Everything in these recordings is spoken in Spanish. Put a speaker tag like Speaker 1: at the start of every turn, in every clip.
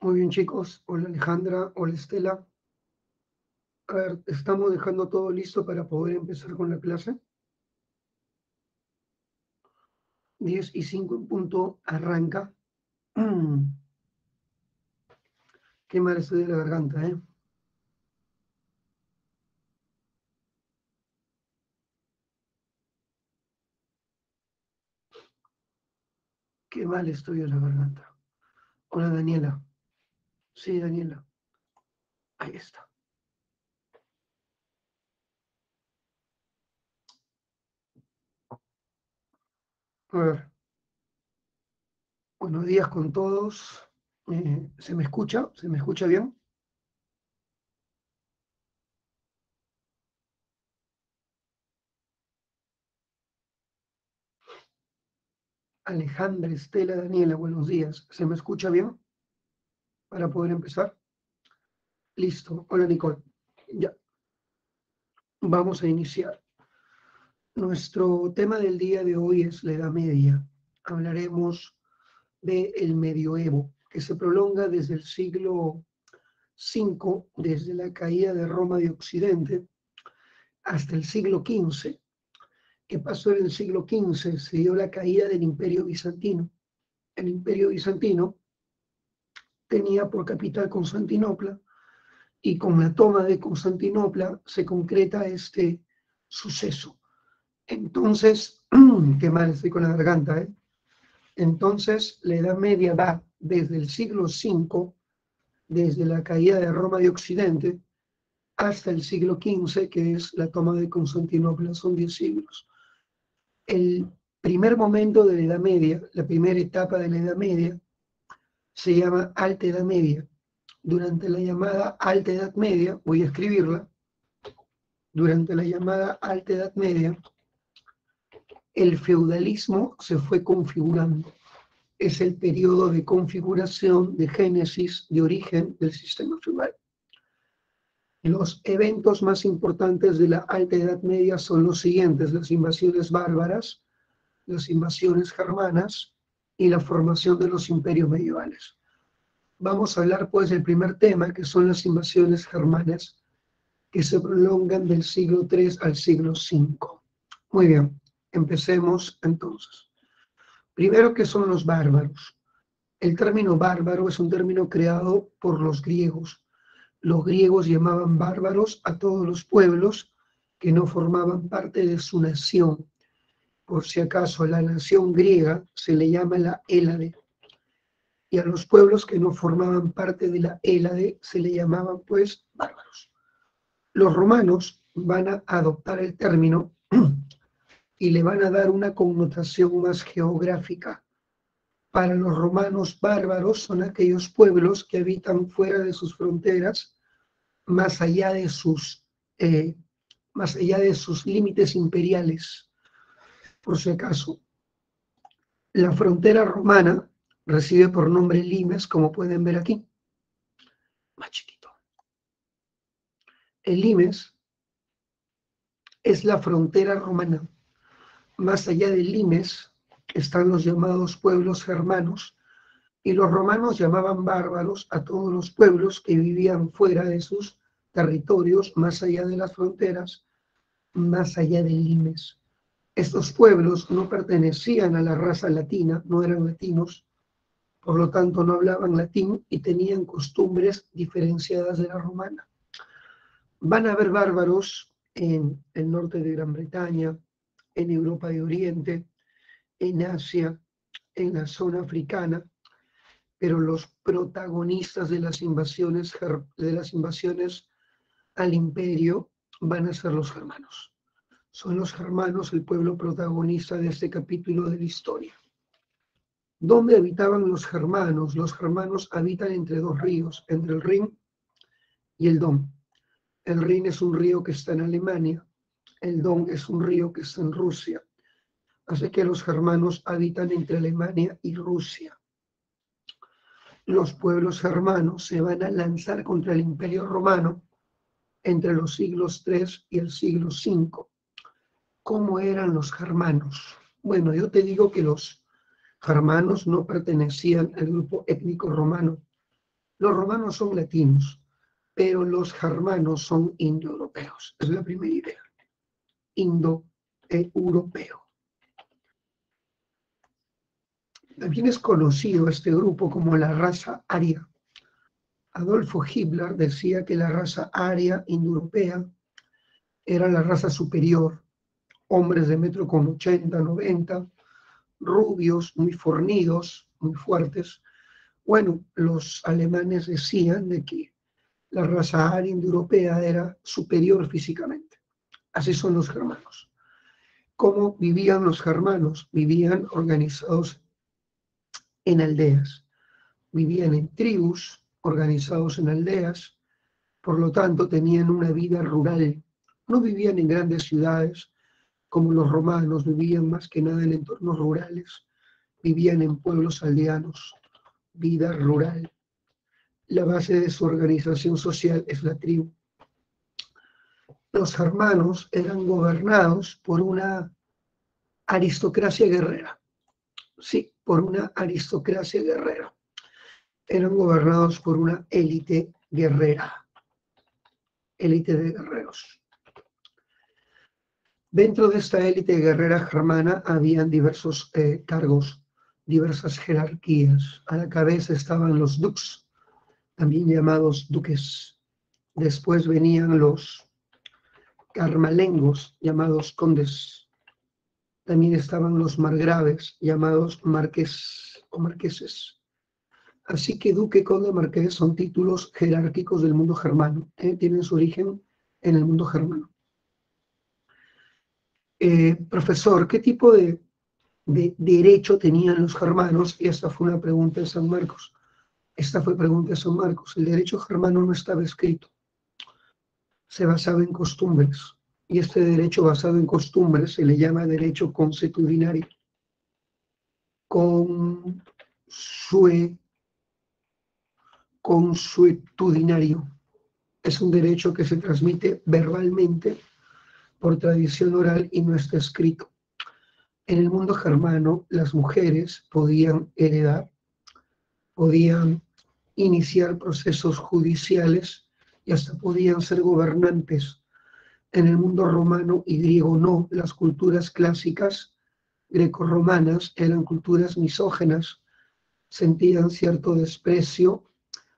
Speaker 1: Muy bien, chicos. Hola Alejandra, hola Estela. A ver, estamos dejando todo listo para poder empezar con la clase. 10 y 5 en punto, arranca. Qué mal de la garganta, ¿eh? Qué mal de la garganta. Hola Daniela. Sí, Daniela. Ahí está. A ver. Buenos días con todos. Eh, ¿Se me escucha? ¿Se me escucha bien? Alejandra, Estela, Daniela, buenos días. ¿Se me escucha bien? Para poder empezar. Listo. Hola, Nicole. Ya. Vamos a iniciar. Nuestro tema del día de hoy es la Edad Media. Hablaremos del medioevo, que se prolonga desde el siglo V, desde la caída de Roma de Occidente, hasta el siglo XV. ¿Qué pasó en el siglo XV? Se dio la caída del Imperio Bizantino. El Imperio Bizantino tenía por capital Constantinopla y con la toma de Constantinopla se concreta este suceso. Entonces, qué mal estoy con la garganta, ¿eh? Entonces, la Edad Media va desde el siglo V, desde la caída de Roma de Occidente, hasta el siglo XV, que es la toma de Constantinopla, son 10 siglos. El primer momento de la Edad Media, la primera etapa de la Edad Media, se llama Alta Edad Media. Durante la llamada Alta Edad Media, voy a escribirla, durante la llamada Alta Edad Media, el feudalismo se fue configurando. Es el periodo de configuración, de génesis, de origen del sistema feudal. Los eventos más importantes de la Alta Edad Media son los siguientes, las invasiones bárbaras, las invasiones germanas y la formación de los imperios medievales. Vamos a hablar pues del primer tema, que son las invasiones germanas, que se prolongan del siglo III al siglo V. Muy bien. Empecemos entonces. Primero, ¿qué son los bárbaros? El término bárbaro es un término creado por los griegos. Los griegos llamaban bárbaros a todos los pueblos que no formaban parte de su nación. Por si acaso, a la nación griega se le llama la Hélade. Y a los pueblos que no formaban parte de la Hélade se le llamaban, pues, bárbaros. Los romanos van a adoptar el término y le van a dar una connotación más geográfica. Para los romanos bárbaros son aquellos pueblos que habitan fuera de sus fronteras, más allá de sus, eh, más allá de sus límites imperiales. Por si acaso, la frontera romana recibe por nombre Limes, como pueden ver aquí. Más chiquito. El Limes es la frontera romana más allá de Limes están los llamados pueblos germanos, y los romanos llamaban bárbaros a todos los pueblos que vivían fuera de sus territorios, más allá de las fronteras, más allá de Limes. Estos pueblos no pertenecían a la raza latina, no eran latinos, por lo tanto no hablaban latín y tenían costumbres diferenciadas de la romana. Van a haber bárbaros en el norte de Gran Bretaña, en Europa de Oriente, en Asia, en la zona africana, pero los protagonistas de las invasiones, de las invasiones al imperio van a ser los germanos. Son los germanos el pueblo protagonista de este capítulo de la historia. ¿Dónde habitaban los germanos? Los germanos habitan entre dos ríos, entre el Rin y el Don. El Rin es un río que está en Alemania el Don es un río que está en Rusia. Así que los germanos habitan entre Alemania y Rusia. los pueblos germanos se van a lanzar contra el imperio romano entre los siglos III y el siglo V. ¿Cómo eran los germanos? Bueno, yo te digo que los germanos no pertenecían al grupo étnico romano. Los romanos son latinos, pero los germanos son indoeuropeos. Es la primera idea. Indo-europeo. También es conocido este grupo como la raza aria. Adolfo Hitler decía que la raza aria indoeuropea era la raza superior, hombres de metro con 80, 90, rubios, muy fornidos, muy fuertes. Bueno, los alemanes decían de que la raza aria indoeuropea era superior físicamente. Así son los germanos. ¿Cómo vivían los germanos? Vivían organizados en aldeas. Vivían en tribus, organizados en aldeas, por lo tanto tenían una vida rural. No vivían en grandes ciudades como los romanos, vivían más que nada en entornos rurales, vivían en pueblos aldeanos, vida rural. La base de su organización social es la tribu. Los germanos eran gobernados por una aristocracia guerrera. Sí, por una aristocracia guerrera. Eran gobernados por una élite guerrera, élite de guerreros. Dentro de esta élite guerrera germana habían diversos eh, cargos, diversas jerarquías. A la cabeza estaban los dux, también llamados duques. Después venían los carmalengos, llamados condes. También estaban los margraves, llamados marques o marqueses. Así que duque, conde, marqués son títulos jerárquicos del mundo germano. ¿eh? Tienen su origen en el mundo germano. Eh, profesor, ¿qué tipo de, de, derecho tenían los germanos? Y esta fue una pregunta de San Marcos. Esta fue pregunta de San Marcos. El derecho germano no estaba escrito se basaba en costumbres. Y este derecho basado en costumbres se le llama derecho consuetudinario. consuetudinario. Es un derecho que se transmite verbalmente por tradición oral y no está escrito. En el mundo germano, las mujeres podían heredar, podían iniciar procesos judiciales y hasta podían ser gobernantes. En el mundo romano y griego no, las culturas clásicas greco-romanas eran culturas misógenas, sentían cierto desprecio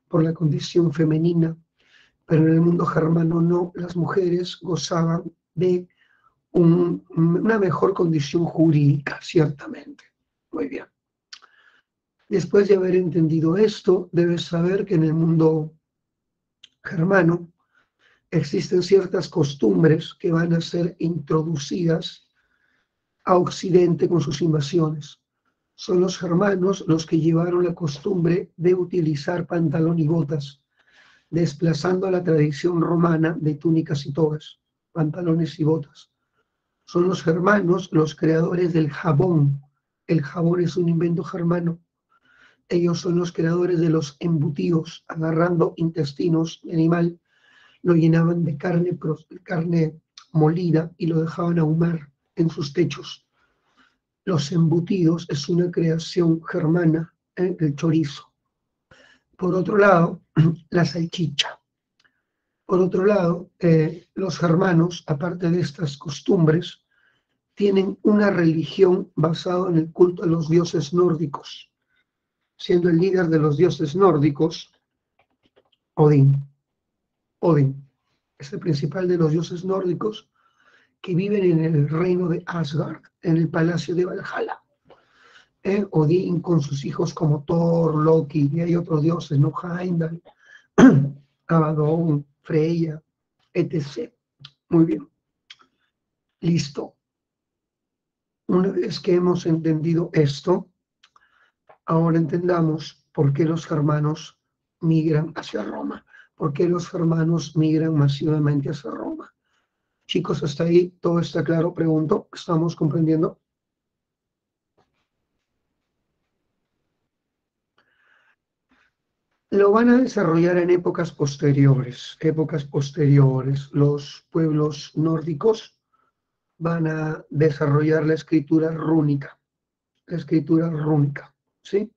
Speaker 1: por la condición femenina, pero en el mundo germano no, las mujeres gozaban de una mejor condición jurídica, ciertamente. Muy bien. Después de haber entendido esto, debes saber que en el mundo germano, existen ciertas costumbres que van a ser introducidas a Occidente con sus invasiones. Son los germanos los que llevaron la costumbre de utilizar pantalón y botas, desplazando a la tradición romana de túnicas y togas, pantalones y botas. Son los germanos los creadores del jabón. El jabón es un invento germano ellos son los creadores de los embutidos, agarrando intestinos de animal, lo llenaban de carne, carne molida y lo dejaban ahumar en sus techos. Los embutidos es una creación germana, ¿eh? el chorizo. Por otro lado, la salchicha. Por otro lado, eh, los germanos, aparte de estas costumbres, tienen una religión basada en el culto a los dioses nórdicos siendo el líder de los dioses nórdicos, Odín. Odín es el principal de los dioses nórdicos que viven en el reino de Asgard, en el palacio de Valhalla. Eh, Odín con sus hijos como Thor, Loki, y hay otros dioses, ¿no? Heimdall, Abaddon, Freya, etc. Muy bien. Listo. Una vez que hemos entendido esto, Ahora entendamos por qué los germanos migran hacia Roma, por qué los germanos migran masivamente hacia Roma. Chicos, hasta ahí todo está claro, pregunto, ¿estamos comprendiendo? Lo van a desarrollar en épocas posteriores, épocas posteriores. Los pueblos nórdicos van a desarrollar la escritura rúnica, la escritura rúnica, ¿sí?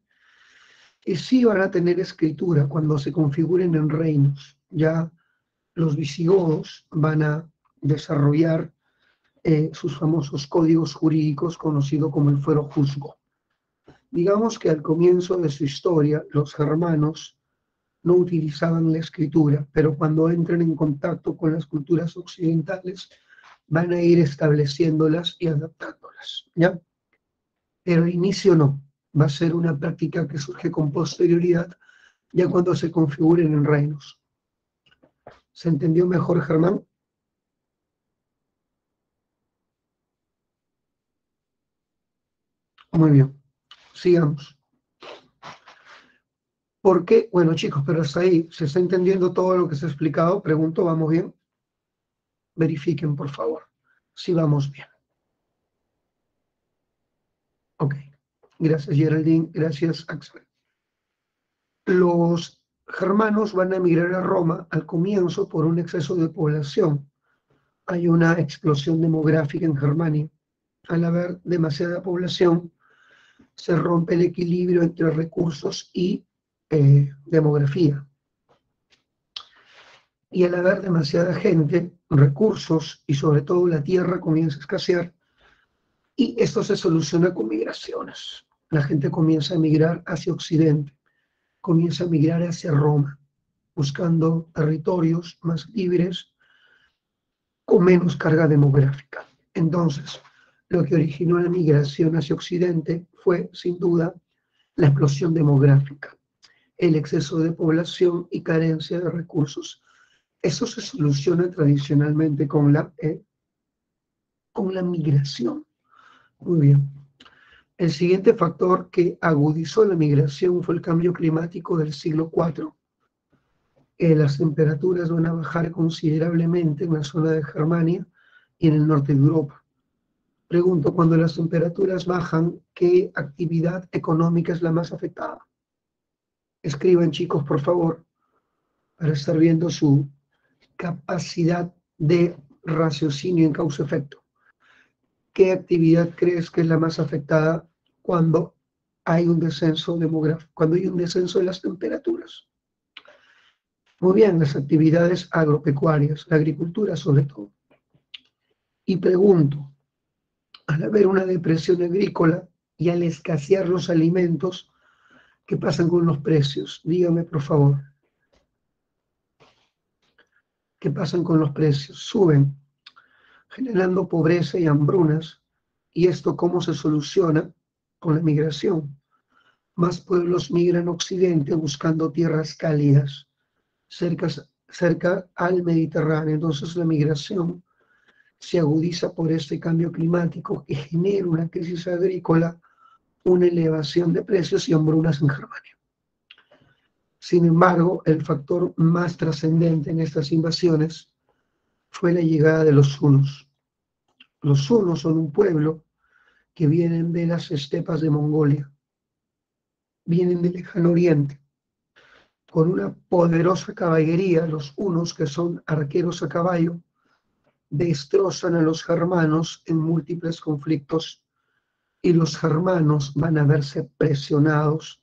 Speaker 1: Y sí van a tener escritura cuando se configuren en reinos. Ya los visigodos van a desarrollar eh, sus famosos códigos jurídicos conocidos como el fuero juzgo. Digamos que al comienzo de su historia, los germanos no utilizaban la escritura, pero cuando entren en contacto con las culturas occidentales van a ir estableciéndolas y adaptándolas, ¿ya? Pero inicio no, va a ser una práctica que surge con posterioridad, ya cuando se configuren en reinos. ¿Se entendió mejor, Germán? Muy bien, sigamos. ¿Por qué? Bueno, chicos, pero hasta ahí, ¿se está entendiendo todo lo que se ha explicado? Pregunto, ¿vamos bien? Verifiquen, por favor, si vamos bien. Ok. Gracias, Geraldine. Gracias, Axel. Los germanos van a emigrar a Roma al comienzo por un exceso de población. Hay una explosión demográfica en Germania. Al haber demasiada población, se rompe el equilibrio entre recursos y eh, demografía. Y al haber demasiada gente, recursos y sobre todo la tierra comienza a escasear y esto se soluciona con migraciones. La gente comienza a migrar hacia Occidente, comienza a migrar hacia Roma, buscando territorios más libres con menos carga demográfica. Entonces, lo que originó la migración hacia Occidente fue, sin duda, la explosión demográfica el exceso de población y carencia de recursos. Eso se soluciona tradicionalmente con la, eh, con la migración. Muy bien. El siguiente factor que agudizó la migración fue el cambio climático del siglo IV. Eh, las temperaturas van a bajar considerablemente en la zona de Germania y en el norte de Europa. Pregunto, cuando las temperaturas bajan, ¿qué actividad económica es la más afectada? Escriban chicos, por favor, para estar viendo su capacidad de raciocinio en causa-efecto. ¿Qué actividad crees que es la más afectada cuando hay un descenso demográfico, cuando hay un descenso de las temperaturas? Muy bien, las actividades agropecuarias, la agricultura sobre todo. Y pregunto, al haber una depresión agrícola y al escasear los alimentos, ¿Qué pasa con los precios? Dígame, por favor. ¿Qué pasa con los precios? Suben, generando pobreza y hambrunas. ¿Y esto cómo se soluciona? Con la migración. Más pueblos migran a Occidente buscando tierras cálidas, cerca, cerca al Mediterráneo. Entonces la migración se agudiza por este cambio climático que genera una crisis agrícola una elevación de precios y hambrunas en Germania. Sin embargo, el factor más trascendente en estas invasiones fue la llegada de los hunos. Los hunos son un pueblo que vienen de las estepas de Mongolia, vienen del lejano oriente. Con una poderosa caballería, los hunos, que son arqueros a caballo, destrozan a los germanos en múltiples conflictos y los germanos van a verse presionados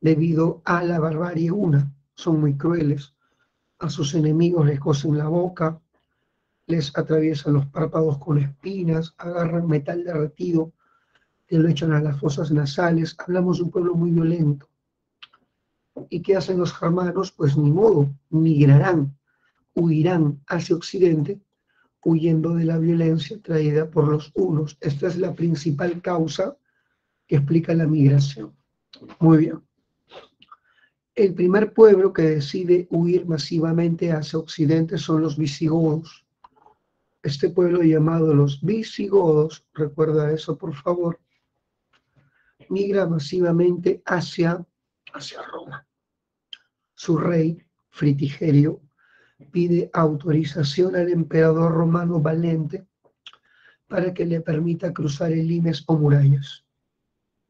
Speaker 1: debido a la barbarie una. Son muy crueles. A sus enemigos les cosen la boca, les atraviesan los párpados con espinas, agarran metal derretido, y lo echan a las fosas nasales. Hablamos de un pueblo muy violento. ¿Y qué hacen los germanos? Pues ni modo, migrarán, huirán hacia Occidente huyendo de la violencia traída por los unos. Esta es la principal causa que explica la migración. Muy bien. El primer pueblo que decide huir masivamente hacia Occidente son los visigodos. Este pueblo llamado los visigodos, recuerda eso por favor, migra masivamente hacia, hacia Roma. Su rey, Fritigerio, pide autorización al emperador romano Valente para que le permita cruzar el limes o murallas.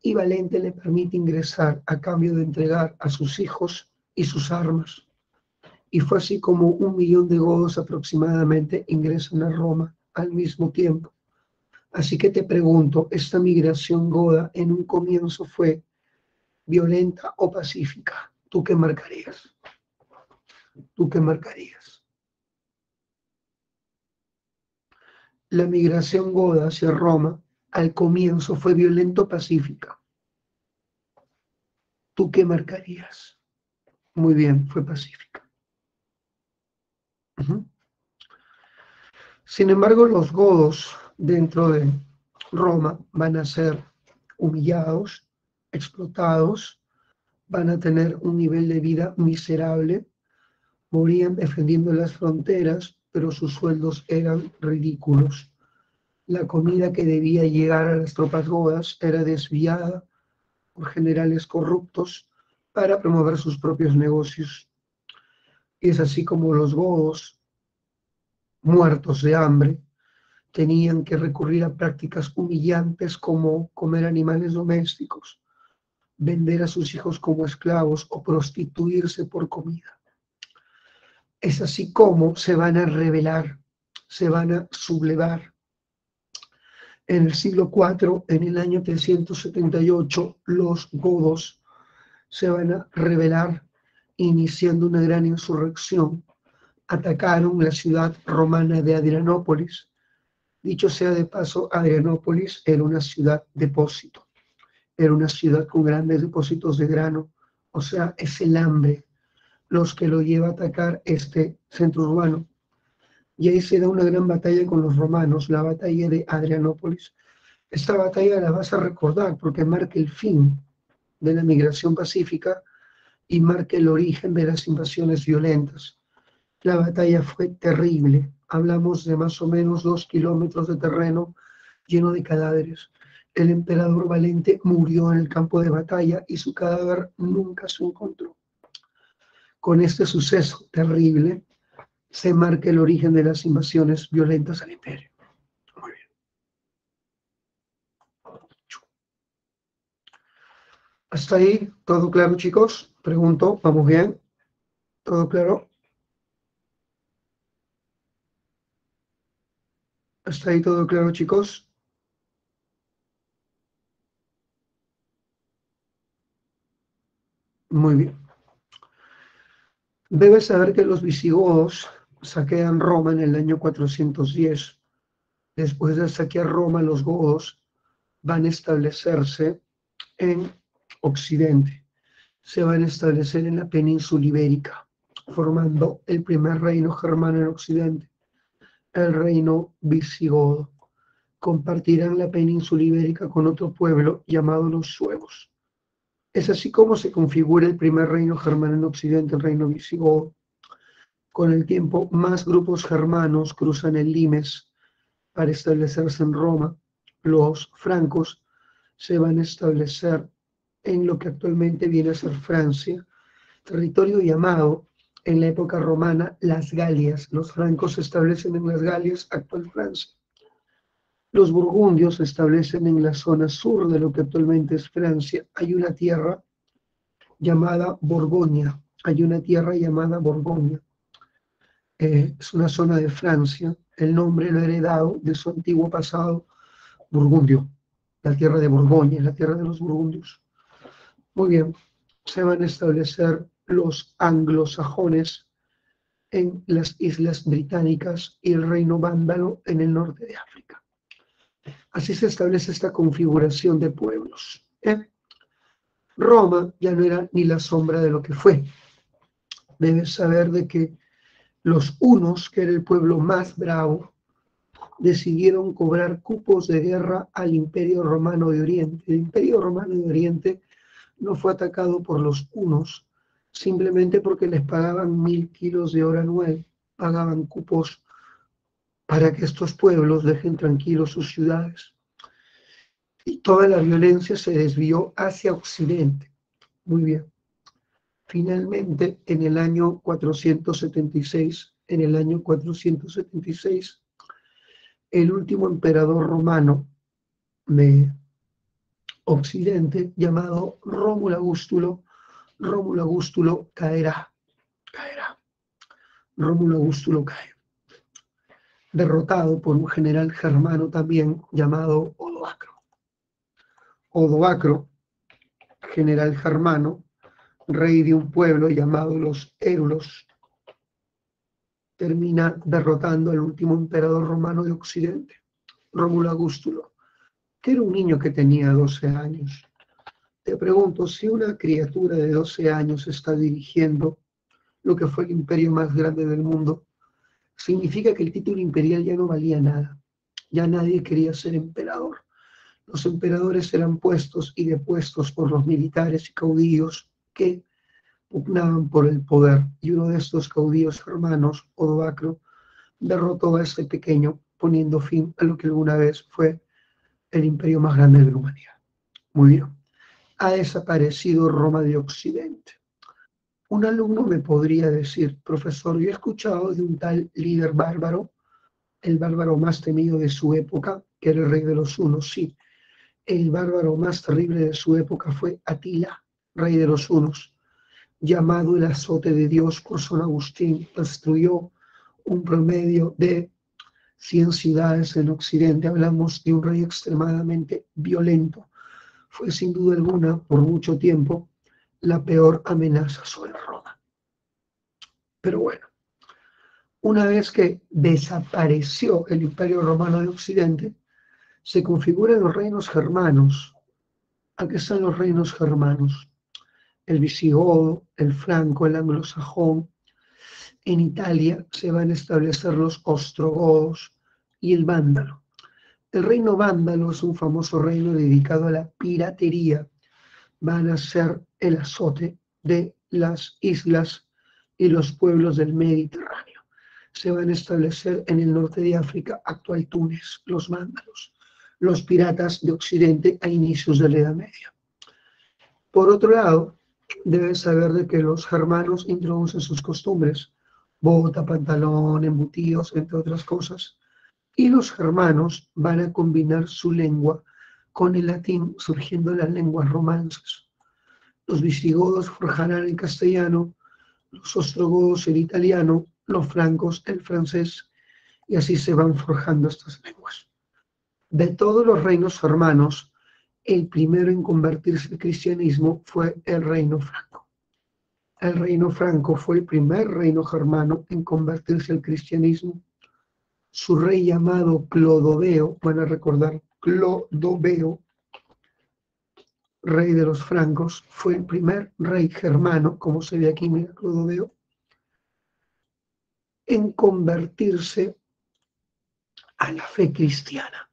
Speaker 1: Y Valente le permite ingresar a cambio de entregar a sus hijos y sus armas. Y fue así como un millón de godos aproximadamente ingresan a Roma al mismo tiempo. Así que te pregunto, ¿esta migración goda en un comienzo fue violenta o pacífica? ¿Tú qué marcarías? ¿Tú qué marcarías? La migración goda hacia Roma al comienzo fue violento o pacífica. ¿Tú qué marcarías? Muy bien, fue pacífica. Sin embargo, los godos dentro de Roma van a ser humillados, explotados, van a tener un nivel de vida miserable, morían defendiendo las fronteras, pero sus sueldos eran ridículos. La comida que debía llegar a las tropas godas era desviada por generales corruptos para promover sus propios negocios. Es así como los godos, muertos de hambre, tenían que recurrir a prácticas humillantes como comer animales domésticos, vender a sus hijos como esclavos o prostituirse por comida. Es así como se van a rebelar, se van a sublevar. En el siglo IV, en el año 378, los godos se van a rebelar iniciando una gran insurrección. Atacaron la ciudad romana de Adrianópolis. Dicho sea de paso, Adrianópolis era una ciudad depósito, era una ciudad con grandes depósitos de grano, o sea, es el hambre los que lo lleva a atacar este centro urbano. Y ahí se da una gran batalla con los romanos, la batalla de Adrianópolis. Esta batalla la vas a recordar porque marca el fin de la migración pacífica y marca el origen de las invasiones violentas. La batalla fue terrible. Hablamos de más o menos dos kilómetros de terreno lleno de cadáveres. El emperador Valente murió en el campo de batalla y su cadáver nunca se encontró. Con este suceso terrible se marca el origen de las invasiones violentas al imperio. Hasta ahí, ¿todo claro, chicos? Pregunto, ¿vamos bien? ¿Todo claro? ¿Hasta ahí todo claro, chicos? Muy bien. Debes saber que los visigodos saquean Roma en el año 410. Después de saquear Roma, los godos van a establecerse en occidente se van a establecer en la península ibérica, formando el primer reino germano en occidente, el reino visigodo. Compartirán la península ibérica con otro pueblo llamado los suevos. Es así como se configura el primer reino germano en occidente, el reino visigodo. Con el tiempo, más grupos germanos cruzan el Limes para establecerse en Roma. Los francos se van a establecer en lo que actualmente viene a ser Francia, territorio llamado en la época romana las Galias. Los francos se establecen en las Galias, actual Francia. Los burgundios se establecen en la zona sur de lo que actualmente es Francia. Hay una tierra llamada Borgoña. Hay una tierra llamada Borgoña. Eh, es una zona de Francia. El nombre lo heredado de su antiguo pasado burgundio. La tierra de Borgoña, la tierra de los burgundios. Muy bien, se van a establecer los anglosajones en las islas británicas y el reino vándalo en el norte de África. Así se establece esta configuración de pueblos. ¿eh? Roma ya no era ni la sombra de lo que fue. Debes saber de que los unos, que era el pueblo más bravo, decidieron cobrar cupos de guerra al Imperio Romano de Oriente. El Imperio Romano de Oriente no fue atacado por los unos simplemente porque les pagaban mil kilos de oro anual, pagaban cupos para que estos pueblos dejen tranquilos sus ciudades. Y toda la violencia se desvió hacia Occidente. Muy bien. Finalmente, en el año 476, en el año 476, el último emperador romano de Occidente, llamado Rómulo Augustulo, Rómulo Augustulo caerá, caerá. Rómulo Augustulo cae, derrotado por un general germano también llamado Odoacro. Odoacro, general germano, rey de un pueblo llamado los Érulos, termina derrotando al último emperador romano de Occidente, Rómulo Augustulo, que era un niño que tenía 12 años. Te pregunto, si una criatura de 12 años está dirigiendo lo que fue el imperio más grande del mundo, significa que el título imperial ya no valía nada. Ya nadie quería ser emperador. Los emperadores eran puestos y depuestos por los militares y caudillos que pugnaban por el poder. Y uno de estos caudillos hermanos, Odoacro, derrotó a este pequeño, poniendo fin a lo que alguna vez fue el imperio más grande de la humanidad. Muy bien. Ha desaparecido Roma de Occidente. Un alumno me podría decir, profesor, yo he escuchado de un tal líder bárbaro, el bárbaro más temido de su época, que era el rey de los unos. Sí, el bárbaro más terrible de su época fue Atila, rey de los unos, llamado el azote de Dios por San Agustín, destruyó un promedio de 100 ciudades en Occidente. Hablamos de un rey extremadamente violento. Fue sin duda alguna, por mucho tiempo, la peor amenaza sobre Roma. Pero bueno, una vez que desapareció el imperio romano de Occidente, se configuran los reinos germanos. Aquí están los reinos germanos. El visigodo, el franco, el anglosajón. En Italia se van a establecer los ostrogodos y el vándalo. El reino vándalo es un famoso reino dedicado a la piratería. Van a ser el azote de las islas y los pueblos del Mediterráneo. Se van a establecer en el norte de África, actual Túnez, los vándalos, los piratas de Occidente a inicios de la Edad Media. Por otro lado, debes saber de que los germanos introducen sus costumbres, bota, pantalón, embutidos, entre otras cosas, y los germanos van a combinar su lengua con el latín, surgiendo las lenguas romances los visigodos forjarán el castellano, los ostrogodos el italiano, los francos el francés, y así se van forjando estas lenguas. De todos los reinos hermanos, el primero en convertirse al cristianismo fue el reino franco. El reino franco fue el primer reino germano en convertirse al cristianismo. Su rey llamado Clodoveo, van a recordar, Clodoveo, rey de los francos, fue el primer rey germano, como se ve aquí, mira, Clodoveo, en convertirse a la fe cristiana.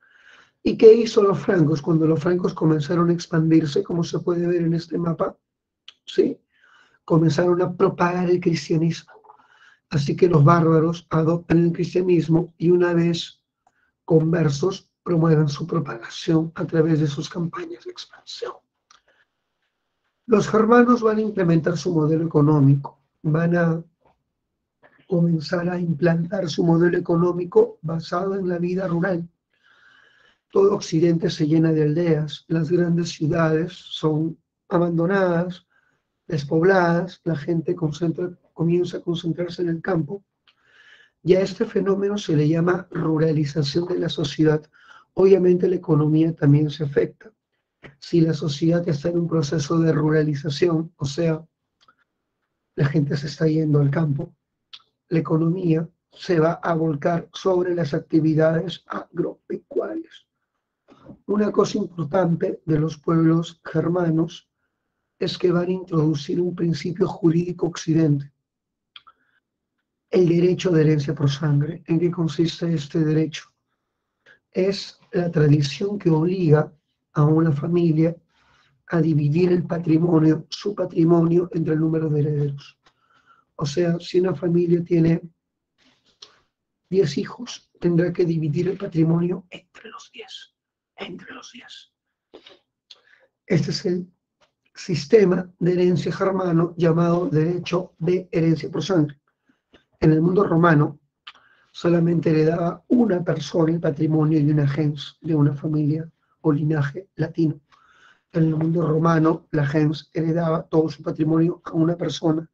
Speaker 1: ¿Y qué hizo los francos cuando los francos comenzaron a expandirse, como se puede ver en este mapa? ¿Sí? Comenzaron a propagar el cristianismo. Así que los bárbaros adoptan el cristianismo y una vez conversos promueven su propagación a través de sus campañas de expansión. Los germanos van a implementar su modelo económico, van a comenzar a implantar su modelo económico basado en la vida rural. Todo Occidente se llena de aldeas, las grandes ciudades son abandonadas, despobladas, la gente comienza a concentrarse en el campo. Y a este fenómeno se le llama ruralización de la sociedad. Obviamente la economía también se afecta si la sociedad está en un proceso de ruralización, o sea, la gente se está yendo al campo, la economía se va a volcar sobre las actividades agropecuarias. Una cosa importante de los pueblos germanos es que van a introducir un principio jurídico occidente, el derecho de herencia por sangre. ¿En qué consiste este derecho? Es la tradición que obliga a una familia a dividir el patrimonio, su patrimonio, entre el número de herederos. O sea, si una familia tiene 10 hijos, tendrá que dividir el patrimonio entre los 10. Entre los 10. Este es el sistema de herencia germano llamado derecho de herencia por sangre. En el mundo romano solamente heredaba una persona el patrimonio de una gens, de una familia linaje latino. En el mundo romano, la gens heredaba todo su patrimonio a una persona.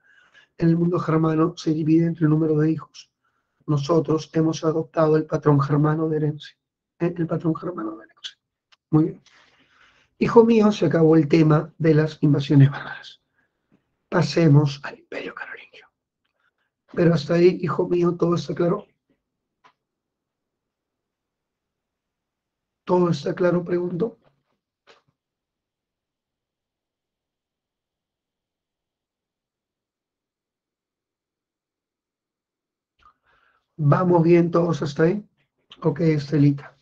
Speaker 1: En el mundo germano se divide entre el número de hijos. Nosotros hemos adoptado el patrón germano de herencia. ¿eh? El patrón germano de herencia. Muy bien. Hijo mío, se acabó el tema de las invasiones bárbaras. Pasemos al imperio carolingio. Pero hasta ahí, hijo mío, todo está claro. ¿Todo está claro? Pregunto. ¿Vamos bien todos hasta ahí? Ok, Estelita.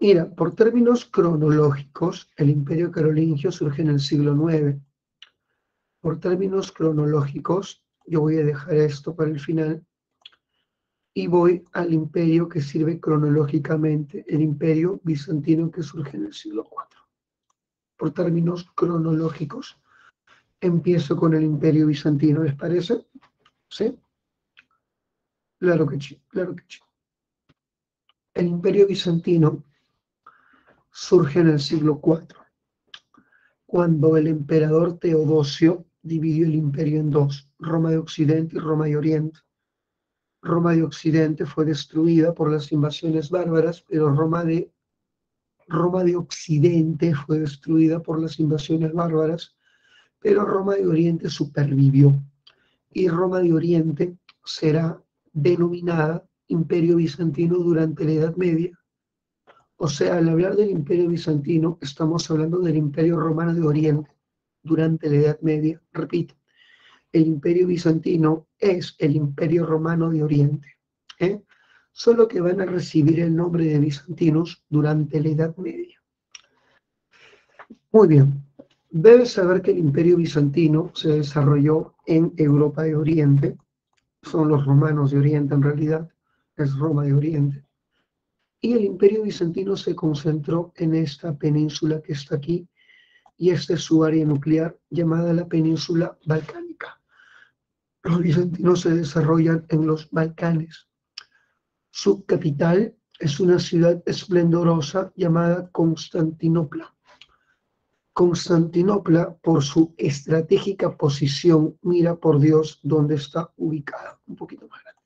Speaker 1: Mira, por términos cronológicos, el imperio carolingio surge en el siglo IX. Por términos cronológicos, yo voy a dejar esto para el final y voy al imperio que sirve cronológicamente, el imperio bizantino que surge en el siglo IV. Por términos cronológicos, empiezo con el imperio bizantino, ¿les parece? ¿Sí? Claro que sí, claro que sí. El imperio bizantino surge en el siglo IV, cuando el emperador Teodosio dividió el imperio en dos, Roma de Occidente y Roma de Oriente. Roma de Occidente fue destruida por las invasiones bárbaras, pero Roma de, Roma de Occidente fue destruida por las invasiones bárbaras, pero Roma de Oriente supervivió. Y Roma de Oriente será denominada Imperio Bizantino durante la Edad Media o sea, al hablar del imperio bizantino, estamos hablando del imperio romano de Oriente durante la Edad Media. Repito, el imperio bizantino es el imperio romano de Oriente. ¿eh? Solo que van a recibir el nombre de bizantinos durante la Edad Media. Muy bien, debes saber que el imperio bizantino se desarrolló en Europa de Oriente. Son los romanos de Oriente en realidad, es Roma de Oriente y el imperio bizantino se concentró en esta península que está aquí, y esta es su área nuclear llamada la península balcánica. Los bizantinos se desarrollan en los Balcanes. Su capital es una ciudad esplendorosa llamada Constantinopla. Constantinopla, por su estratégica posición, mira por Dios dónde está ubicada. Un poquito más grande.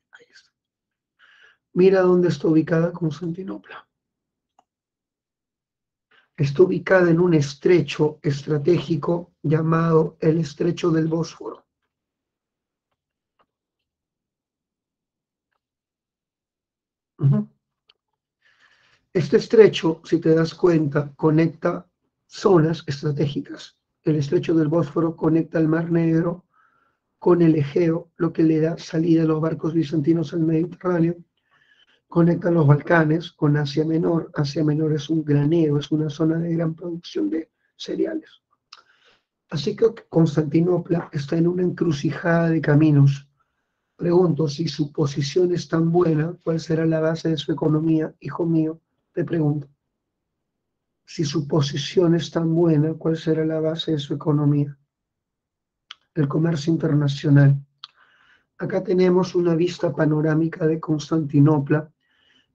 Speaker 1: Mira dónde está ubicada Constantinopla. Está ubicada en un estrecho estratégico llamado el estrecho del Bósforo. Este estrecho, si te das cuenta, conecta zonas estratégicas. El estrecho del Bósforo conecta el Mar Negro con el Egeo, lo que le da salida a los barcos bizantinos al Mediterráneo conecta los Balcanes con Asia Menor. Asia Menor es un granero, es una zona de gran producción de cereales. Así que Constantinopla está en una encrucijada de caminos. Pregunto, si su posición es tan buena, ¿cuál será la base de su economía? Hijo mío, te pregunto. Si su posición es tan buena, ¿cuál será la base de su economía? El comercio internacional. Acá tenemos una vista panorámica de Constantinopla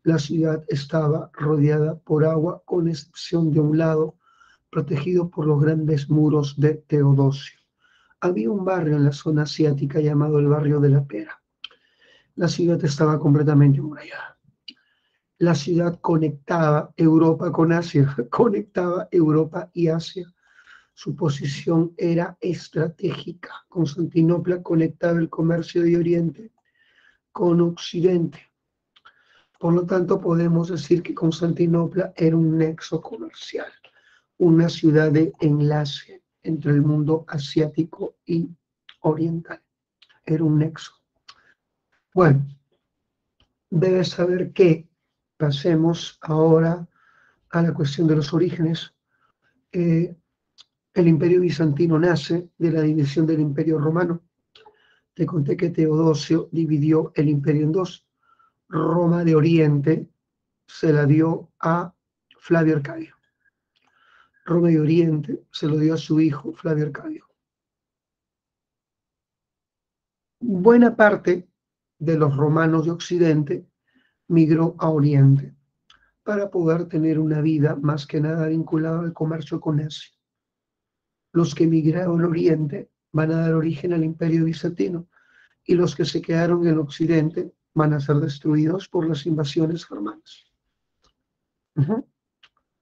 Speaker 1: la ciudad estaba rodeada por agua, con excepción de un lado, protegido por los grandes muros de Teodosio. Había un barrio en la zona asiática llamado el barrio de la Pera. La ciudad estaba completamente murallada. La ciudad conectaba Europa con Asia, conectaba Europa y Asia. Su posición era estratégica. Constantinopla conectaba el comercio de Oriente con Occidente por lo tanto, podemos decir que Constantinopla era un nexo comercial, una ciudad de enlace entre el mundo asiático y oriental. Era un nexo. Bueno, debes saber que pasemos ahora a la cuestión de los orígenes. Eh, el imperio bizantino nace de la división del imperio romano. Te conté que Teodosio dividió el imperio en dos Roma de Oriente se la dio a Flavio Arcadio. Roma de Oriente se lo dio a su hijo Flavio Arcadio. Buena parte de los romanos de Occidente migró a Oriente. para poder tener una vida más que nada vinculada al comercio con Asia. Los que emigraron al Oriente van a dar origen al imperio bizantino y los que se quedaron en Occidente van a ser destruidos por las invasiones germanas.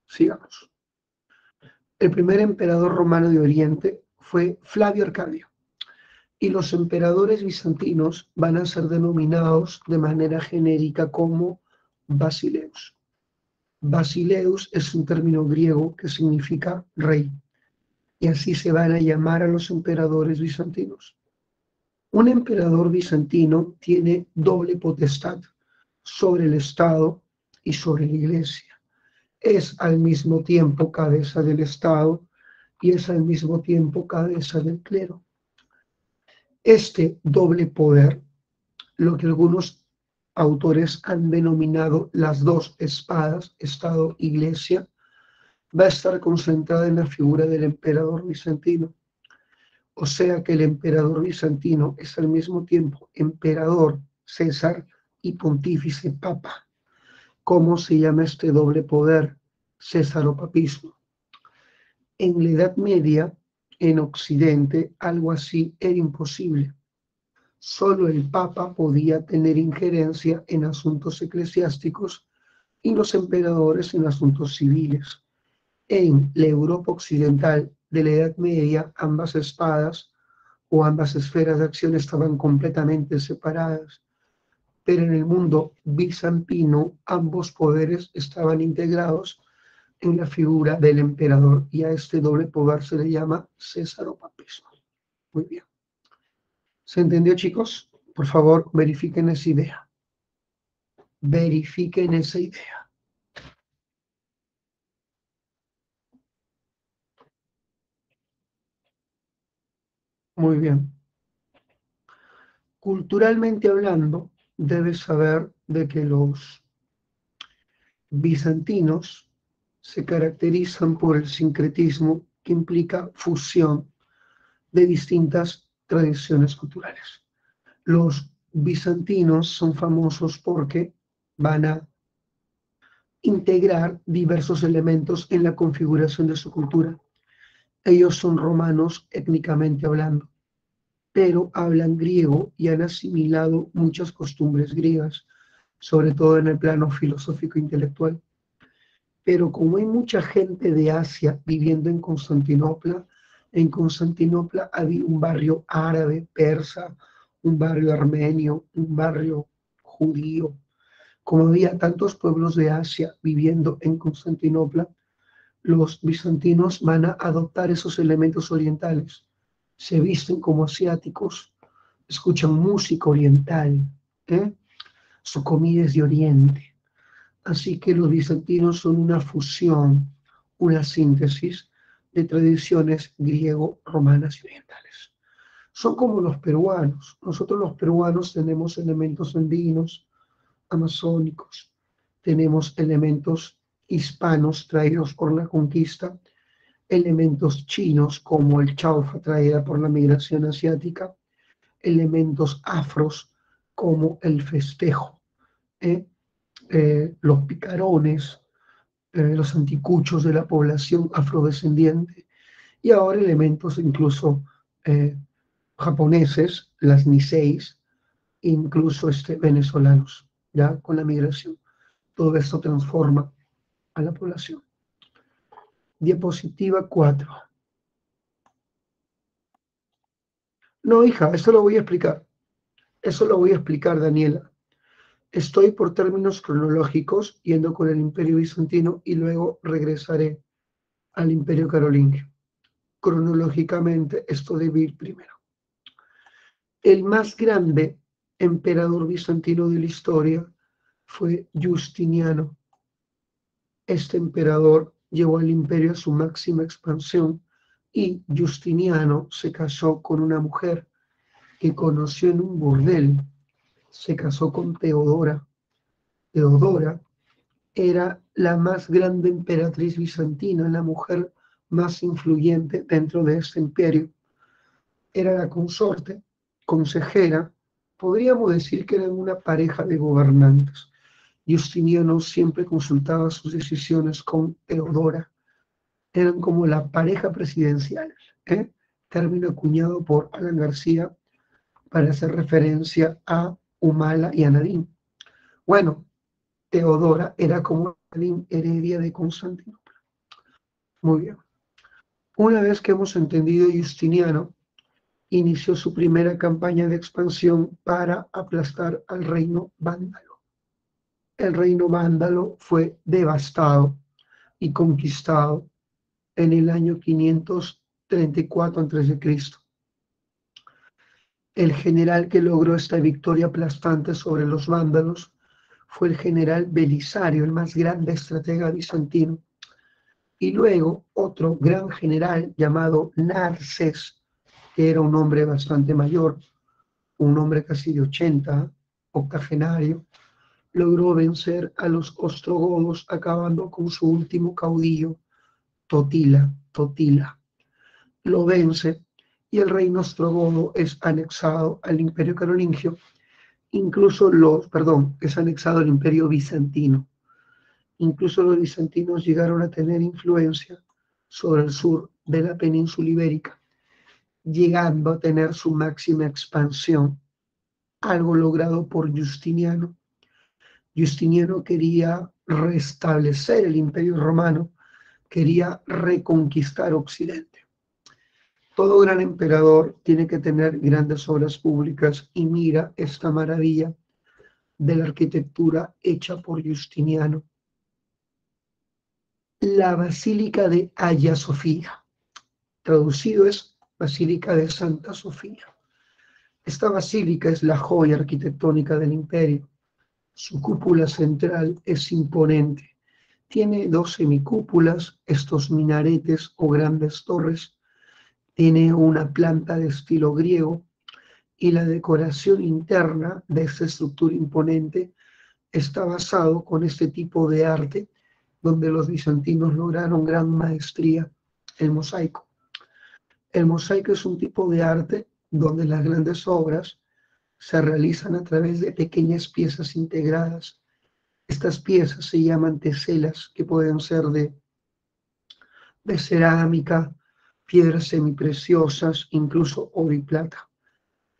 Speaker 1: Sigamos. El primer emperador romano de Oriente fue Flavio Arcadio y los emperadores bizantinos van a ser denominados de manera genérica como Basileus. Basileus es un término griego que significa rey y así se van a llamar a los emperadores bizantinos. Un emperador bizantino tiene doble potestad sobre el Estado y sobre la Iglesia. Es al mismo tiempo cabeza del Estado y es al mismo tiempo cabeza del clero. Este doble poder, lo que algunos autores han denominado las dos espadas, Estado-Iglesia, va a estar concentrada en la figura del emperador bizantino. O sea que el emperador bizantino es al mismo tiempo emperador, César y pontífice papa. ¿Cómo se llama este doble poder? Césaropapismo. En la Edad Media, en Occidente, algo así era imposible. Solo el Papa podía tener injerencia en asuntos eclesiásticos y los emperadores en asuntos civiles. En la Europa occidental de la Edad Media, ambas espadas o ambas esferas de acción estaban completamente separadas, pero en el mundo bizantino ambos poderes estaban integrados en la figura del emperador y a este doble poder se le llama Césaropapismo. Muy bien. ¿Se entendió, chicos? Por favor, verifiquen esa idea. Verifiquen esa idea. Muy bien. Culturalmente hablando, debes saber de que los bizantinos se caracterizan por el sincretismo que implica fusión de distintas tradiciones culturales. Los bizantinos son famosos porque van a integrar diversos elementos en la configuración de su cultura. Ellos son romanos étnicamente hablando, pero hablan griego y han asimilado muchas costumbres griegas, sobre todo en el plano filosófico e intelectual. Pero como hay mucha gente de Asia viviendo en Constantinopla, en Constantinopla había un barrio árabe, persa, un barrio armenio, un barrio judío. Como había tantos pueblos de Asia viviendo en Constantinopla, los bizantinos van a adoptar esos elementos orientales. Se visten como asiáticos, escuchan música oriental, ¿eh? su comida es de oriente. Así que los bizantinos son una fusión, una síntesis de tradiciones griego, romanas y orientales. Son como los peruanos. Nosotros los peruanos tenemos elementos andinos, amazónicos, tenemos elementos hispanos traídos por la conquista, elementos chinos como el chaufa traída por la migración asiática, elementos afros como el festejo, ¿eh? Eh, los picarones, eh, los anticuchos de la población afrodescendiente y ahora elementos incluso japoneses, las niseis, incluso este, venezolanos, ya con la migración. Todo esto transforma a la población. Diapositiva 4. No, hija, eso lo voy a explicar. Eso lo voy a explicar, Daniela. Estoy por términos cronológicos yendo con el imperio bizantino y luego regresaré al imperio carolingio. Cronológicamente, esto debe ir primero. El más grande emperador bizantino de la historia fue Justiniano, este emperador llevó al imperio a su máxima expansión y Justiniano se casó con una mujer que conoció en un burdel. Se casó con Teodora. Teodora era la más grande emperatriz bizantina, la mujer más influyente dentro de este imperio. Era la consorte, consejera, podríamos decir que eran una pareja de gobernantes Justiniano siempre consultaba sus decisiones con Teodora. Eran como la pareja presidencial, ¿eh? término acuñado por Alan García para hacer referencia a Humala y Anadín. Bueno, Teodora era como Anadín heredia de Constantinopla. Muy bien. Una vez que hemos entendido Justiniano, inició su primera campaña de expansión para aplastar al reino vándalo. El reino vándalo fue devastado y conquistado en el año 534 a.C. El general que logró esta victoria aplastante sobre los vándalos fue el general Belisario, el más grande estratega bizantino. Y luego otro gran general llamado Narses, que era un hombre bastante mayor, un hombre casi de 80, octogenario, logró vencer a los ostrogodos acabando con su último caudillo, Totila, Totila. Lo vence y el reino ostrogodo es anexado al imperio carolingio, incluso los, perdón, es anexado al imperio bizantino. Incluso los bizantinos llegaron a tener influencia sobre el sur de la península ibérica llegando a tener su máxima expansión, algo logrado por Justiniano. Justiniano quería restablecer el imperio romano, quería reconquistar Occidente. Todo gran emperador tiene que tener grandes obras públicas y mira esta maravilla de la arquitectura hecha por Justiniano. La Basílica de Hagia Sofía, traducido es Basílica de Santa Sofía. Esta basílica es la joya arquitectónica del imperio. Su cúpula central es imponente. Tiene dos semicúpulas, estos minaretes o grandes torres. Tiene una planta de estilo griego y la decoración interna de esta estructura imponente está basado con este tipo de arte donde los bizantinos lograron gran maestría, el mosaico. El mosaico es un tipo de arte donde las grandes obras se realizan a través de pequeñas piezas integradas. Estas piezas se llaman teselas, que pueden ser de, de cerámica, piedras semipreciosas, incluso oro y plata.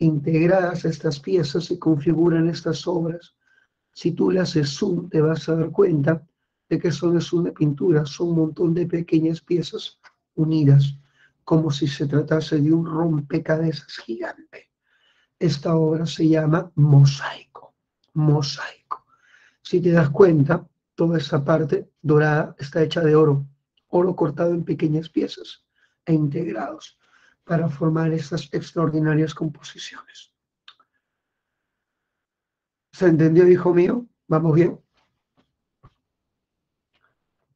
Speaker 1: Integradas estas piezas se configuran estas obras. Si tú le haces zoom, te vas a dar cuenta de que son zoom de pintura, son un montón de pequeñas piezas unidas como si se tratase de un rompecabezas gigante. Esta obra se llama mosaico, mosaico. Si te das cuenta, toda esa parte dorada está hecha de oro, oro cortado en pequeñas piezas e integrados para formar estas extraordinarias composiciones. ¿Se entendió, hijo mío? ¿Vamos bien?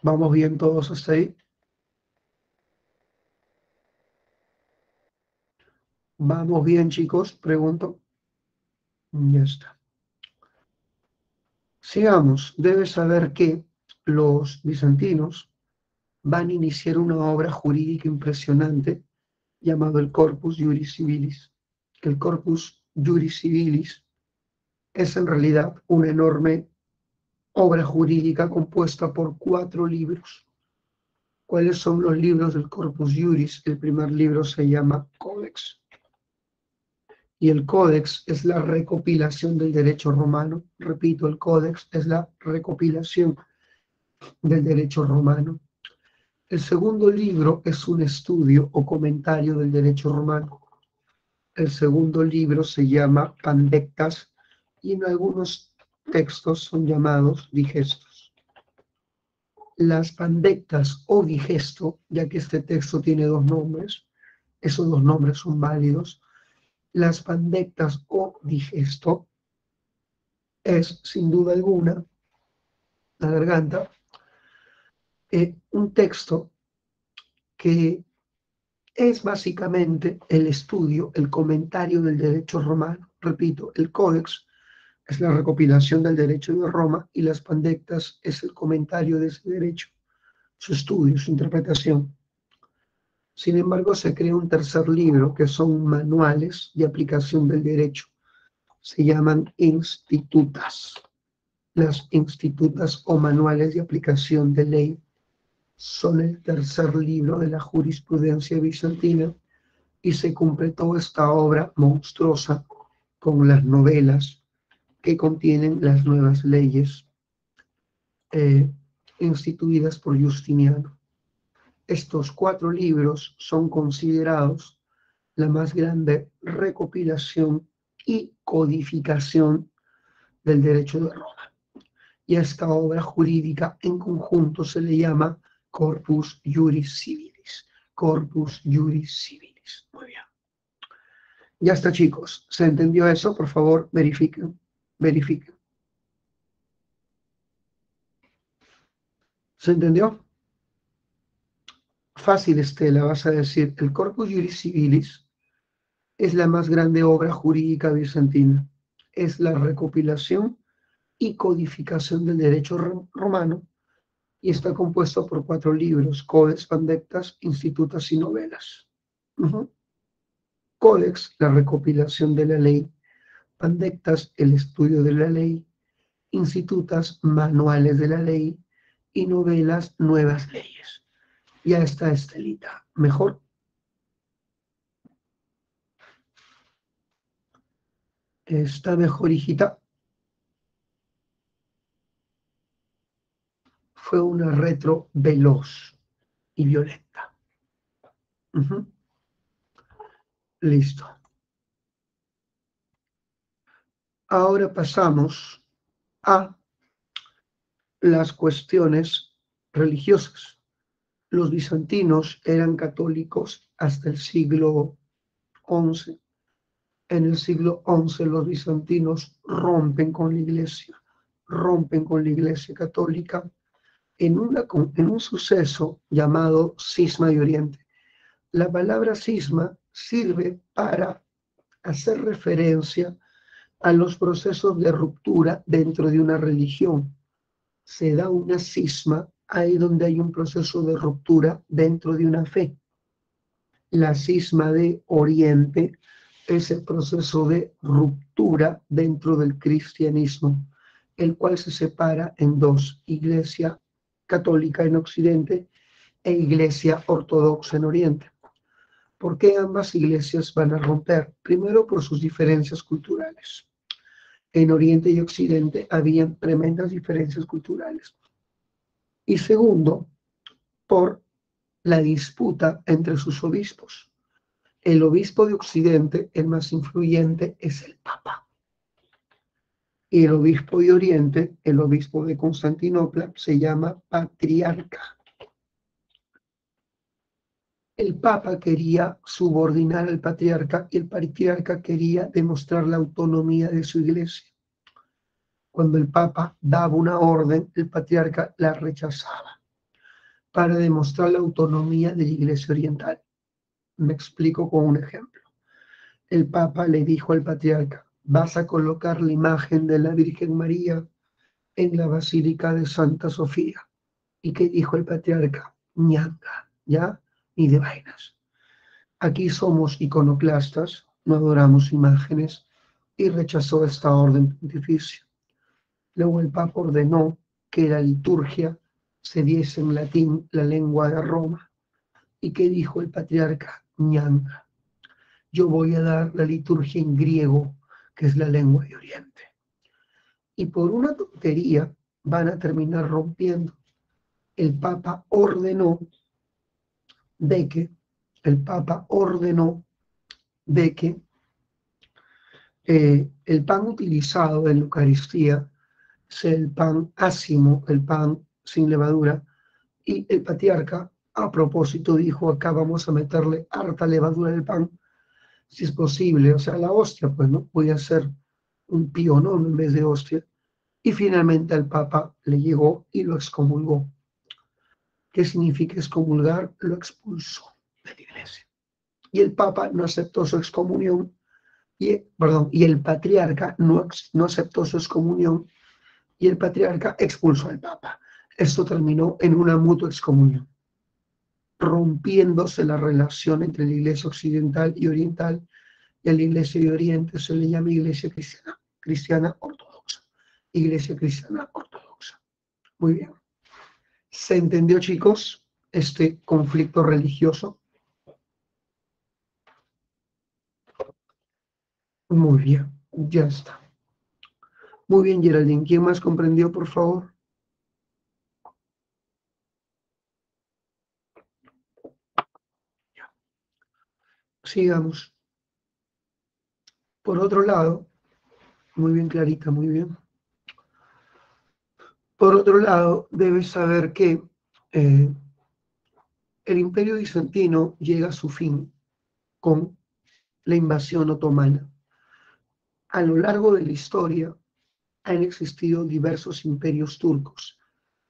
Speaker 1: ¿Vamos bien todos hasta ahí? ¿Vamos bien, chicos? Pregunto. Ya está. Sigamos. Debes saber que los bizantinos van a iniciar una obra jurídica impresionante llamado el Corpus Juris Civilis. El Corpus Juris Civilis es en realidad una enorme obra jurídica compuesta por cuatro libros. ¿Cuáles son los libros del Corpus Juris? El primer libro se llama Codex y el códex es la recopilación del derecho romano. Repito, el códex es la recopilación del derecho romano. El segundo libro es un estudio o comentario del derecho romano. El segundo libro se llama Pandectas y en algunos textos son llamados digestos. Las pandectas o digesto, ya que este texto tiene dos nombres, esos dos nombres son válidos, las pandectas o digesto es, sin duda alguna, la garganta, eh, un texto que es básicamente el estudio, el comentario del derecho romano. Repito, el códex es la recopilación del derecho de Roma y las pandectas es el comentario de ese derecho, su estudio, su interpretación. Sin embargo, se crea un tercer libro que son manuales de aplicación del derecho. Se llaman institutas. Las institutas o manuales de aplicación de ley son el tercer libro de la jurisprudencia bizantina y se completó esta obra monstruosa con las novelas que contienen las nuevas leyes eh, instituidas por Justiniano. Estos cuatro libros son considerados la más grande recopilación y codificación del derecho de Roma. Y esta obra jurídica en conjunto se le llama Corpus Juris Civilis. Corpus Juris Civilis. Muy bien. Ya está, chicos. ¿Se entendió eso? Por favor, verifiquen. Verifiquen. ¿Se entendió? Fácil, Estela, vas a decir. El Corpus Juris Civilis es la más grande obra jurídica bizantina. Es la recopilación y codificación del derecho romano y está compuesto por cuatro libros, Codex, Pandectas, Institutas y Novelas. Codex, la recopilación de la ley, Pandectas, el estudio de la ley, Institutas, manuales de la ley, y novelas, nuevas leyes. Ya está Estelita. ¿Mejor? Está mejor, hijita. Fue una retro veloz y violenta. Listo. Ahora pasamos a las cuestiones religiosas. Los bizantinos eran católicos hasta el siglo XI. En el siglo XI los bizantinos rompen con la iglesia, rompen con la iglesia católica en, en un suceso llamado cisma de Oriente. La palabra cisma sirve para hacer referencia a los procesos de ruptura dentro de una religión se da una cisma ahí donde hay un proceso de ruptura dentro de una fe. La cisma de Oriente es el proceso de ruptura dentro del cristianismo, el cual se separa en dos, iglesia católica en Occidente e iglesia ortodoxa en Oriente. ¿Por qué ambas iglesias van a romper? Primero por sus diferencias culturales en Oriente y Occidente habían tremendas diferencias culturales. Y segundo, por la disputa entre sus obispos. El obispo de Occidente, el más influyente, es el Papa. Y el obispo de Oriente, el obispo de Constantinopla, se llama patriarca el Papa quería subordinar al patriarca y el patriarca quería demostrar la autonomía de su iglesia. Cuando el Papa daba una orden, el patriarca la rechazaba para demostrar la autonomía de la iglesia oriental. Me explico con un ejemplo. El Papa le dijo al patriarca, vas a colocar la imagen de la Virgen María en la Basílica de Santa Sofía. ¿Y qué dijo el patriarca? Ñanga, ¿ya? ni de vainas. Aquí somos iconoclastas, no adoramos imágenes y rechazó esta orden pontificia. Luego el Papa ordenó que la liturgia se diese en latín, la lengua de Roma. ¿Y qué dijo el patriarca? Ñanga. Yo voy a dar la liturgia en griego, que es la lengua de Oriente. Y por una tontería van a terminar rompiendo. El Papa ordenó de que el Papa ordenó de que eh, el pan utilizado en la Eucaristía el pan ácimo, el pan sin levadura, y el patriarca a propósito dijo, acá vamos a meterle harta levadura en el pan, si es posible, o sea, la hostia, pues no, voy a hacer un pionón en vez de hostia, y finalmente al Papa le llegó y lo excomulgó. ¿Qué significa excomulgar? Lo expulsó de la iglesia. Y el Papa no aceptó su excomunión, y, perdón, y el patriarca no, no aceptó su excomunión, y el patriarca expulsó al Papa. Esto terminó en una mutua excomunión, rompiéndose la relación entre la iglesia occidental y oriental, y a la iglesia de Oriente se le llama iglesia cristiana, cristiana ortodoxa. Iglesia Cristiana Ortodoxa. Muy bien. ¿Se entendió, chicos, este conflicto religioso? Muy bien, ya está. Muy bien, Geraldine. ¿Quién más comprendió, por favor? Sigamos. Por otro lado, muy bien, Clarita, muy bien. Por otro lado, debes saber que eh, el imperio bizantino llega a su fin con la invasión otomana. A lo largo de la historia han existido diversos imperios turcos,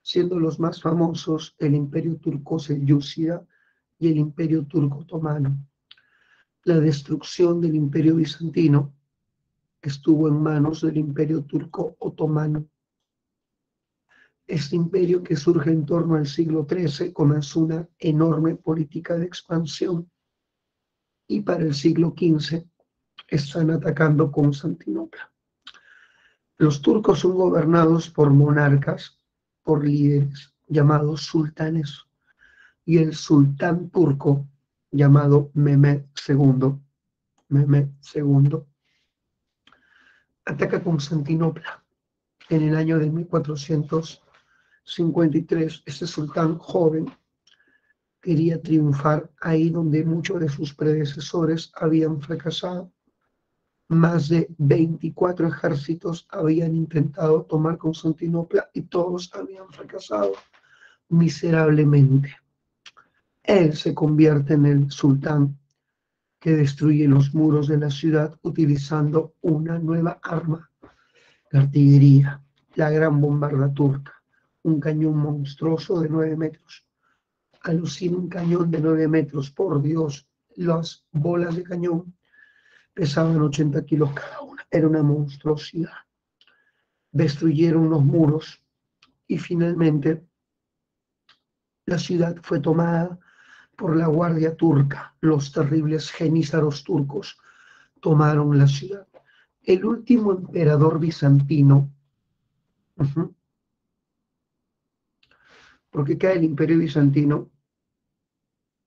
Speaker 1: siendo los más famosos el imperio turco selyúcida y el imperio turco otomano. La destrucción del imperio bizantino estuvo en manos del imperio turco otomano este imperio que surge en torno al siglo XIII comenzó una enorme política de expansión y para el siglo XV están atacando Constantinopla. Los turcos son gobernados por monarcas, por líderes llamados sultanes, y el sultán turco llamado Mehmed II, II, ataca Constantinopla en el año de 1400 53, este sultán joven quería triunfar ahí donde muchos de sus predecesores habían fracasado. Más de 24 ejércitos habían intentado tomar Constantinopla y todos habían fracasado miserablemente. Él se convierte en el sultán que destruye los muros de la ciudad utilizando una nueva arma, la artillería, la gran bombarda turca un cañón monstruoso de nueve metros. Alucina un cañón de nueve metros, por Dios, las bolas de cañón pesaban 80 kilos cada una, era una monstruosidad. Destruyeron los muros y finalmente la ciudad fue tomada por la guardia turca. Los terribles genízaros turcos tomaron la ciudad. El último emperador bizantino, porque cae el imperio bizantino,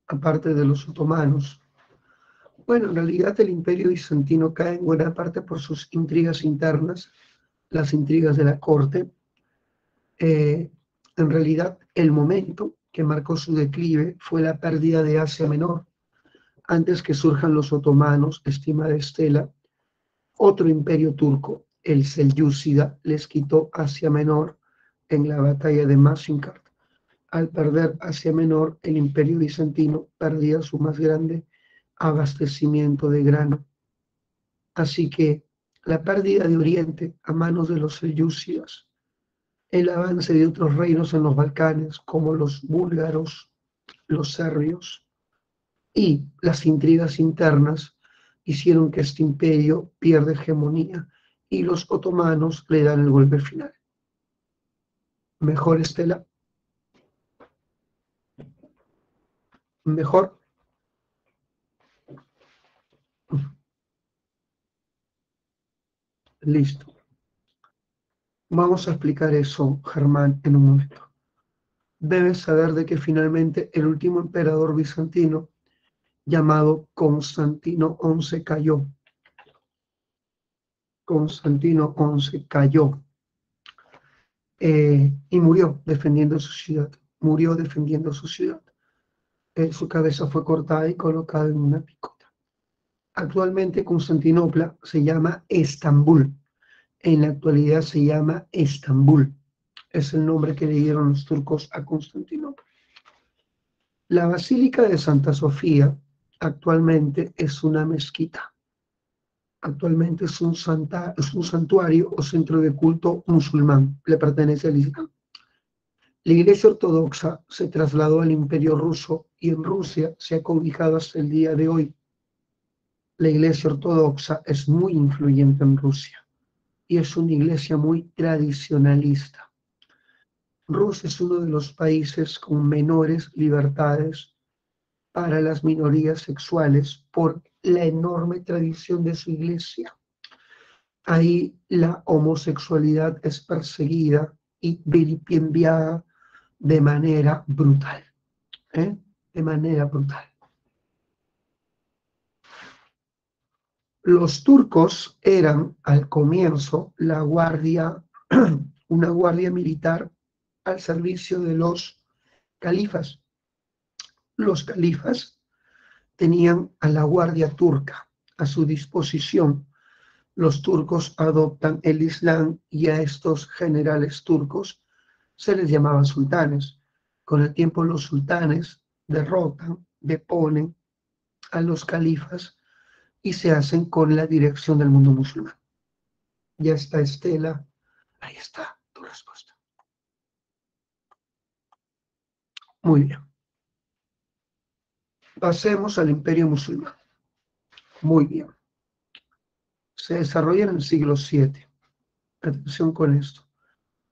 Speaker 1: aparte de los otomanos. Bueno, en realidad el imperio bizantino cae en buena parte por sus intrigas internas, las intrigas de la corte. Eh, en realidad el momento que marcó su declive fue la pérdida de Asia Menor. Antes que surjan los otomanos, estima de Estela, otro imperio turco, el Selyúcida, les quitó Asia Menor en la batalla de Masincar al perder Asia Menor, el imperio bizantino perdía su más grande abastecimiento de grano. Así que la pérdida de Oriente a manos de los selyúcidas, el avance de otros reinos en los Balcanes, como los búlgaros, los serbios, y las intrigas internas hicieron que este imperio pierda hegemonía y los otomanos le dan el golpe final. Mejor Estela. mejor. Listo. Vamos a explicar eso, Germán, en un momento. Debes saber de que finalmente el último emperador bizantino, llamado Constantino XI, cayó. Constantino XI cayó eh, y murió defendiendo su ciudad. Murió defendiendo su ciudad su cabeza fue cortada y colocada en una picota. Actualmente Constantinopla se llama Estambul. En la actualidad se llama Estambul. Es el nombre que le dieron los turcos a Constantinopla. La Basílica de Santa Sofía actualmente es una mezquita. Actualmente es un, es un santuario o centro de culto musulmán. Le pertenece al Islam. La Iglesia Ortodoxa se trasladó al Imperio Ruso y en Rusia se ha cobijado hasta el día de hoy. La Iglesia Ortodoxa es muy influyente en Rusia y es una iglesia muy tradicionalista. Rusia es uno de los países con menores libertades para las minorías sexuales por la enorme tradición de su iglesia. ahí la homosexualidad es perseguida y vilipendiada de manera brutal. ¿eh? De manera brutal. Los turcos eran al comienzo la guardia, una guardia militar al servicio de los califas. Los califas tenían a la guardia turca a su disposición. Los turcos adoptan el Islam y a estos generales turcos se les llamaba sultanes. Con el tiempo los sultanes derrotan, deponen a los califas y se hacen con la dirección del mundo musulmán. Ya está Estela, ahí está tu respuesta. Muy bien. Pasemos al imperio musulmán. Muy bien. Se desarrolla en el siglo VII. Atención con esto.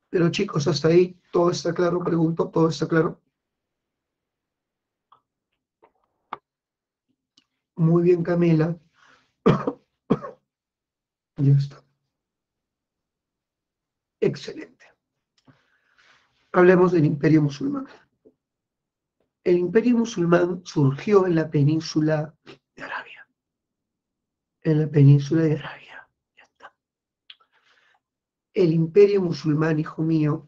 Speaker 1: Pero chicos, hasta ahí todo está claro, pregunto, todo está claro. Muy bien, Camila. ya está. Excelente. Hablemos del imperio musulmán. El imperio musulmán surgió en la península de Arabia. En la península de Arabia. Ya está. El imperio musulmán, hijo mío,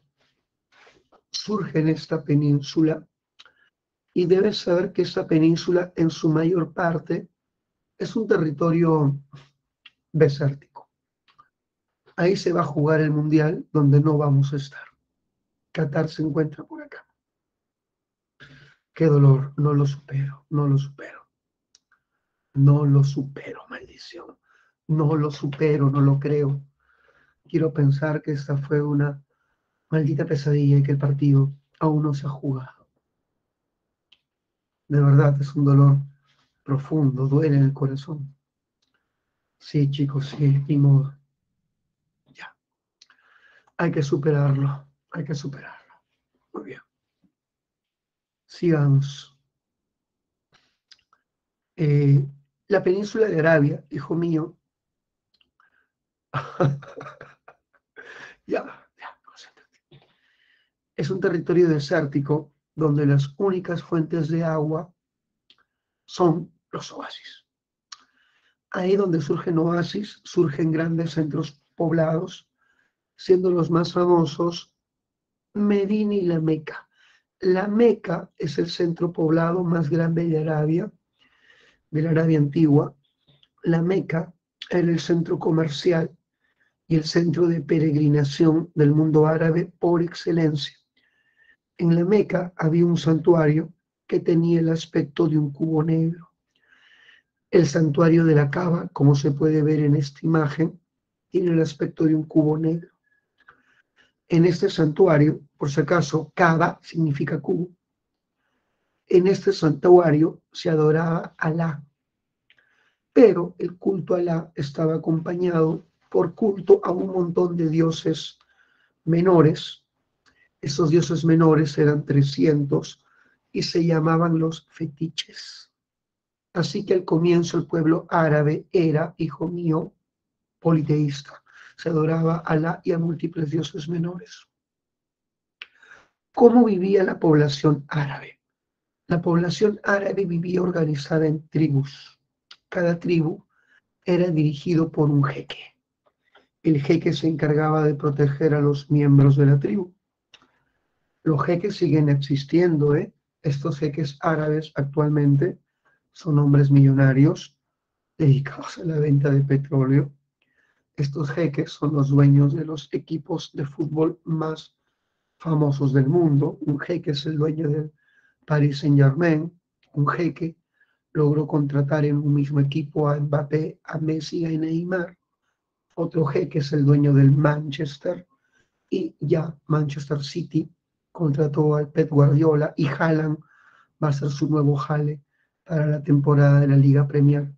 Speaker 1: surge en esta península y debes saber que esta península en su mayor parte es un territorio desértico. Ahí se va a jugar el mundial donde no vamos a estar. Qatar se encuentra por acá. Qué dolor, no lo supero, no lo supero. No lo supero, maldición. No lo supero, no lo creo. Quiero pensar que esta fue una maldita pesadilla y que el partido aún no se ha jugado. De verdad es un dolor profundo, duele en el corazón. Sí, chicos, sí, ni modo. Ya. Hay que superarlo, hay que superarlo. Muy bien. Sigamos. Eh, la península de Arabia, hijo mío. ya, ya, Es un territorio desértico donde las únicas fuentes de agua son los oasis. Ahí donde surgen oasis, surgen grandes centros poblados, siendo los más famosos Medina y la Meca. La Meca es el centro poblado más grande de Arabia, de la Arabia antigua. La Meca era el centro comercial y el centro de peregrinación del mundo árabe por excelencia. En la Meca había un santuario que tenía el aspecto de un cubo negro. El santuario de la cava, como se puede ver en esta imagen, tiene el aspecto de un cubo negro. En este santuario, por si acaso, cava significa cubo. En este santuario se adoraba a Alá, pero el culto a Alá estaba acompañado por culto a un montón de dioses menores. Esos dioses menores eran 300 y se llamaban los fetiches. Así que al comienzo el pueblo árabe era, hijo mío, politeísta. Se adoraba a Alá y a múltiples dioses menores. ¿Cómo vivía la población árabe? La población árabe vivía organizada en tribus. Cada tribu era dirigido por un jeque. El jeque se encargaba de proteger a los miembros de la tribu. Los jeques siguen existiendo, ¿eh? Estos jeques árabes actualmente son hombres millonarios dedicados a la venta de petróleo. Estos jeques son los dueños de los equipos de fútbol más famosos del mundo. Un jeque es el dueño del Paris Saint Germain. Un jeque logró contratar en un mismo equipo a Mbappé, a Messi a Neymar. Otro jeque es el dueño del Manchester y ya Manchester City contrató al Pep Guardiola y Haaland va a ser su nuevo jale para la temporada de la Liga Premier.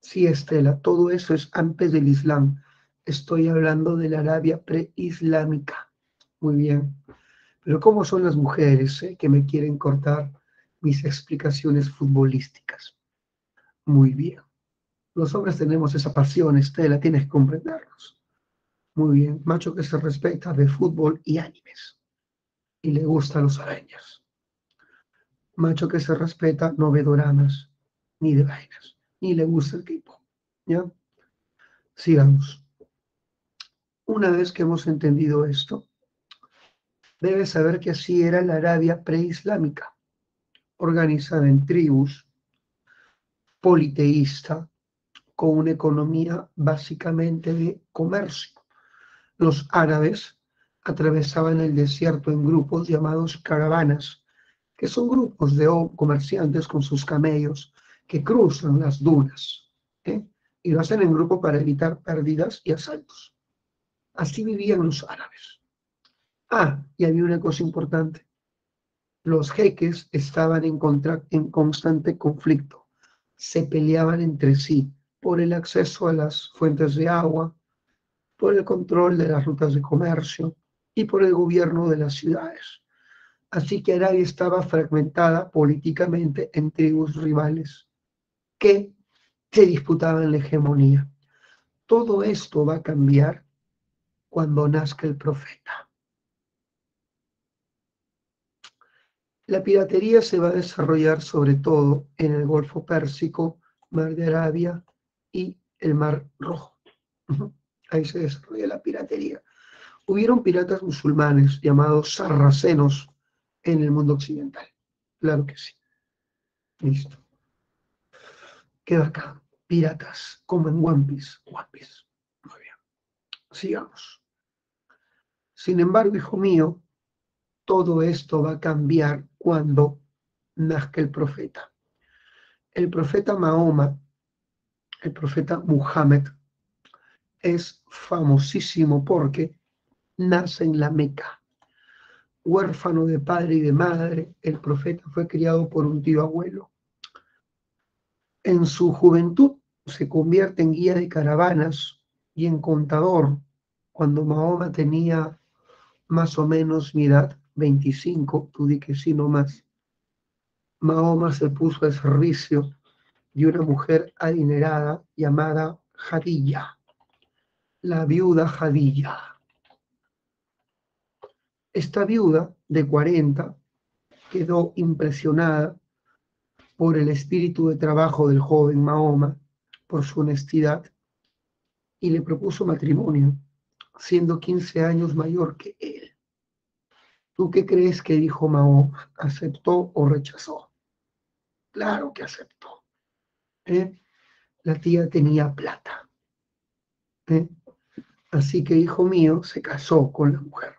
Speaker 1: Sí, Estela, todo eso es antes del Islam. Estoy hablando de la Arabia preislámica. Muy bien. Pero ¿cómo son las mujeres eh, que me quieren cortar mis explicaciones futbolísticas? Muy bien. Los hombres tenemos esa pasión, Estela, tienes que comprendernos. Muy bien, macho que se respeta ve fútbol y animes. Y le gustan los arañas. Macho que se respeta no ve doramas, ni de vainas, ni le gusta el tipo. ¿Ya? Sigamos. Una vez que hemos entendido esto, debes saber que así era la Arabia preislámica, organizada en tribus, politeísta, con una economía básicamente de comercio. Los árabes atravesaban el desierto en grupos llamados caravanas, que son grupos de comerciantes con sus camellos que cruzan las dunas. Y lo hacen en grupo para evitar pérdidas y asaltos. Así vivían los árabes. Ah, y había una cosa importante. Los jeques estaban en constante conflicto. Se peleaban entre sí por el acceso a las fuentes de agua, por el control de las rutas de comercio y por el gobierno de las ciudades. Así que Arabia estaba fragmentada políticamente en tribus rivales que se disputaban la hegemonía. Todo esto va a cambiar cuando nazca el profeta. La piratería se va a desarrollar sobre todo en el Golfo Pérsico, Mar de Arabia y el Mar Rojo. Ahí se desarrolla la piratería. Hubieron piratas musulmanes llamados sarracenos en el mundo occidental. Claro que sí. Listo. Queda acá. Piratas, como en One Piece. One Piece. Muy bien. Sigamos. Sin embargo, hijo mío, todo esto va a cambiar cuando nazca el profeta. El profeta Mahoma, el profeta Muhammad, es famosísimo porque nace en la Meca. Huérfano de padre y de madre, el profeta fue criado por un tío abuelo. En su juventud se convierte en guía de caravanas y en contador cuando Mahoma tenía más o menos mi edad, 25, tú di que sí, no más. Mahoma se puso al servicio de una mujer adinerada llamada Jadilla, la viuda Jadilla. Esta viuda de 40 quedó impresionada por el espíritu de trabajo del joven Mahoma, por su honestidad, y le propuso matrimonio, siendo 15 años mayor que él. ¿Tú qué crees que dijo Mahoma? ¿Aceptó o rechazó? Claro que aceptó. ¿eh? La tía tenía plata. ¿eh? Así que, hijo mío, se casó con la mujer.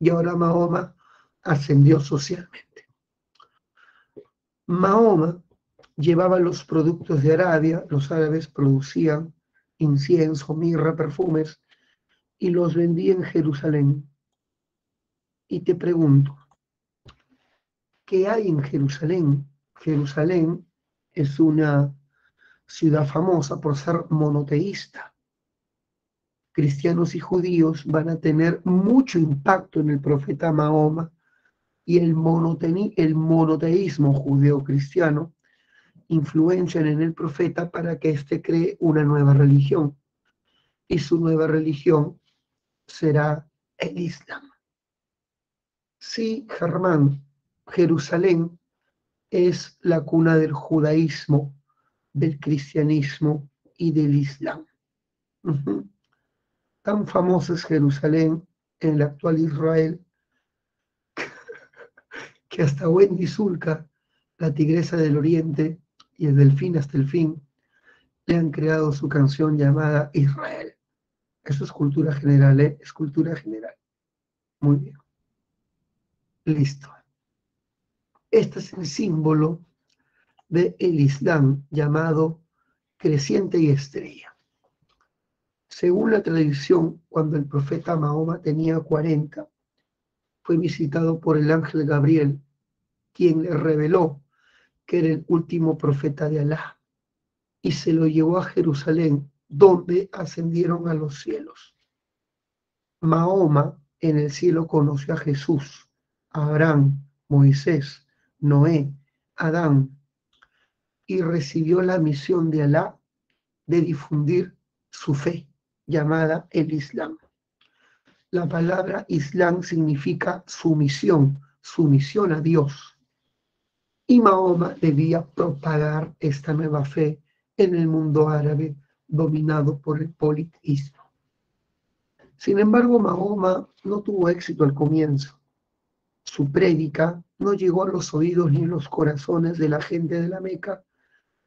Speaker 1: Y ahora Mahoma ascendió socialmente. Mahoma llevaba los productos de Arabia, los árabes producían incienso, mirra, perfumes, y los vendía en Jerusalén y te pregunto, ¿qué hay en Jerusalén? Jerusalén es una ciudad famosa por ser monoteísta. Cristianos y judíos van a tener mucho impacto en el profeta Mahoma y el, monoteísmo judeo-cristiano influencian en el profeta para que éste cree una nueva religión. Y su nueva religión será el Islam. Sí, Germán, Jerusalén es la cuna del judaísmo, del cristianismo y del islam. Tan famoso es Jerusalén en el actual Israel que hasta Wendy Zulka, la tigresa del oriente y el delfín hasta el fin, le han creado su canción llamada Israel. Eso es cultura general, ¿eh? es cultura general. Muy bien. Listo. Este es el símbolo del el Islam llamado creciente y estrella. Según la tradición, cuando el profeta Mahoma tenía 40, fue visitado por el ángel Gabriel, quien le reveló que era el último profeta de Alá, y se lo llevó a Jerusalén, donde ascendieron a los cielos. Mahoma en el cielo conoció a Jesús, Abraham, Moisés, Noé, Adán. y recibió la misión de Alá de difundir su fe, llamada el Islam. La palabra Islam significa sumisión, sumisión a Dios. Y Mahoma debía propagar esta nueva fe en el mundo árabe dominado por el politeísmo. Sin embargo, Mahoma no tuvo éxito al comienzo. Su prédica no llegó a los oídos ni a los corazones de la gente de la Meca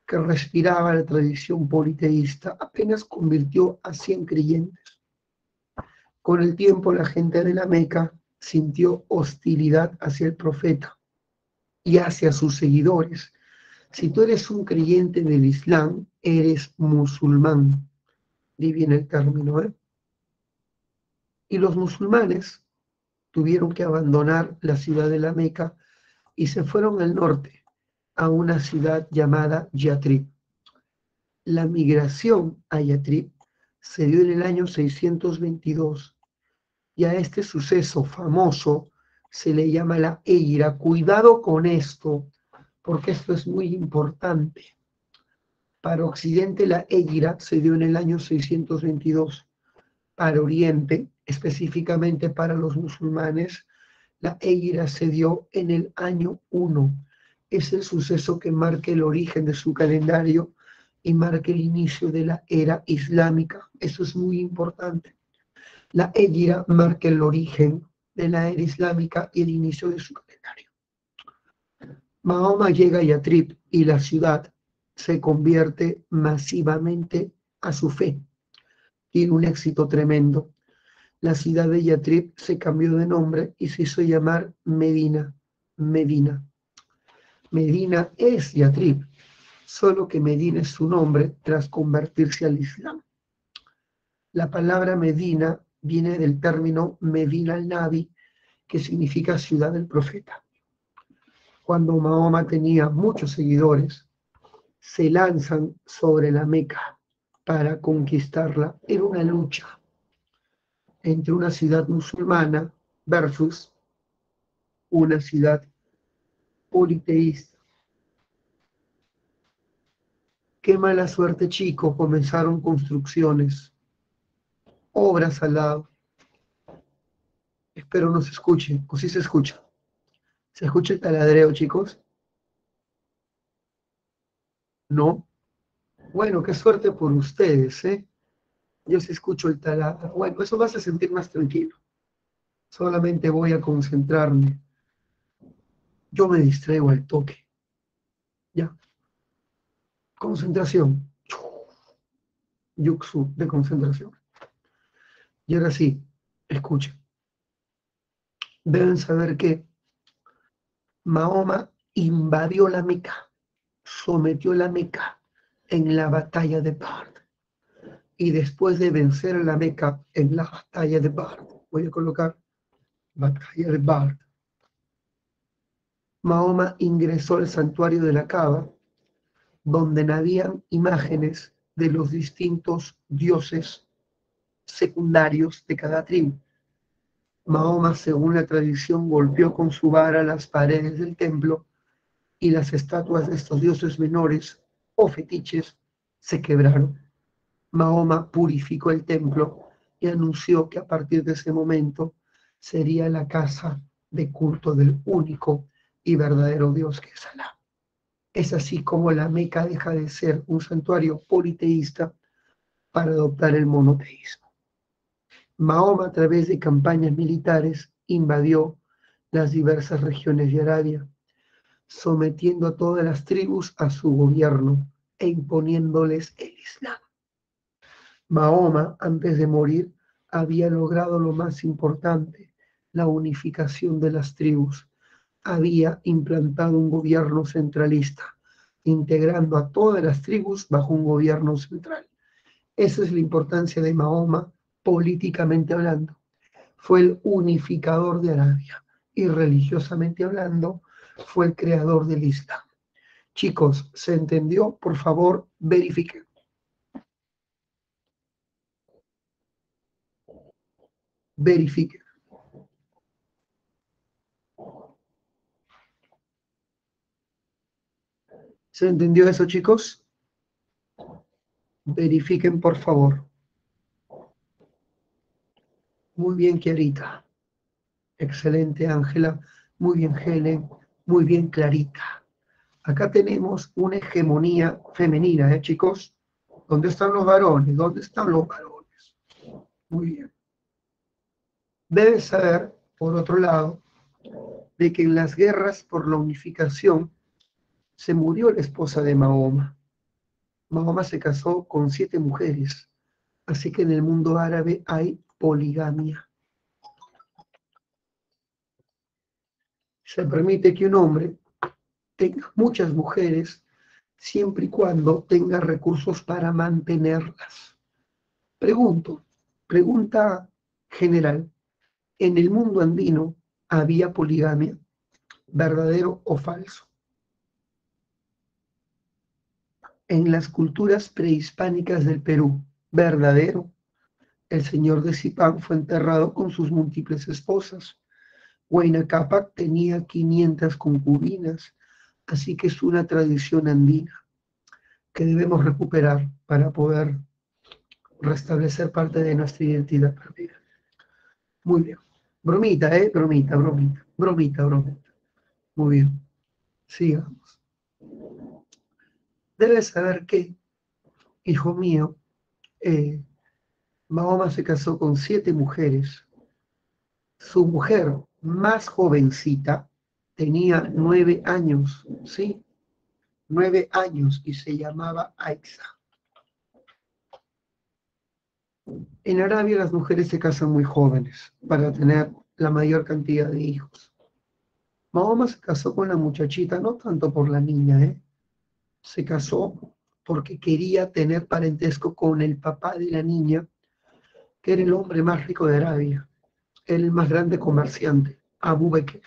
Speaker 1: que respiraba la tradición politeísta, apenas convirtió a 100 creyentes. Con el tiempo la gente de la Meca sintió hostilidad hacia el profeta y hacia sus seguidores. Si tú eres un creyente del Islam, eres musulmán. Di bien el término, ¿eh? Y los musulmanes tuvieron que abandonar la ciudad de la Meca y se fueron al norte, a una ciudad llamada Yatrib. La migración a Yatrib se dio en el año 622 y a este suceso famoso se le llama la Eira. Cuidado con esto, porque esto es muy importante. Para Occidente la Eira se dio en el año 622. Para Oriente, específicamente para los musulmanes, la Eira se dio en el año 1. Es el suceso que marca el origen de su calendario y marca el inicio de la era islámica. Eso es muy importante. La Égira marca el origen de la era islámica y el inicio de su calendario. Mahoma llega a Yatrib y la ciudad se convierte masivamente a su fe. Tiene un éxito tremendo. La ciudad de Yatrib se cambió de nombre y se hizo llamar Medina. Medina. Medina es Yatrib, solo que Medina es su nombre tras convertirse al Islam. La palabra Medina viene del término Medina al-Nabi, que significa ciudad del profeta. Cuando Mahoma tenía muchos seguidores, se lanzan sobre la Meca para conquistarla. Era una lucha entre una ciudad musulmana versus una ciudad politeísta. Qué mala suerte, chicos, comenzaron construcciones obras al lado. Espero no se escuche, o si se escucha. ¿Se escucha el taladreo, chicos? ¿No? Bueno, qué suerte por ustedes, ¿eh? Yo sí escucho el taladro. Bueno, eso vas a sentir más tranquilo. Solamente voy a concentrarme. Yo me distraigo al toque. Ya. Concentración. Yuxu de concentración. Y ahora sí, escuchen. Deben saber que Mahoma invadió la Meca, sometió la Meca en la batalla de Bard. Y después de vencer la Meca en la batalla de Bard, voy a colocar batalla de Bard, Mahoma ingresó al santuario de la Cava, donde habían imágenes de los distintos dioses secundarios de cada tribu. Mahoma, según la tradición, golpeó con su vara las paredes del templo y las estatuas de estos dioses menores o fetiches se quebraron. Mahoma purificó el templo y anunció que a partir de ese momento sería la casa de culto del único y verdadero Dios que es Alá. Es así como la Meca deja de ser un santuario politeísta para adoptar el monoteísmo. Mahoma a través de campañas militares invadió las diversas regiones de Arabia, sometiendo a todas las tribus a su gobierno e imponiéndoles el Islam. Mahoma, antes de morir, había logrado lo más importante, la unificación de las tribus. Había implantado un gobierno centralista, integrando a todas las tribus bajo un gobierno central. Esa es la importancia de Mahoma políticamente hablando. Fue el unificador de Arabia y religiosamente hablando fue el creador del Islam. Chicos, ¿se entendió? Por favor, verifiquen. Verifiquen. ¿Se entendió eso, chicos? Verifiquen, por favor. Muy bien, Clarita. Excelente, Ángela. Muy bien, Helen. Muy bien, Clarita. Acá tenemos una hegemonía femenina, ¿eh, chicos? ¿Dónde están los varones? ¿Dónde están los varones? Muy bien. Debes saber, por otro lado, de que en las guerras por la unificación se murió la esposa de Mahoma. Mahoma se casó con siete mujeres, así que en el mundo árabe hay poligamia. Se permite que un hombre tenga muchas mujeres siempre y cuando tenga recursos para mantenerlas. Pregunto, pregunta general, ¿en el mundo andino había poligamia? ¿Verdadero o falso? En las culturas prehispánicas del Perú, verdadero, el señor de Zipán fue enterrado con sus múltiples esposas. Huayna Capac tenía 500 concubinas, así que es una tradición andina que debemos recuperar para poder restablecer parte de nuestra identidad perdida. Muy bien. Bromita, ¿eh? Bromita, bromita, bromita, bromita. Muy bien. Sigamos. Debes saber que, hijo mío, eh, Mahoma se casó con siete mujeres. Su mujer más jovencita tenía nueve años, ¿sí? Nueve años y se llamaba Aixa. En Arabia las mujeres se casan muy jóvenes para tener la mayor cantidad de hijos. Mahoma se casó con la muchachita, no tanto por la niña, ¿eh? Se casó porque quería tener parentesco con el papá de la niña que era el hombre más rico de Arabia, el más grande comerciante, Abu Bakr.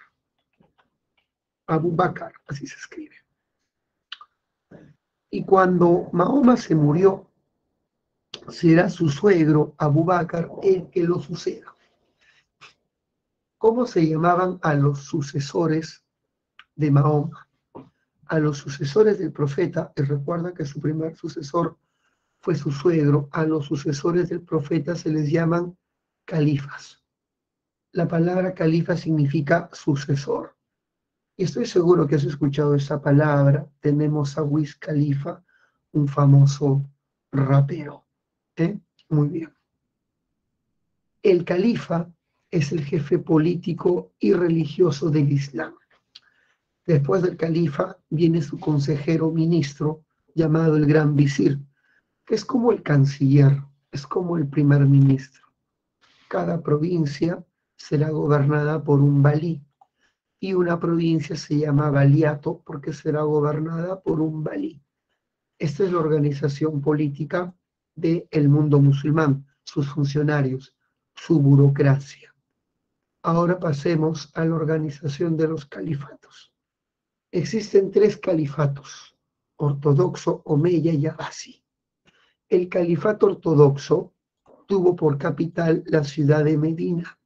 Speaker 1: Abu Bakr, así se escribe. Y cuando Mahoma se murió, será su suegro, Abu Bakr, el que lo suceda. ¿Cómo se llamaban a los sucesores de Mahoma? A los sucesores del profeta, y recuerda que su primer sucesor fue su suegro, a los sucesores del profeta se les llaman califas. La palabra califa significa sucesor. Y estoy seguro que has escuchado esa palabra. Tenemos a Wiz Khalifa, un famoso rapero. ¿eh? Muy bien. El califa es el jefe político y religioso del Islam. Después del califa viene su consejero ministro llamado el gran visir es como el canciller, es como el primer ministro. Cada provincia será gobernada por un balí y una provincia se llama baliato porque será gobernada por un balí. Esta es la organización política del mundo musulmán, sus funcionarios, su burocracia. Ahora pasemos a la organización de los califatos. Existen tres califatos, ortodoxo, omeya y abasi. El califato ortodoxo tuvo por capital la ciudad de Medina.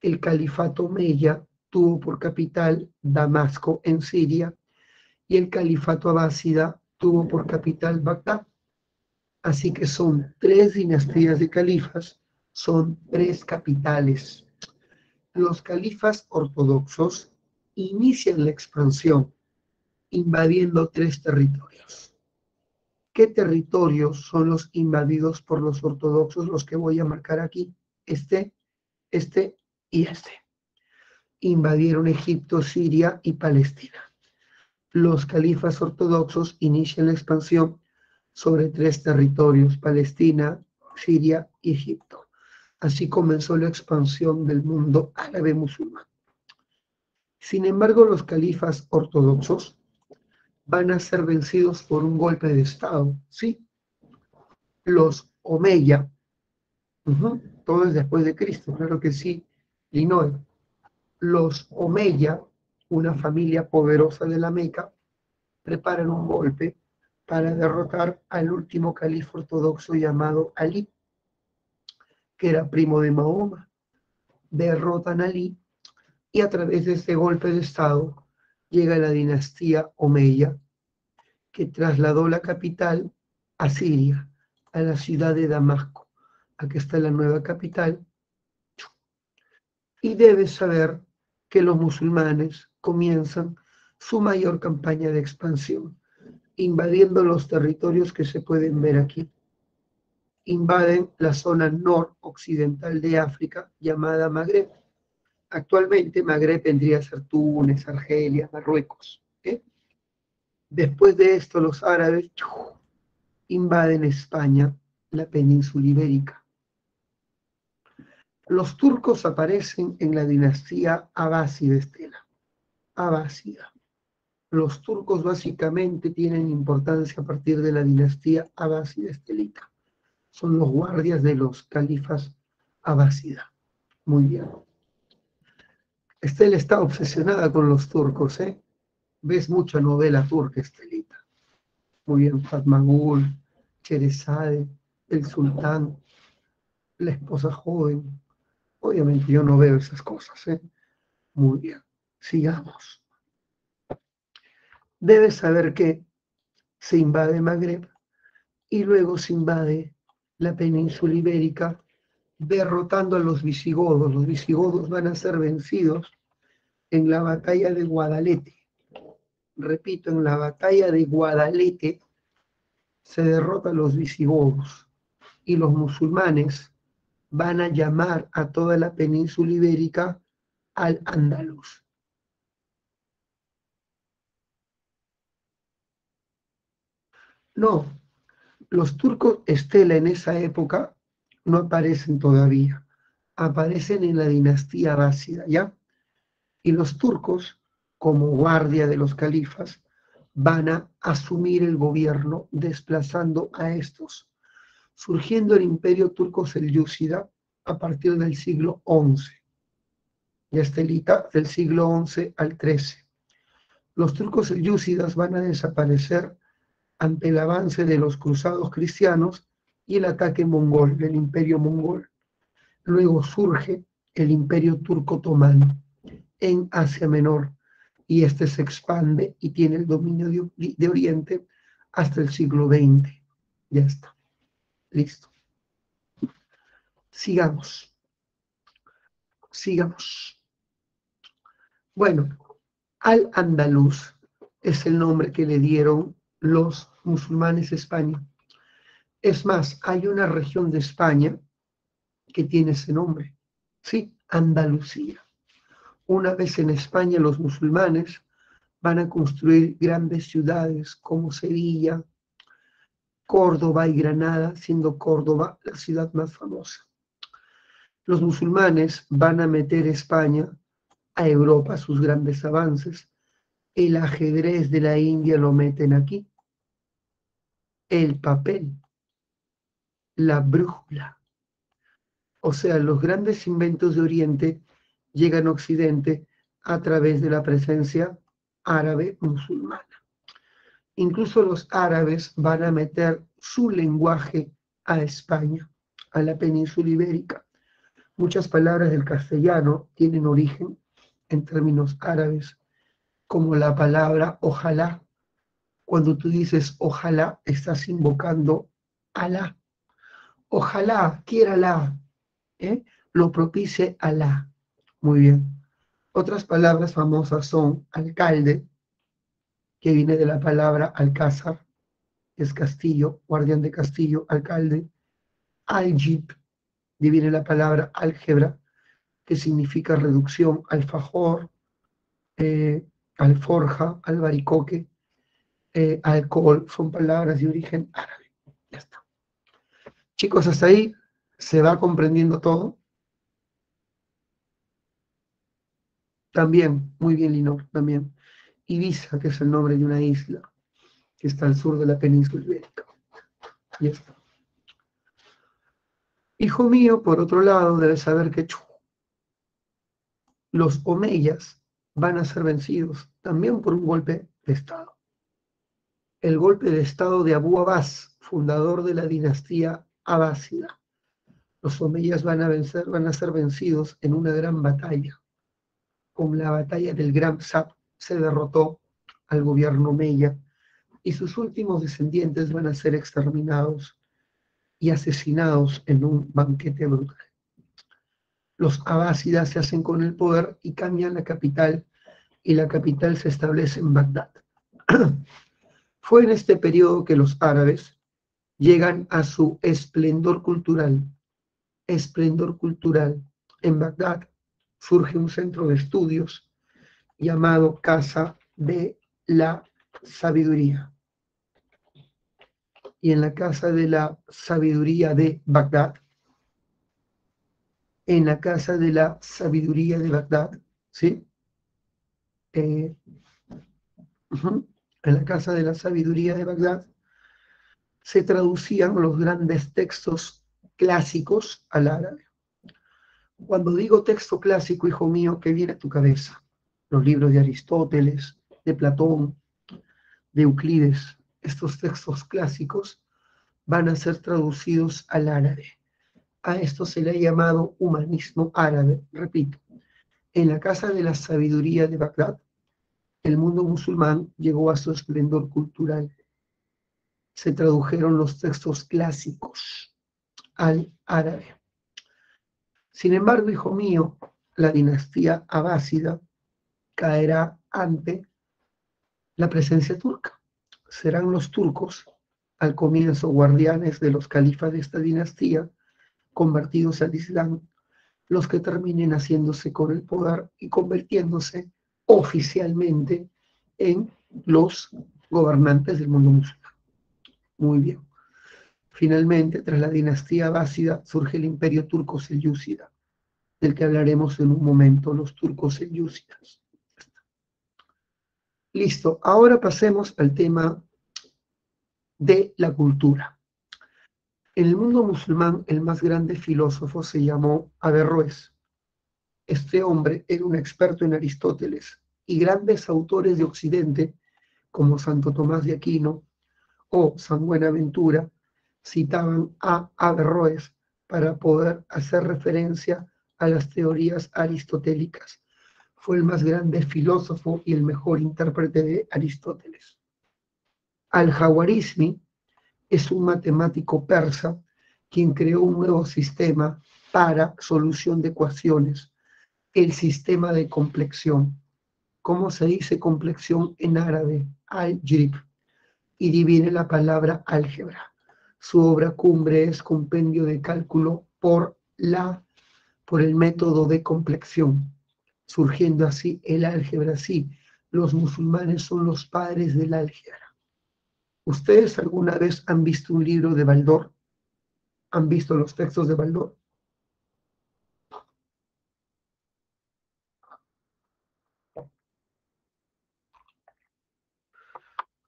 Speaker 1: El califato Meya tuvo por capital Damasco en Siria y el califato abásida tuvo por capital Bagdad. Así que son tres dinastías de califas, son tres capitales. Los califas ortodoxos inician la expansión invadiendo tres territorios qué territorios son los invadidos por los ortodoxos, los que voy a marcar aquí, este, este y este. Invadieron Egipto, Siria y Palestina. Los califas ortodoxos inician la expansión sobre tres territorios, Palestina, Siria y Egipto. Así comenzó la expansión del mundo árabe musulmán. Sin embargo, los califas ortodoxos van a ser vencidos por un golpe de Estado, ¿sí? Los Omeya, todo es después de Cristo, claro que sí, no. Los Omeya, una familia poderosa de la Meca, preparan un golpe para derrotar al último califa ortodoxo llamado Ali, que era primo de Mahoma. Derrotan a Ali y a través de este golpe de Estado llega la dinastía Omeya que trasladó la capital a Siria, a la ciudad de Damasco. Aquí está la nueva capital. Y debes saber que los musulmanes comienzan su mayor campaña de expansión, invadiendo los territorios que se pueden ver aquí. Invaden la zona noroccidental de África llamada Magreb. Actualmente Magreb vendría a ser Túnez, Argelia, Marruecos. Después de esto los árabes invaden España, la península ibérica. Los turcos aparecen en la dinastía Abbásida Estela. Abbásida. Los turcos básicamente tienen importancia a partir de la dinastía Abbásida Estelita. Son los guardias de los califas Abbásida. Muy bien. Estela está obsesionada con los turcos, ¿eh? Ves mucha novela turca, Estelita. Muy bien, Fatmagul, Cherezade, el sultán, la esposa joven. Obviamente yo no veo esas cosas, ¿eh? Muy bien, sigamos. Debes saber que se invade Magreb y luego se invade la península ibérica derrotando a los visigodos. Los visigodos van a ser vencidos en la batalla de Guadalete. Repito, en la batalla de Guadalete se derrotan los visigodos y los musulmanes van a llamar a toda la península ibérica al Andaluz. No, los turcos Estela en esa época no aparecen todavía, aparecen en la dinastía Básida, ¿ya? Y los turcos, como guardia de los califas, van a asumir el gobierno desplazando a estos, surgiendo el imperio turco selyúcida a partir del siglo XI y Estelita del siglo XI al XIII. Los turcos selyúcidas van a desaparecer ante el avance de los cruzados cristianos y el ataque mongol, del imperio mongol. Luego surge el imperio turco otomano en Asia Menor, y este se expande y tiene el dominio de, Oriente hasta el siglo XX. Ya está. Listo. Sigamos. Sigamos. Bueno, Al-Andalus es el nombre que le dieron los musulmanes a España. Es más, hay una región de España que tiene ese nombre. Sí, Andalucía. Una vez en España los musulmanes van a construir grandes ciudades como Sevilla, Córdoba y Granada, siendo Córdoba la ciudad más famosa. Los musulmanes van a meter España a Europa sus grandes avances. El ajedrez de la India lo meten aquí. El papel, la brújula. O sea, los grandes inventos de Oriente llegan a Occidente a través de la presencia árabe musulmana. Incluso los árabes van a meter su lenguaje a España, a la península ibérica. Muchas palabras del castellano tienen origen en términos árabes, como la palabra ojalá. Cuando tú dices ojalá, estás invocando Alá. Ojalá, quiera Alá, ¿eh? lo propicie Alá. Muy bien. Otras palabras famosas son alcalde, que viene de la palabra alcázar, es castillo, guardián de castillo, alcalde. Aljib, de viene la palabra álgebra, que significa reducción, alfajor, eh, alforja, albaricoque, eh, alcohol, son palabras de origen árabe. Ya está. Chicos, hasta ahí se va comprendiendo todo. También, muy bien, Linor, también. Ibiza, que es el nombre de una isla que está al sur de la península ibérica. Y está. Hijo mío, por otro lado, debes saber que los omeyas van a ser vencidos también por un golpe de Estado. El golpe de Estado de Abu Abbas, fundador de la dinastía Abbásida. Los omeyas van a ser vencidos en una gran batalla con la batalla del Gran Zap se derrotó al gobierno Meya y sus últimos descendientes van a ser exterminados y asesinados en un banquete brutal. Los abásidas se hacen con el poder y cambian la capital y la capital se establece en Bagdad. Fue en este periodo que los árabes llegan a su esplendor cultural. Esplendor cultural. En Bagdad surge un centro de estudios llamado Casa de la Sabiduría. Y en la Casa de la Sabiduría de Bagdad, en la Casa de la Sabiduría de Bagdad, ¿sí? Eh, en la Casa de la Sabiduría de Bagdad, se traducían los grandes textos clásicos al árabe. Cuando digo texto clásico, hijo mío, ¿qué viene a tu cabeza? Los libros de Aristóteles, de Platón, de Euclides, estos textos clásicos van a ser traducidos al árabe. A esto se le ha llamado humanismo árabe. Repito, en la Casa de la Sabiduría de Bagdad, el mundo musulmán llegó a su esplendor cultural. Se tradujeron los textos clásicos al árabe. Sin embargo, hijo mío, la dinastía abásida caerá ante la presencia turca. Serán los turcos, al comienzo guardianes de los califas de esta dinastía, convertidos al Islam, los que terminen haciéndose con el poder y convirtiéndose oficialmente en los gobernantes del mundo musulmán. Muy bien. Finalmente, tras la dinastía abásida, surge el imperio turco selyúcida, del que hablaremos en un momento, los turcos selyúcidas. Listo, ahora pasemos al tema de la cultura. En el mundo musulmán, el más grande filósofo se llamó Averroes. Este hombre era un experto en Aristóteles y grandes autores de Occidente, como Santo Tomás de Aquino o San Buenaventura, citaban a Averroes para poder hacer referencia a las teorías aristotélicas fue el más grande filósofo y el mejor intérprete de Aristóteles. Al-Jawarizmi es un matemático persa quien creó un nuevo sistema para solución de ecuaciones, el sistema de complexión. ¿Cómo se dice complexión en árabe? Al-Jrib. Y divide la palabra álgebra. Su obra cumbre es compendio de cálculo por, la, por el método de complexión surgiendo así el álgebra. Sí, los musulmanes son los padres del álgebra. ¿Ustedes alguna vez han visto un libro de Baldor? ¿Han visto los textos de Baldor?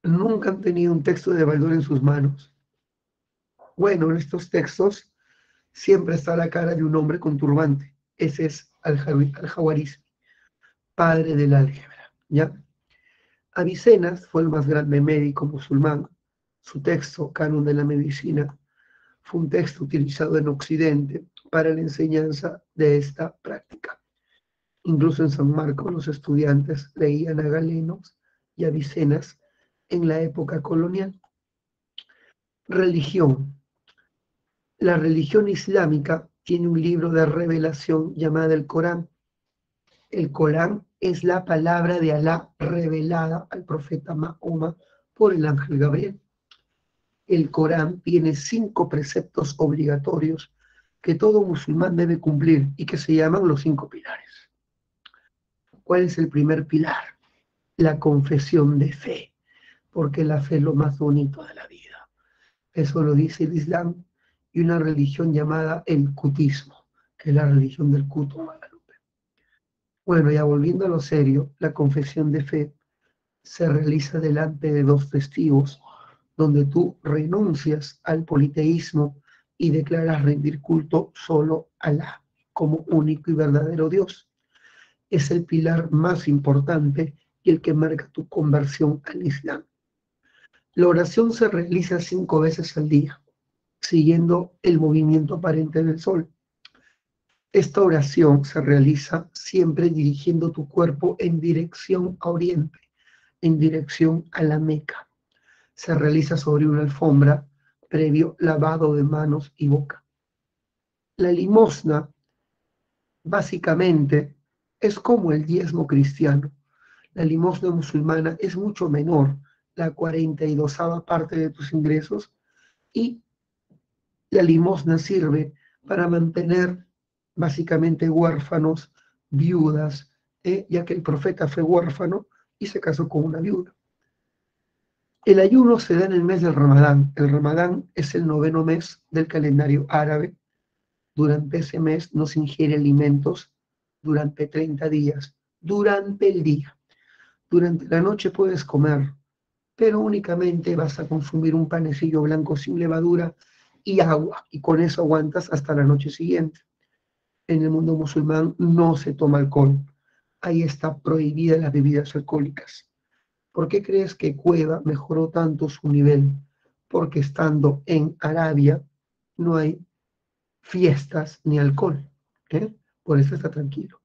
Speaker 1: Nunca han tenido un texto de Baldor en sus manos. Bueno, en estos textos siempre está la cara de un hombre con turbante. Ese es al-Jawarizm padre del álgebra. ¿ya? Avicenas fue el más grande médico musulmán. Su texto, Canon de la Medicina, fue un texto utilizado en Occidente para la enseñanza de esta práctica. Incluso en San Marcos los estudiantes leían a Galenos y Avicenas en la época colonial. Religión. La religión islámica tiene un libro de revelación llamado el Corán. El Corán es la palabra de Alá revelada al profeta Mahoma por el ángel Gabriel. El Corán tiene cinco preceptos obligatorios que todo musulmán debe cumplir y que se llaman los cinco pilares. ¿Cuál es el primer pilar? La confesión de fe, porque la fe es lo más bonito de la vida. Eso lo dice el Islam y una religión llamada el cutismo, que es la religión del cuto bueno, ya volviendo a lo serio, la confesión de fe se realiza delante de dos testigos, donde tú renuncias al politeísmo y declaras rendir culto solo a Alá como único y verdadero Dios. Es el pilar más importante y el que marca tu conversión al Islam. La oración se realiza cinco veces al día, siguiendo el movimiento aparente del sol. Esta oración se realiza siempre dirigiendo tu cuerpo en dirección a oriente, en dirección a la Meca. se realiza sobre una alfombra previo lavado de manos y boca. La limosna, básicamente, es como el diezmo cristiano. La limosna musulmana es mucho menor, la 42 parte de tus ingresos, y la limosna sirve para mantener básicamente huérfanos, viudas, eh, ya que el profeta fue huérfano y se casó con una viuda. El ayuno se da en el mes del Ramadán. El Ramadán es el noveno mes del calendario árabe. Durante ese mes no se ingiere alimentos durante 30 días, durante el día. Durante la noche puedes comer, pero únicamente vas a consumir un panecillo blanco sin levadura y agua, y con eso aguantas hasta la noche siguiente. En el mundo musulmán no se toma alcohol. Ahí está prohibida las bebidas alcohólicas. ¿Por qué crees que Cueva mejoró tanto su nivel? Porque estando en Arabia no hay fiestas ni alcohol. ¿eh? Por eso está tranquilo.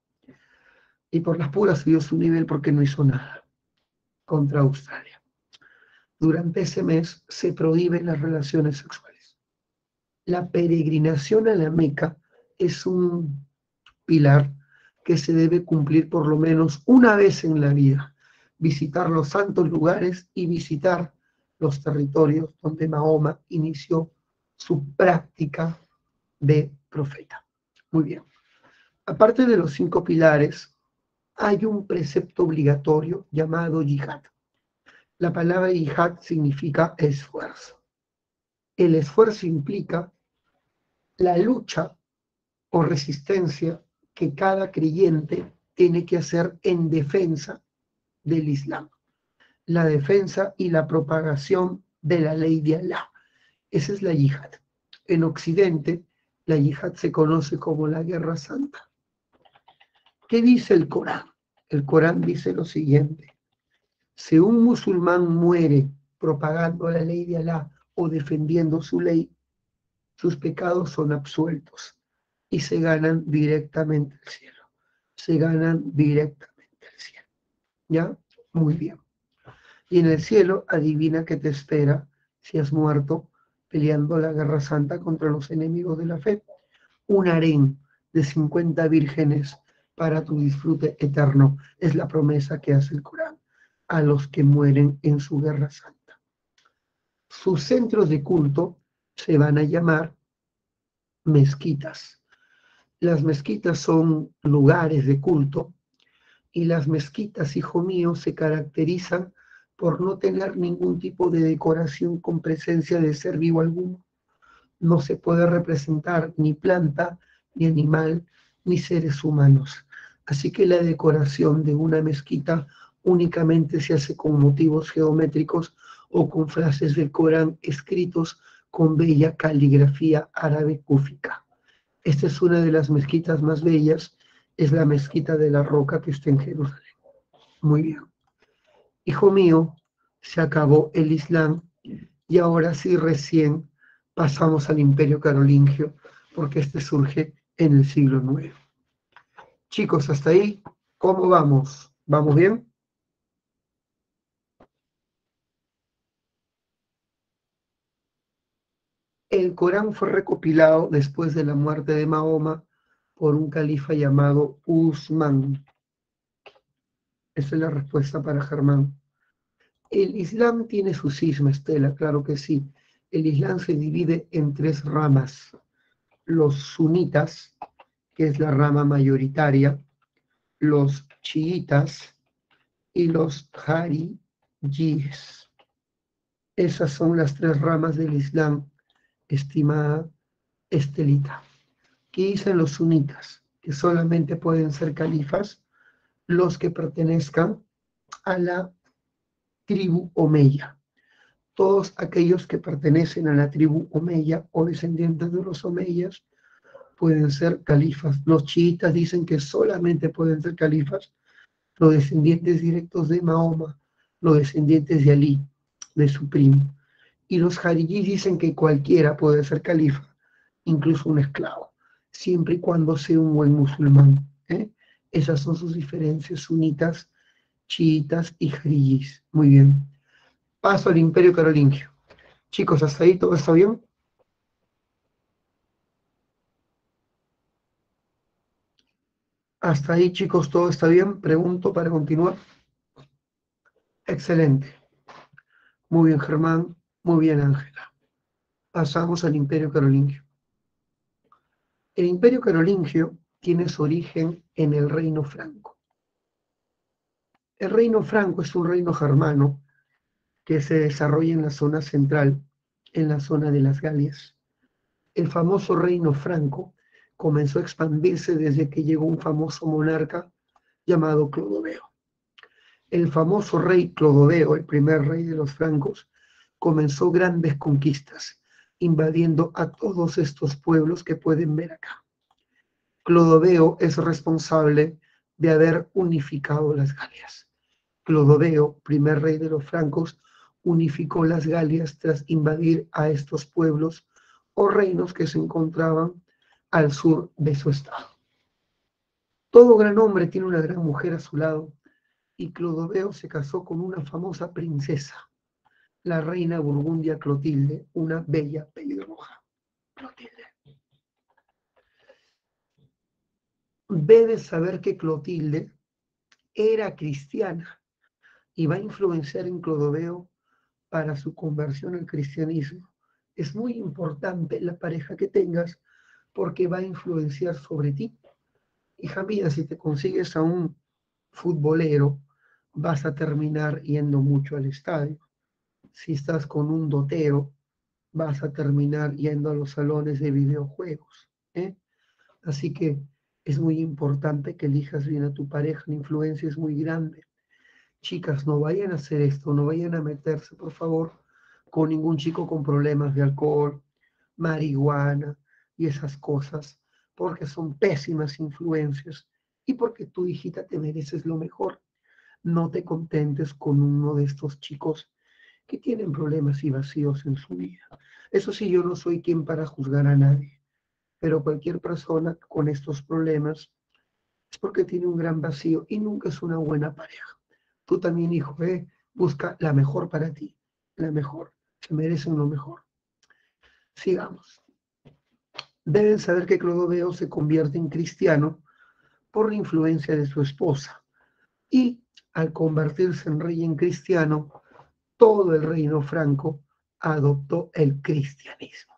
Speaker 1: Y por las puras subió su nivel porque no hizo nada contra Australia. Durante ese mes se prohíben las relaciones sexuales. La peregrinación a la Meca es un pilar que se debe cumplir por lo menos una vez en la vida visitar los santos lugares y visitar los territorios donde Mahoma inició su práctica de profeta. Muy bien. Aparte de los cinco pilares, hay un precepto obligatorio llamado yihad. La palabra yihad significa esfuerzo. El esfuerzo implica la lucha o resistencia que cada creyente tiene que hacer en defensa del Islam, la defensa y la propagación de la ley de Alá. Esa es la yihad. En Occidente, la yihad se conoce como la guerra santa. ¿Qué dice el Corán? El Corán dice lo siguiente. Si un musulmán muere propagando la ley de Alá o defendiendo su ley, sus pecados son absueltos y se ganan directamente el cielo. Se ganan directamente ¿Ya? Muy bien. Y en el cielo, adivina qué te espera si has muerto peleando la guerra santa contra los enemigos de la fe. Un harén de 50 vírgenes para tu disfrute eterno. Es la promesa que hace el Corán a los que mueren en su guerra santa. Sus centros de culto se van a llamar mezquitas. Las mezquitas son lugares de culto y las mezquitas, hijo mío, se caracterizan por no tener ningún tipo de decoración con presencia de ser vivo alguno. No se puede representar ni planta, ni animal, ni seres humanos. Así que la decoración de una mezquita únicamente se hace con motivos geométricos o con frases del Corán escritos con bella caligrafía árabe cúfica. Esta es una de las mezquitas más bellas es la mezquita de la roca que está en Jerusalén. Muy bien. Hijo mío, se acabó el Islam y ahora sí recién pasamos al imperio carolingio porque este surge en el siglo IX. Chicos, hasta ahí, ¿cómo vamos? ¿Vamos bien? El Corán fue recopilado después de la muerte de Mahoma por un califa llamado Usman. Esa es la respuesta para Germán. El Islam tiene su cisma, Estela, claro que sí. El Islam se divide en tres ramas. Los sunitas, que es la rama mayoritaria, los chiitas y los harijis. Esas son las tres ramas del Islam, estimada Estelita. ¿Qué dicen los sunitas? Que solamente pueden ser califas los que pertenezcan a la tribu Omeya. Todos aquellos que pertenecen a la tribu Omeya o descendientes de los Omeyas pueden ser califas. Los chiitas dicen que solamente pueden ser califas los descendientes directos de Mahoma, los descendientes de Ali, de su primo. Y los jarijis dicen que cualquiera puede ser califa, incluso un esclavo siempre y cuando sea un buen musulmán. ¿eh? Esas son sus diferencias sunitas, chiitas y jarijis. Muy bien. Paso al imperio carolingio. Chicos, ¿hasta ahí todo está bien? Hasta ahí, chicos, todo está bien. Pregunto para continuar. Excelente. Muy bien, Germán. Muy bien, Ángela. Pasamos al imperio carolingio. El imperio carolingio tiene su origen en el reino franco. El reino franco es un reino germano que se desarrolla en la zona central, en la zona de las Galias. El famoso reino franco comenzó a expandirse desde que llegó un famoso monarca llamado Clodoveo. El famoso rey Clodoveo, el primer rey de los francos, comenzó grandes conquistas, invadiendo a todos estos pueblos que pueden ver acá. Clodoveo es responsable de haber unificado las Galias. Clodoveo, primer rey de los francos, unificó las Galias tras invadir a estos pueblos o reinos que se encontraban al sur de su estado. Todo gran hombre tiene una gran mujer a su lado y Clodoveo se casó con una famosa princesa, la reina Burgundia Clotilde, una bella pelirroja. Clotilde. Debe saber que Clotilde era cristiana y va a influenciar en Clodoveo para su conversión al cristianismo. Es muy importante la pareja que tengas porque va a influenciar sobre ti. Hija mía, si te consigues a un futbolero, vas a terminar yendo mucho al estadio. Si estás con un dotero, vas a terminar yendo a los salones de videojuegos. ¿eh? Así que es muy importante que elijas bien a tu pareja, la influencia es muy grande. Chicas, no vayan a hacer esto, no vayan a meterse, por favor, con ningún chico con problemas de alcohol, marihuana, y esas cosas, porque son pésimas influencias y porque tu hijita te mereces lo mejor. No te contentes con uno de estos chicos que tienen problemas y vacíos en su vida. Eso sí, yo no soy quien para juzgar a nadie, pero cualquier persona con estos problemas es porque tiene un gran vacío y nunca es una buena pareja. Tú también, hijo, ¿eh? busca la mejor para ti, la mejor. Se merecen lo mejor. Sigamos deben saber que Clodoveo se convierte en cristiano por la influencia de su esposa. Y al convertirse en rey en cristiano, todo el reino franco adoptó el cristianismo.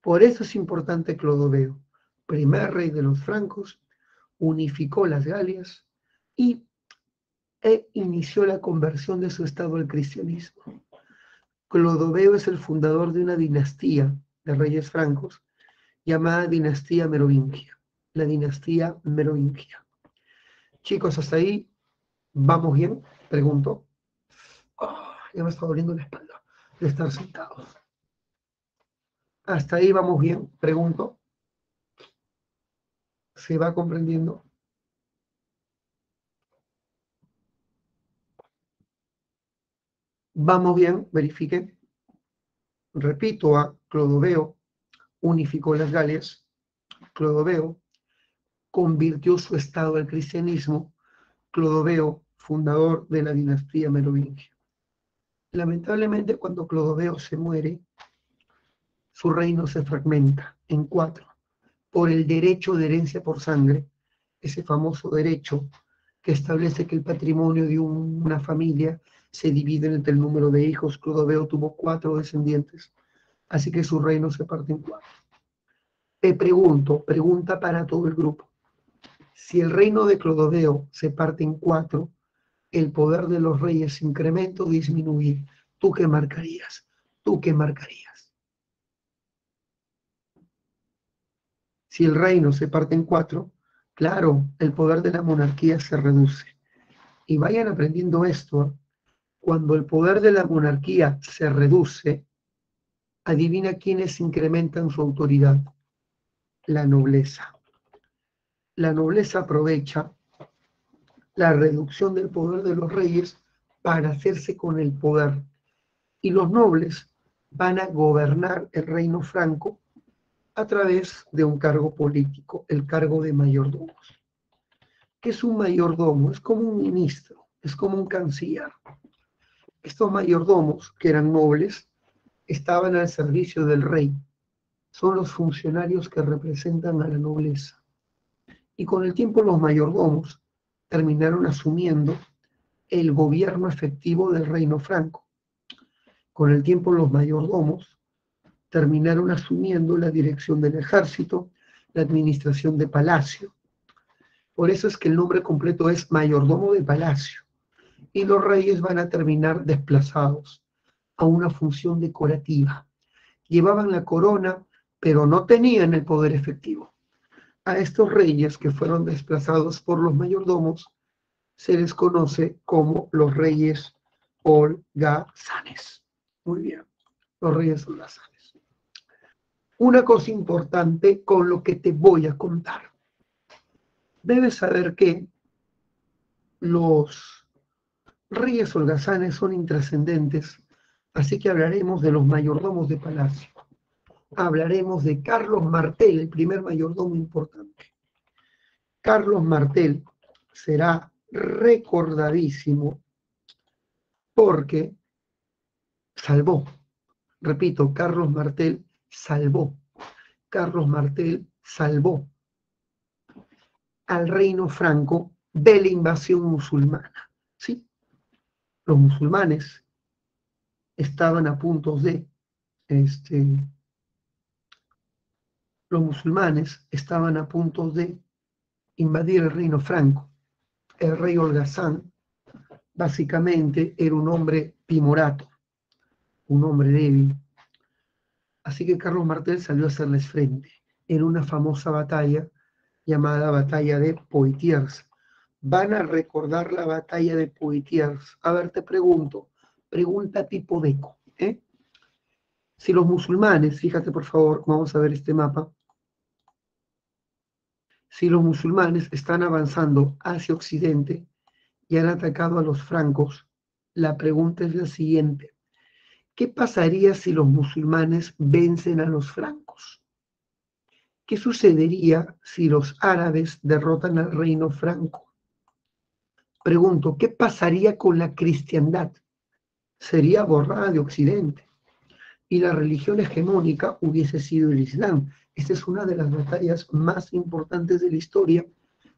Speaker 1: Por eso es importante Clodoveo, primer rey de los francos, unificó las Galias y e inició la conversión de su estado al cristianismo. Clodoveo es el fundador de una dinastía de reyes francos llamada dinastía merovingia, la dinastía merovingia. Chicos, hasta ahí, ¿vamos bien? Pregunto. Ah, ya me está doliendo la espalda de estar sentados. Hasta ahí vamos bien, pregunto. ¿Se va comprendiendo? Vamos bien, verifiquen. Repito a Clodoveo unificó las Galias, Clodoveo convirtió su estado al cristianismo, Clodoveo, fundador de la dinastía merovingia. Lamentablemente, cuando Clodoveo se muere, su reino se fragmenta en cuatro por el derecho de herencia por sangre, ese famoso derecho que establece que el patrimonio de una familia se divide entre el número de hijos. Clodoveo tuvo cuatro descendientes Así que su reino se parte en cuatro. Te pregunto, pregunta para todo el grupo. Si el reino de Clodoveo se parte en cuatro, el poder de los reyes incrementa o disminuye. ¿Tú qué marcarías? ¿Tú qué marcarías? Si el reino se parte en cuatro, claro, el poder de la monarquía se reduce. Y vayan aprendiendo esto. Cuando el poder de la monarquía se reduce, Adivina quiénes incrementan su autoridad. La nobleza. La nobleza aprovecha la reducción del poder de los reyes para hacerse con el poder. Y los nobles van a gobernar el reino franco a través de un cargo político, el cargo de mayordomos. ¿Qué es un mayordomo? Es como un ministro, es como un canciller. Estos mayordomos, que eran nobles, estaban al servicio del rey. Son los funcionarios que representan a la nobleza. Y con el tiempo los mayordomos terminaron asumiendo el gobierno efectivo del reino franco. Con el tiempo los mayordomos terminaron asumiendo la dirección del ejército, la administración de palacio. Por eso es que el nombre completo es mayordomo de palacio. Y los reyes van a terminar desplazados a una función decorativa. Llevaban la corona, pero no tenían el poder efectivo. A estos reyes que fueron desplazados por los mayordomos se les conoce como los reyes holgazanes. Muy bien, los reyes holgazanes. Una cosa importante con lo que te voy a contar. Debes saber que los reyes holgazanes son intrascendentes, así que hablaremos de los mayordomos de palacio. Hablaremos de Carlos Martel, el primer mayordomo importante. Carlos Martel será recordadísimo porque salvó, repito, Carlos Martel salvó, Carlos Martel salvó al reino franco de la invasión musulmana. ¿sí? Los musulmanes estaban a punto de, este, los musulmanes estaban a punto de invadir el reino franco el rey holgazán básicamente era un hombre timorato, un hombre débil. Así que Carlos Martel salió a hacerles frente en una famosa batalla llamada Batalla de Poitiers. Van a recordar la batalla de Poitiers. A ver, te pregunto, pregunta tipo deco. ¿eh? Si los musulmanes, fíjate por favor, vamos a ver este mapa, si los musulmanes están avanzando hacia Occidente y han atacado a los francos, la pregunta es la siguiente. ¿Qué pasaría si los musulmanes vencen a los francos? ¿Qué sucedería si los árabes derrotan al reino franco? Pregunto, ¿qué pasaría con la cristiandad? Sería borrada de Occidente y la religión hegemónica hubiese sido el Islam. Esta es una de las batallas más importantes de la historia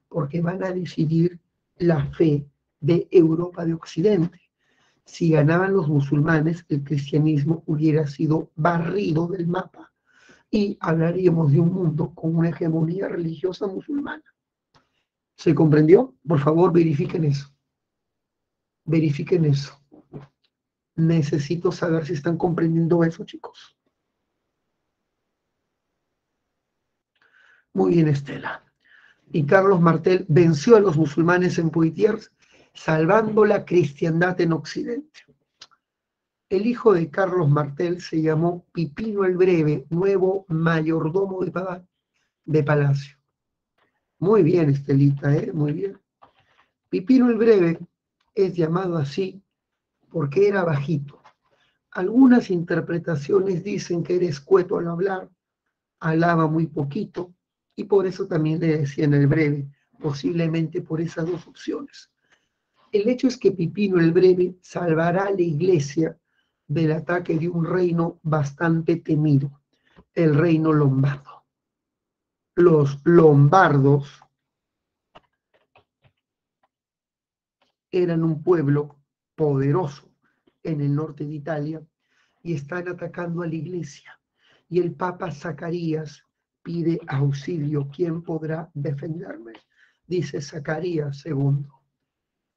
Speaker 1: porque van a decidir la fe de Europa de Occidente. Si ganaban los musulmanes, el cristianismo hubiera sido barrido del mapa y hablaríamos de un mundo con una hegemonía religiosa musulmana. ¿Se comprendió? Por favor, verifiquen eso. Verifiquen eso. Necesito saber si están comprendiendo eso, chicos. Muy bien, Estela. Y Carlos Martel venció a los musulmanes en Poitiers, salvando la cristiandad en Occidente. El hijo de Carlos Martel se llamó Pipino el Breve, nuevo mayordomo de, de Palacio. Muy bien, Estelita, ¿eh? muy bien. Pipino el Breve es llamado así porque era bajito. Algunas interpretaciones dicen que era escueto al hablar, hablaba muy poquito, y por eso también le decían el breve, posiblemente por esas dos opciones. El hecho es que Pipino el breve salvará a la iglesia del ataque de un reino bastante temido, el reino lombardo. Los lombardos eran un pueblo poderoso en el norte de Italia y están atacando a la iglesia. Y el Papa Zacarías pide auxilio, ¿quién podrá defenderme? Dice Zacarías II.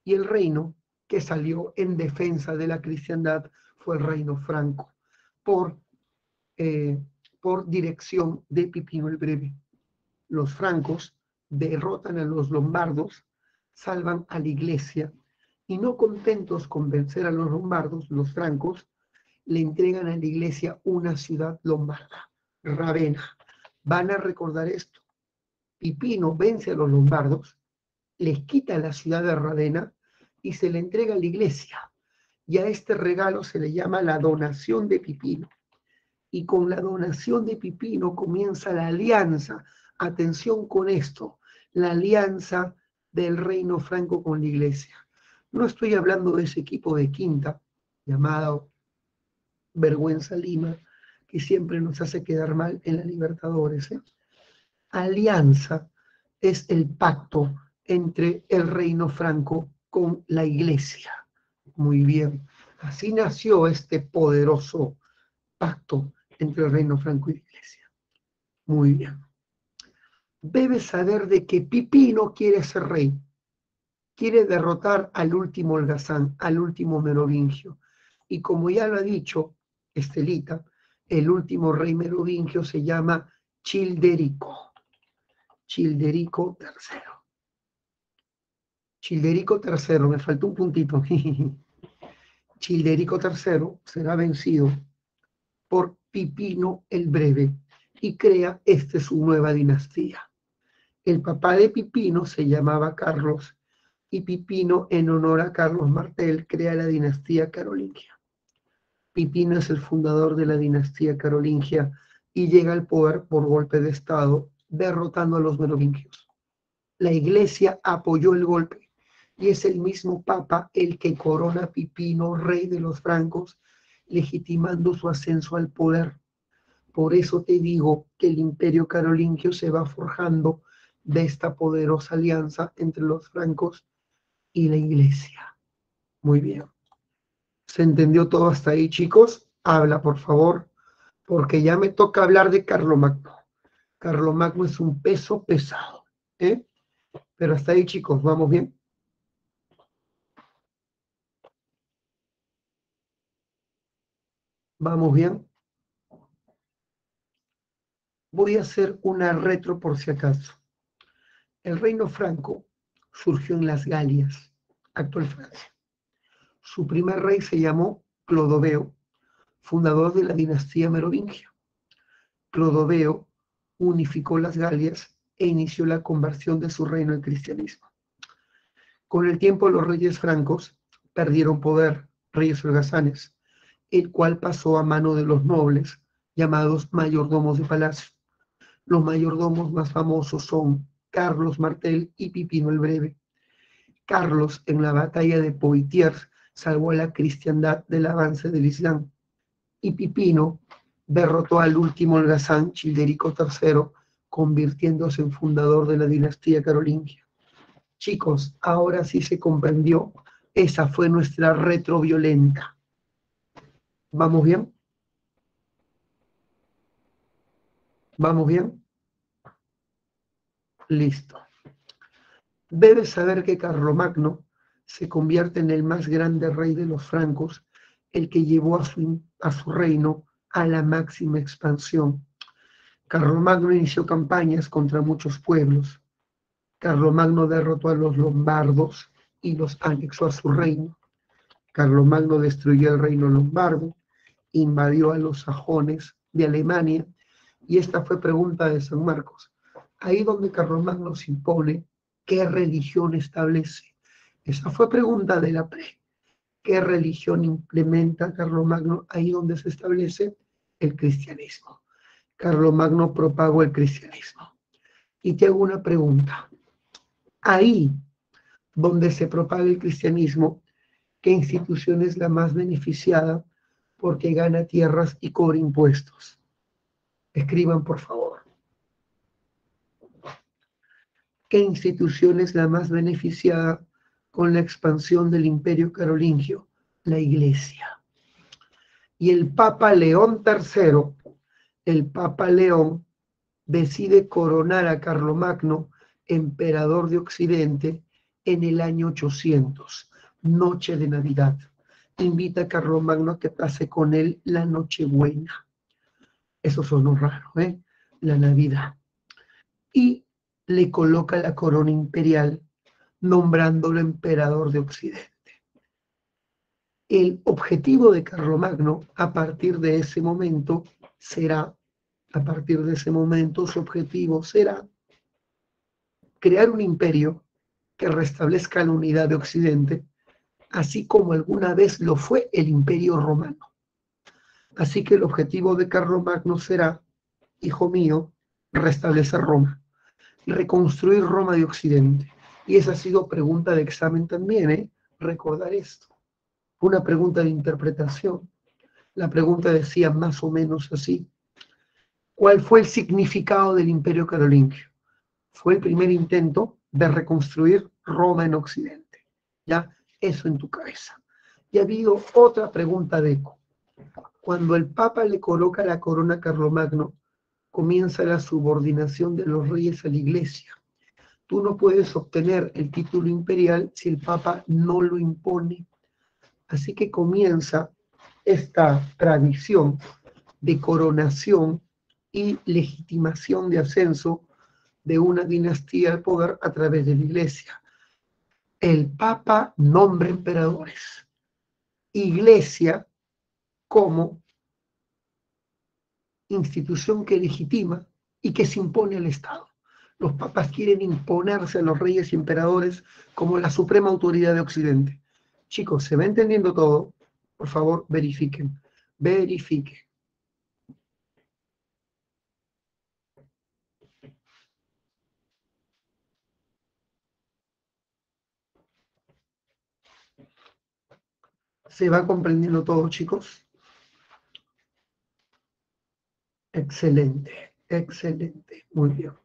Speaker 1: Y el reino que salió en defensa de la cristiandad fue el reino franco, por, eh, por dirección de Pipino el Breve. Los francos derrotan a los lombardos, salvan a la iglesia y no contentos con vencer a los lombardos, los francos le entregan a la iglesia una ciudad lombarda, Ravenna van a recordar esto. Pipino vence a los lombardos, les quita la ciudad de Ravenna y se le entrega a la iglesia. Y a este regalo se le llama la donación de Pipino. Y con la donación de Pipino comienza la alianza. Atención con esto, la alianza del reino franco con la iglesia. No estoy hablando de ese equipo de quinta, llamado Vergüenza Lima, que siempre nos hace quedar mal en la Libertadores. ¿eh? Alianza es el pacto entre el reino franco con la iglesia. Muy bien. Así nació este poderoso pacto entre el reino franco y la iglesia. Muy bien. Debes saber de que Pipino quiere ser rey. Quiere derrotar al último holgazán, al último merovingio. Y como ya lo ha dicho Estelita, el último rey merovingio se llama Childerico. Childerico III. Childerico III, me faltó un puntito. Childerico III será vencido por Pipino el Breve y crea esta su nueva dinastía. El papá de Pipino se llamaba Carlos y Pipino, en honor a Carlos Martel, crea la dinastía carolingia. Pipino es el fundador de la dinastía carolingia y llega al poder por golpe de Estado, derrotando a los merovingios. La iglesia apoyó el golpe y es el mismo Papa el que corona a Pipino, rey de los francos, legitimando su ascenso al poder. Por eso te digo que el imperio carolingio se va forjando de esta poderosa alianza entre los francos y la iglesia. Muy bien. ¿Se entendió todo hasta ahí, chicos? Habla, por favor, porque ya me toca hablar de Carlomagno. Carlomagno es un peso pesado. ¿eh? Pero hasta ahí, chicos, ¿vamos bien? ¿Vamos bien? Voy a hacer una retro por si acaso. El reino franco surgió en las Galias, actual Francia. Su primer rey se llamó Clodoveo, fundador de la dinastía merovingia. Clodoveo unificó las Galias e inició la conversión de su reino al cristianismo. Con el tiempo los reyes francos perdieron poder, reyes holgazanes, el cual pasó a mano de los nobles, llamados mayordomos de palacio. Los mayordomos más famosos son Carlos Martel y Pipino el Breve. Carlos, en la batalla de Poitiers, salvó la cristiandad del avance del Islam. Y Pipino derrotó al último holgazán, Childerico III, convirtiéndose en fundador de la dinastía carolingia. Chicos, ahora sí se comprendió, esa fue nuestra retroviolenta. ¿Vamos bien? ¿Vamos bien? Listo. Debes saber que Carlomagno se convierte en el más grande rey de los francos, el que llevó a su, reino a la máxima expansión. Carlomagno inició campañas contra muchos pueblos. Carlomagno derrotó a los lombardos y los anexó a su reino. Carlomagno destruyó el reino lombardo invadió a los sajones de Alemania, y esta fue pregunta de San Marcos. Ahí donde Carlomagno se impone, ¿qué religión establece? Esa fue pregunta de la pre. ¿Qué religión implementa Carlomagno ahí donde se establece el cristianismo? Carlomagno propagó el cristianismo. Y te hago una pregunta. Ahí donde se propaga el cristianismo, ¿qué institución es la más beneficiada porque gana tierras y cobra impuestos. Escriban, por favor. ¿Qué institución es la más beneficiada con la expansión del imperio carolingio? La iglesia. Y el Papa León III, el Papa León, decide coronar a Carlomagno, emperador de Occidente, en el año 800, noche de Navidad invita a Carlomagno a que pase con él la Nochebuena. Eso sonó raro, ¿eh? La Navidad. Y le coloca la corona imperial, nombrándolo emperador de Occidente. El objetivo de Carlomagno a partir de ese momento será, a partir de ese momento, su objetivo será crear un imperio que restablezca la unidad de Occidente así como alguna vez lo fue el imperio romano. Así que el objetivo de Carlomagno será, hijo mío, restablecer Roma, reconstruir Roma de Occidente. Y esa ha sido pregunta de examen también, ¿eh? Recordar esto. una pregunta de interpretación. La pregunta decía más o menos así. ¿Cuál fue el significado del imperio carolingio? Fue el primer intento de reconstruir Roma en Occidente. Ya, eso en tu cabeza. Y ha habido otra pregunta de eco. Cuando el Papa le coloca la corona a Carlomagno, comienza la subordinación de los reyes a la iglesia. Tú no puedes obtener el título imperial si el Papa no lo impone. Así que comienza esta tradición de coronación y legitimación de ascenso de una dinastía al poder a través de la iglesia. El Papa nombra emperadores. Iglesia como institución que legitima y que se impone al Estado. Los papas quieren imponerse a los reyes y emperadores como la suprema autoridad de Occidente. Chicos, ¿se va entendiendo todo? Por favor, verifiquen. Verifiquen. ¿Se va comprendiendo todo, chicos? Excelente, excelente, muy bien.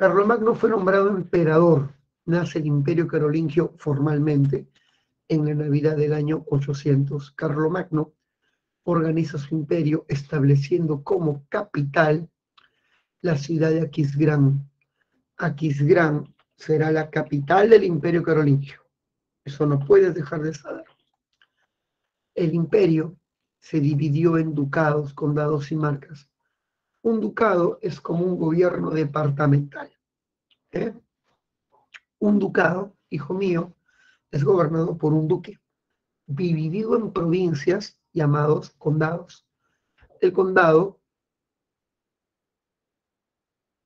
Speaker 1: Carlomagno fue nombrado emperador, nace el imperio carolingio formalmente en la Navidad del año 800. Carlomagno organiza su imperio estableciendo como capital la ciudad de Aquisgrán. Aquisgrán será la capital del imperio carolingio. Eso no puedes dejar de saber. El imperio se dividió en ducados, condados y marcas. Un ducado es como un gobierno departamental. ¿eh? Un ducado, hijo mío, es gobernado por un duque, dividido en provincias llamados condados. El condado,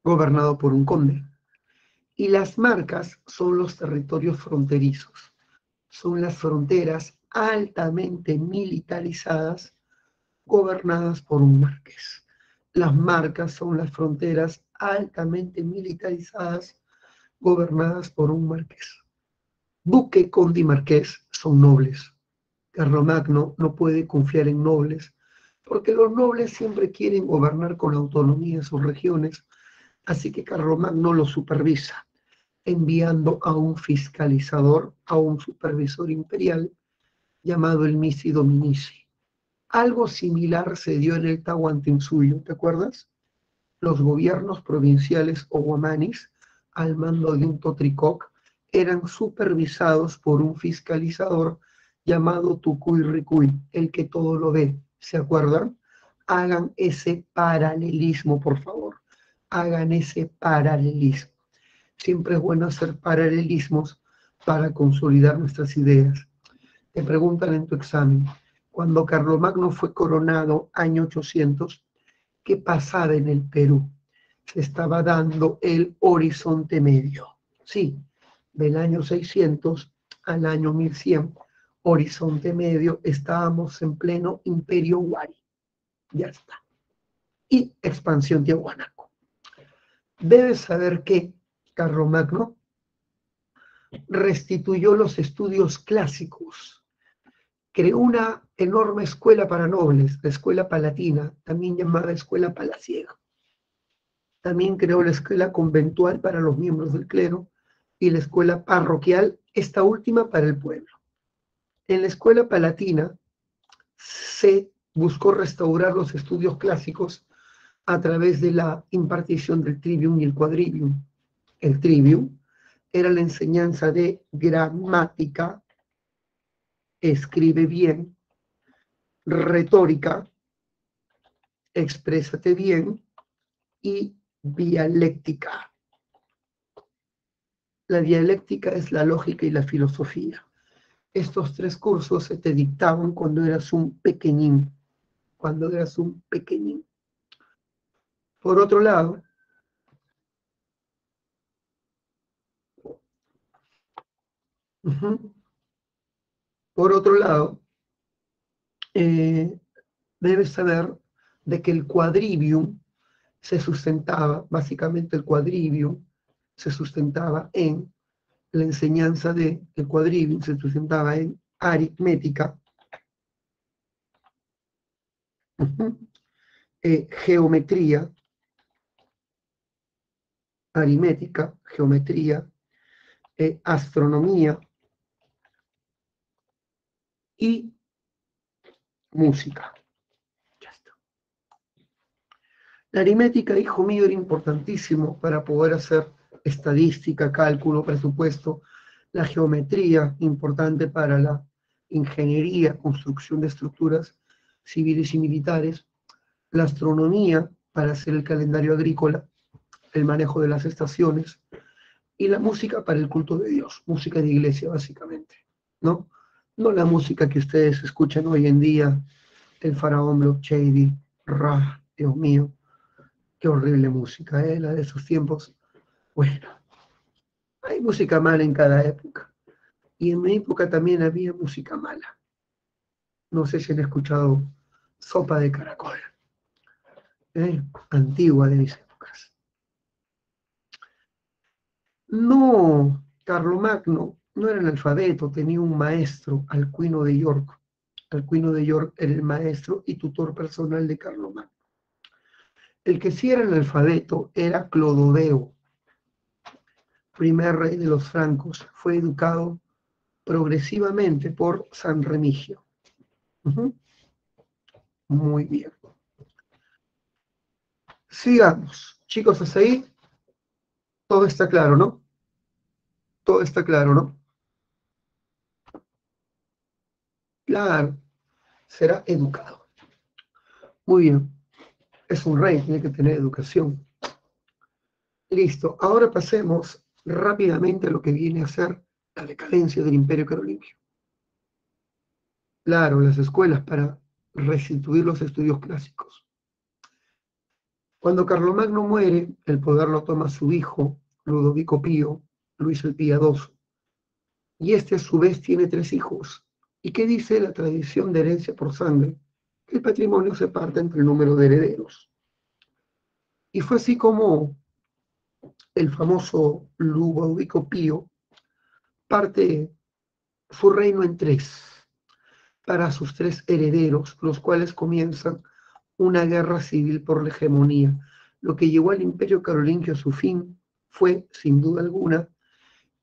Speaker 1: gobernado por un conde. Y las marcas son los territorios fronterizos. Son las fronteras altamente militarizadas, gobernadas por un marqués. Las marcas son las fronteras altamente militarizadas, gobernadas por un marqués. Duque, conde marqués son nobles. Carlomagno no puede confiar en nobles, porque los nobles siempre quieren gobernar con autonomía sus regiones, así que Carlomagno lo supervisa, enviando a un fiscalizador, a un supervisor imperial, llamado el Misi Dominici. Algo similar se dio en el Tahuantinsuyo, ¿te acuerdas? Los gobiernos provinciales o guamanis, al mando de un Totricoc, eran supervisados por un fiscalizador llamado Tucuy Ricuy, el que todo lo ve. ¿Se acuerdan? Hagan ese paralelismo, por favor. Hagan ese paralelismo. Siempre es bueno hacer paralelismos para consolidar nuestras ideas. Te preguntan en tu examen, cuando Carlomagno fue coronado año 800, ¿qué pasaba en el Perú? Se estaba dando el horizonte medio. Sí, del año 600 al año 1100, horizonte medio, estábamos en pleno imperio Huari. Ya está. Y expansión de Aguanaco. Debes saber que Carlomagno restituyó los estudios clásicos creó una enorme escuela para nobles, la escuela palatina, también llamada escuela palaciega. También creó la escuela conventual para los miembros del clero y la escuela parroquial, esta última para el pueblo. En la escuela palatina se buscó restaurar los estudios clásicos a través de la impartición del trivium y el quadrivium. El trivium era la enseñanza de gramática, escribe bien, retórica, exprésate bien y dialéctica. La dialéctica es la lógica y la filosofía. Estos tres cursos se te dictaban cuando eras un pequeñín, cuando eras un pequeñín. Por otro lado, por otro lado, eh, debes saber de que el quadrivium se sustentaba, básicamente el quadrivium se sustentaba en la enseñanza de el quadrivium se sustentaba en aritmética, eh, geometría, aritmética, geometría, eh, astronomía y música. Ya está. La aritmética, hijo mío, era importantísimo para poder hacer estadística, cálculo, presupuesto, la geometría, importante para la ingeniería, construcción de estructuras civiles y militares, la astronomía para hacer el calendario agrícola, el manejo de las estaciones, y la música para el culto de Dios, música de iglesia básicamente, ¿no? No la música que ustedes escuchan hoy en día, el faraón Block Shady, Ra, Dios mío, qué horrible música, ¿eh? la de esos tiempos. Bueno, hay música mala en cada época. Y en mi época también había música mala. No sé si han escuchado Sopa de Caracol, ¿eh? antigua de mis épocas. No, Carlomagno no era alfabeto, tenía un maestro, Alcuino de York. Alcuino de York era el maestro y tutor personal de Carlomagno. El que sí era el alfabeto era Clodoveo, primer rey de los francos. Fue educado progresivamente por San Remigio. Muy bien. Sigamos. Chicos, hasta ahí todo está claro, ¿no? Todo está claro, ¿no? Será educado. Muy bien. Es un rey, tiene que tener educación. Listo. Ahora pasemos rápidamente a lo que viene a ser la decadencia del imperio carolingio. Claro, las escuelas para restituir los estudios clásicos. Cuando Carlomagno muere, el poder lo toma su hijo, Ludovico Pío, Luis el Piadoso. Y este a su vez tiene tres hijos. ¿Y qué dice la tradición de herencia por sangre? Que el patrimonio se parte entre el número de herederos. Y fue así como el famoso Ludovico Pío parte su reino en tres, para sus tres herederos, los cuales comienzan una guerra civil por la hegemonía. Lo que llevó al imperio carolingio a su fin fue, sin duda alguna,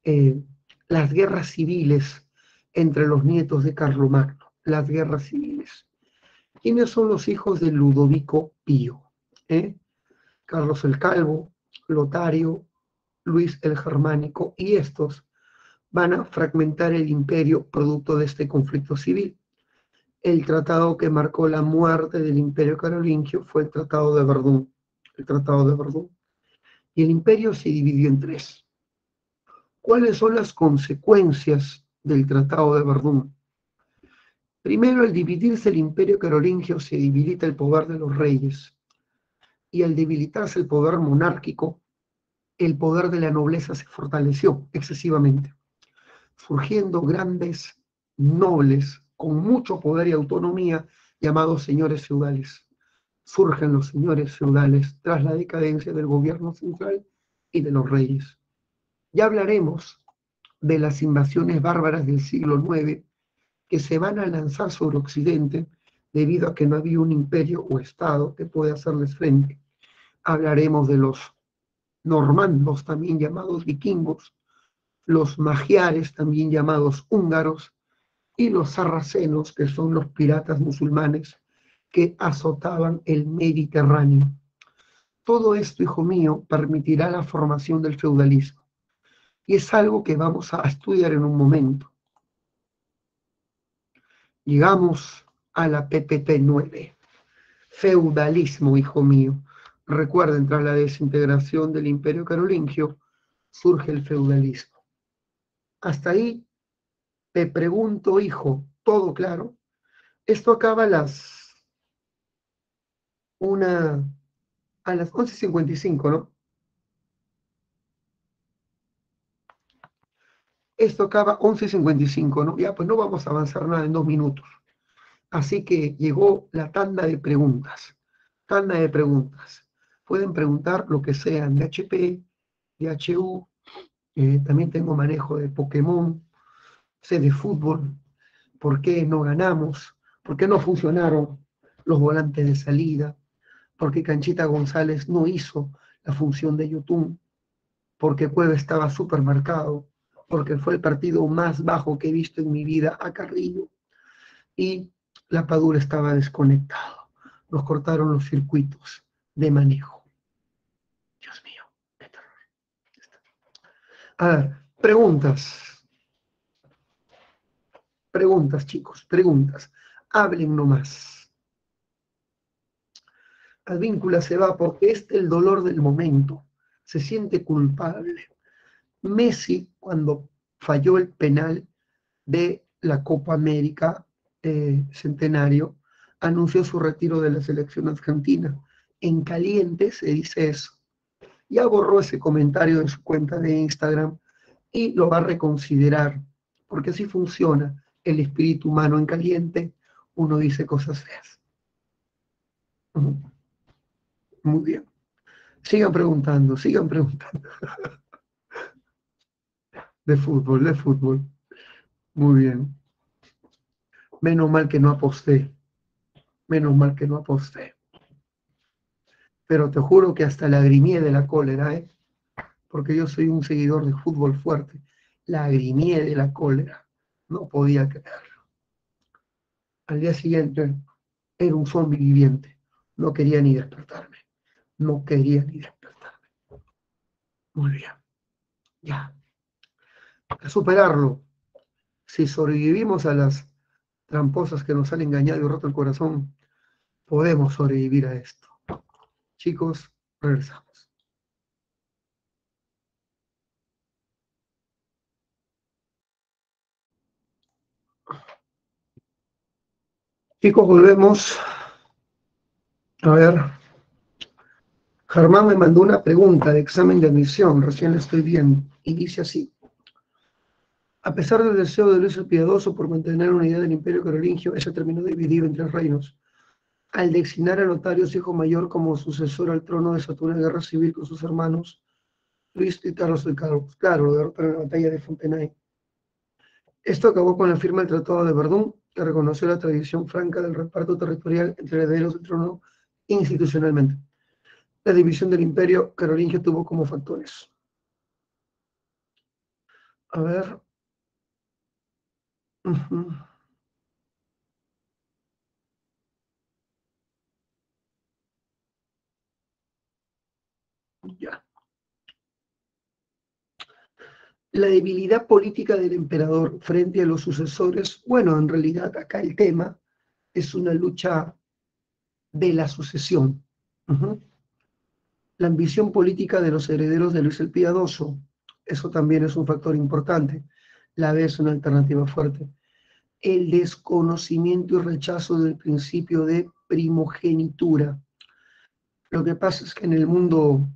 Speaker 1: eh, las guerras civiles entre los nietos de Carlomagno, las guerras civiles. ¿Quiénes son los hijos de Ludovico Pío? ¿Eh? Carlos el Calvo, Lotario, Luis el Germánico, y estos van a fragmentar el imperio producto de este conflicto civil. El tratado que marcó la muerte del imperio carolingio fue el Tratado de Verdún. El Tratado de Verdún. Y el imperio se dividió en tres. ¿Cuáles son las consecuencias del Tratado de Verdún? Primero, al dividirse el imperio carolingio se debilita el poder de los reyes. Y al debilitarse el poder monárquico, el poder de la nobleza se fortaleció excesivamente surgiendo grandes nobles con mucho poder y autonomía llamados señores feudales. Surgen los señores feudales tras la decadencia del gobierno central y de los reyes. Ya hablaremos de las invasiones bárbaras del siglo IX que se van a lanzar sobre Occidente debido a que no había un imperio o estado que pueda hacerles frente. Hablaremos de los normandos, también llamados vikingos, los magiares, también llamados húngaros, y los sarracenos, que son los piratas musulmanes que azotaban el Mediterráneo. Todo esto, hijo mío, permitirá la formación del feudalismo. Y es algo que vamos a estudiar en un momento. Llegamos a la PPT 9. Feudalismo, hijo mío. Recuerden, tras la desintegración del imperio carolingio, surge el feudalismo. Hasta ahí te pregunto, hijo, todo claro. Esto acaba a las una a las 11:55, ¿no? Esto acaba 11:55, ¿no? Ya, pues no vamos a avanzar nada en dos minutos. Así que llegó la tanda de preguntas. Tanda de preguntas. Pueden preguntar lo que sean de HP, de HU, eh, también tengo manejo de Pokémon, sé de fútbol, por qué no ganamos, por qué no funcionaron los volantes de salida, por qué Canchita González no hizo la función de YouTube, porque Cueva estaba supermercado, porque fue el partido más bajo que he visto en mi vida a Carrillo, y la Padura estaba desconectado. Nos cortaron los circuitos de manejo. Dios mío, qué terror. A ver, preguntas. Preguntas, chicos, preguntas. Hablen nomás. Advíncula se va porque es el dolor del momento. Se siente culpable. Messi, cuando falló el penal de la Copa América eh, Centenario, anunció su retiro de la selección argentina. En caliente se dice eso. Ya borró ese comentario de su cuenta de Instagram y lo va a reconsiderar, porque así funciona el espíritu humano en caliente, uno dice cosas feas. Muy bien. Sigan preguntando, sigan preguntando. De fútbol, de fútbol. Muy bien. Menos mal que no aposté. Menos mal que no aposté. Pero te juro que hasta lagrimié de la cólera, ¿eh? Porque yo soy un seguidor de fútbol fuerte. Lagrimié de la cólera. No podía creerlo. Al día siguiente era un zombie viviente. No quería ni despertarme. No quería ni despertarme. Muy bien. Ya superarlo. Si sobrevivimos a las tramposas que nos han engañado y roto el corazón, podemos sobrevivir a esto. Chicos, regresamos. Chicos, volvemos. A ver. Germán me mandó una pregunta de examen de admisión, recién la estoy viendo, y dice así. A pesar del deseo de Luis el Piadoso por mantener una idea del imperio carolingio, ese terminó dividido en tres reinos. Al designar a Lotario, su hijo mayor, como sucesor al trono, desató una guerra civil con sus hermanos, Luis y Carlos el Calvo. Claro, lo derrotaron en la batalla de Fontenay. Esto acabó con la firma del Tratado de Verdún, que reconoció la tradición franca del reparto territorial entre herederos del trono institucionalmente. La división del imperio carolingio tuvo como factores. A ver, ya. La debilidad política del emperador frente a los sucesores, bueno, en realidad acá el tema es una lucha de la sucesión. La ambición política de los herederos de Luis el Piadoso, eso también es un factor importante la vez una alternativa fuerte. El desconocimiento y rechazo del principio de primogenitura. Lo que pasa es que en el mundo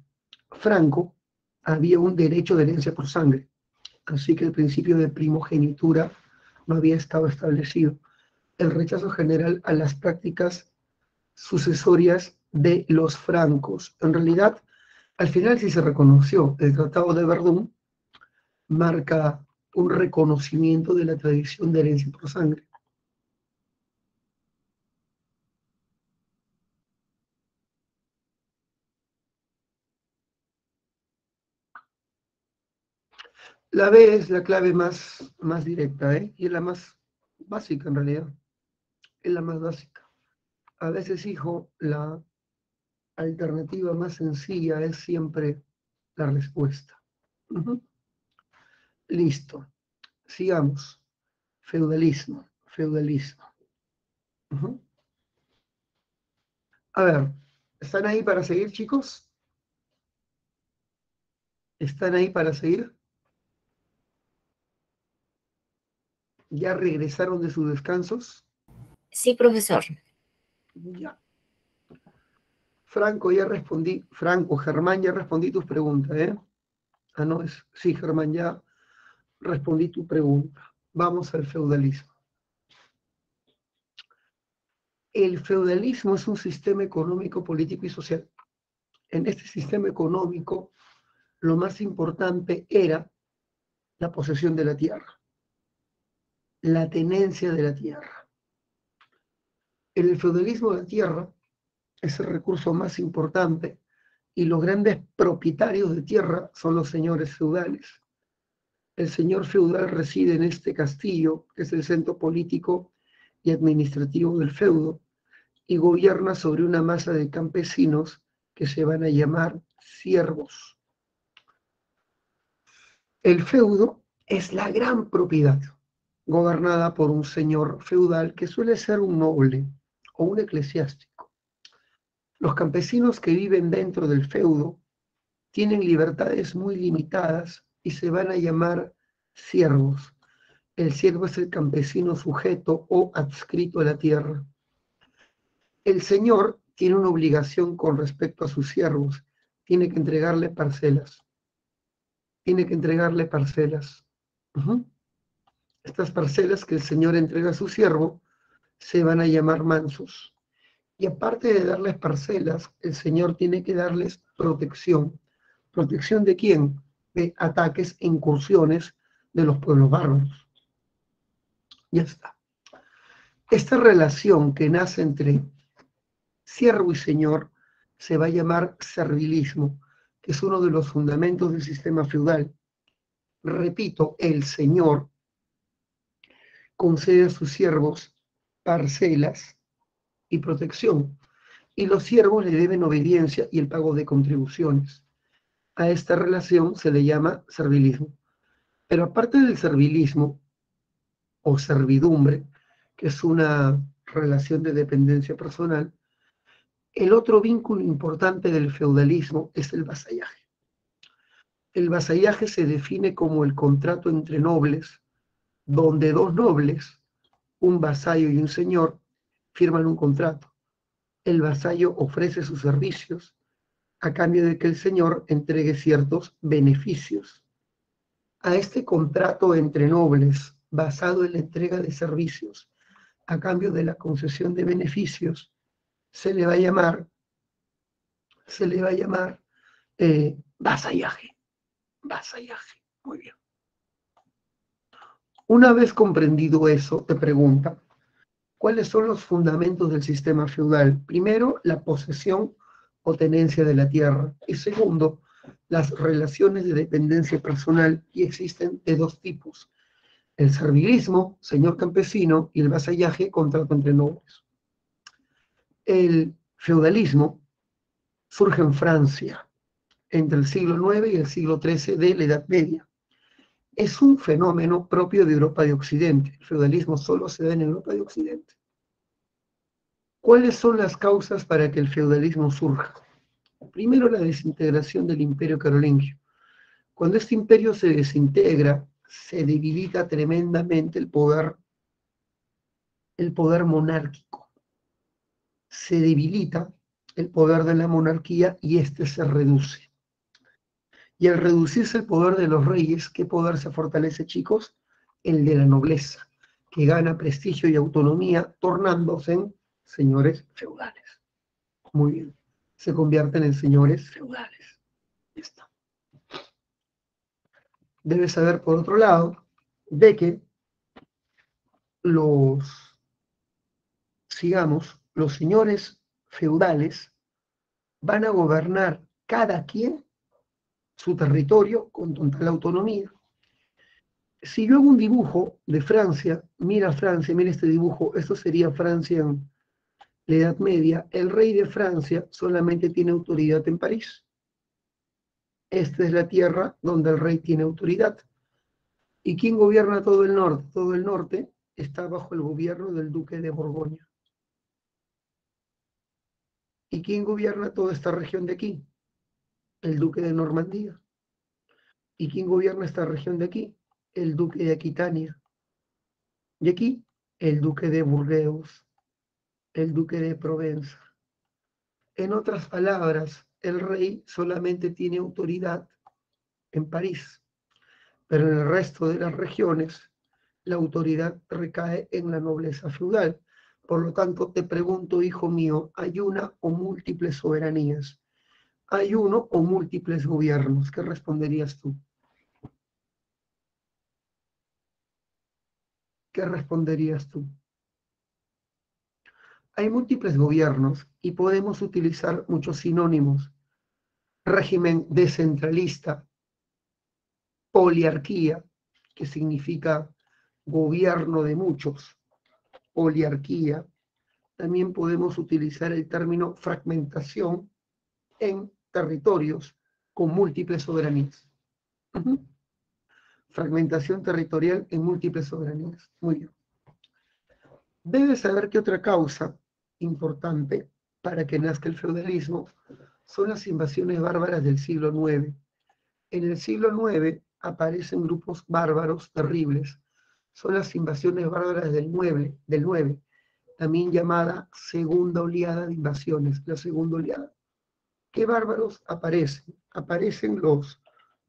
Speaker 1: franco había un derecho de herencia por sangre, así que el principio de primogenitura no había estado establecido. El rechazo general a las prácticas sucesorias de los francos. En realidad, al final sí se reconoció. El Tratado de Verdún marca un reconocimiento de la tradición de herencia por sangre. La B es la clave más, más directa, ¿eh? y es la más básica en realidad. Es la más básica. A veces, hijo, la alternativa más sencilla es siempre la respuesta. Listo. Sigamos. Feudalismo, feudalismo. A ver, ¿están ahí para seguir, chicos? ¿Están ahí para seguir? ¿Ya regresaron de sus descansos?
Speaker 2: Sí, profesor.
Speaker 1: Ya. Franco, ya respondí. Franco, Germán, ya respondí tus preguntas, ¿eh? Ah, no, es, sí, Germán, ya respondí tu pregunta. Vamos al feudalismo. El feudalismo es un sistema económico, político y social. En este sistema económico, lo más importante era la posesión de la tierra. la tenencia de la tierra. En el feudalismo de la tierra es el recurso más importante y los grandes propietarios de tierra son los señores feudales. El señor feudal reside en este castillo, que es el centro político y administrativo del feudo, y gobierna sobre una masa de campesinos que se van a llamar siervos. El feudo es la gran propiedad, gobernada por un señor feudal que suele ser un noble o un eclesiástico. Los campesinos que viven dentro del feudo tienen libertades muy limitadas y se van a llamar siervos. El siervo es el campesino sujeto o adscrito a la tierra. El señor tiene una obligación con respecto a sus siervos. Tiene que entregarle parcelas. Tiene que entregarle parcelas. Estas parcelas que el señor entrega a su siervo se van a llamar mansos. Y aparte de darles parcelas, el señor tiene que darles protección. ¿Protección de quién? De ataques e incursiones de los pueblos bárbaros. Ya está. Esta relación que nace entre siervo y señor se va a llamar servilismo, que es uno de los fundamentos del sistema feudal. Repito, el señor concede a sus siervos parcelas y protección, y los siervos le deben obediencia y el pago de contribuciones. A esta relación se le llama servilismo. Pero aparte del servilismo o servidumbre, que es una relación de dependencia personal, el otro vínculo importante del feudalismo es el vasallaje. El vasallaje se define como el contrato entre nobles, donde dos nobles, un vasallo y un señor, firman un contrato. El vasallo ofrece sus servicios a cambio de que el señor entregue ciertos beneficios. A este contrato entre nobles, basado en la entrega de servicios, a cambio de la concesión de beneficios, se le va a llamar, se le va a llamar eh, vasallaje. Vasallaje. Muy bien. Una vez comprendido eso, te pregunta, ¿cuáles son los fundamentos del sistema feudal? Primero, la posesión o tenencia de la tierra. Y segundo, las relaciones de dependencia personal y existen de dos tipos. El servilismo, señor campesino, y el vasallaje, contrato entre nobles el feudalismo surge en Francia entre el siglo IX y el siglo XIII de la Edad Media. Es un fenómeno propio de Europa de Occidente. El feudalismo solo se da en Europa de Occidente. ¿Cuáles son las causas para que el feudalismo surja? Primero, la desintegración del imperio carolingio. Cuando este imperio se desintegra, se debilita tremendamente el poder, el poder monárquico se debilita el poder de la monarquía y éste se reduce. Y al reducirse el poder de los reyes, ¿qué poder se fortalece, chicos? El de la nobleza, que gana prestigio y autonomía, tornándose en señores feudales. Muy bien, se convierten en señores feudales. está. Debes saber, por otro lado, de que los, sigamos, los señores feudales van a gobernar cada quien su territorio con total autonomía. Si yo hago un dibujo de Francia, mira Francia, mira este dibujo, esto sería Francia en la Edad Media, el rey de Francia solamente tiene autoridad en París. Esta es la tierra donde el rey tiene autoridad. ¿Y quién gobierna todo el norte? Todo el norte está bajo el gobierno del duque de Borgoña. ¿Y quién gobierna toda esta región de aquí? El duque de Normandía. ¿Y quién gobierna esta región de aquí? El duque de Aquitania. Y aquí, el duque de Burdeos, el duque de Provenza. En otras palabras, el rey solamente tiene autoridad en París, pero en el resto de las regiones la autoridad recae en la nobleza feudal. Por lo tanto, te pregunto, hijo mío, ¿hay una o múltiples soberanías? ¿Hay uno o múltiples gobiernos? ¿Qué responderías tú? ¿qué responderías tú? Hay múltiples gobiernos y podemos utilizar muchos sinónimos. Régimen descentralista, poliarquía, que significa gobierno de muchos, oliarquía. También podemos utilizar el término fragmentación en territorios con múltiples soberanías. Fragmentación territorial en múltiples soberanías. Muy bien. Debes saber que otra causa importante para que nazca el feudalismo son las invasiones bárbaras del siglo IX. En el siglo IX aparecen grupos bárbaros terribles. Son las invasiones bárbaras del 9, del 9, también llamada segunda oleada de invasiones, la segunda oleada. ¿Qué bárbaros aparecen? Aparecen los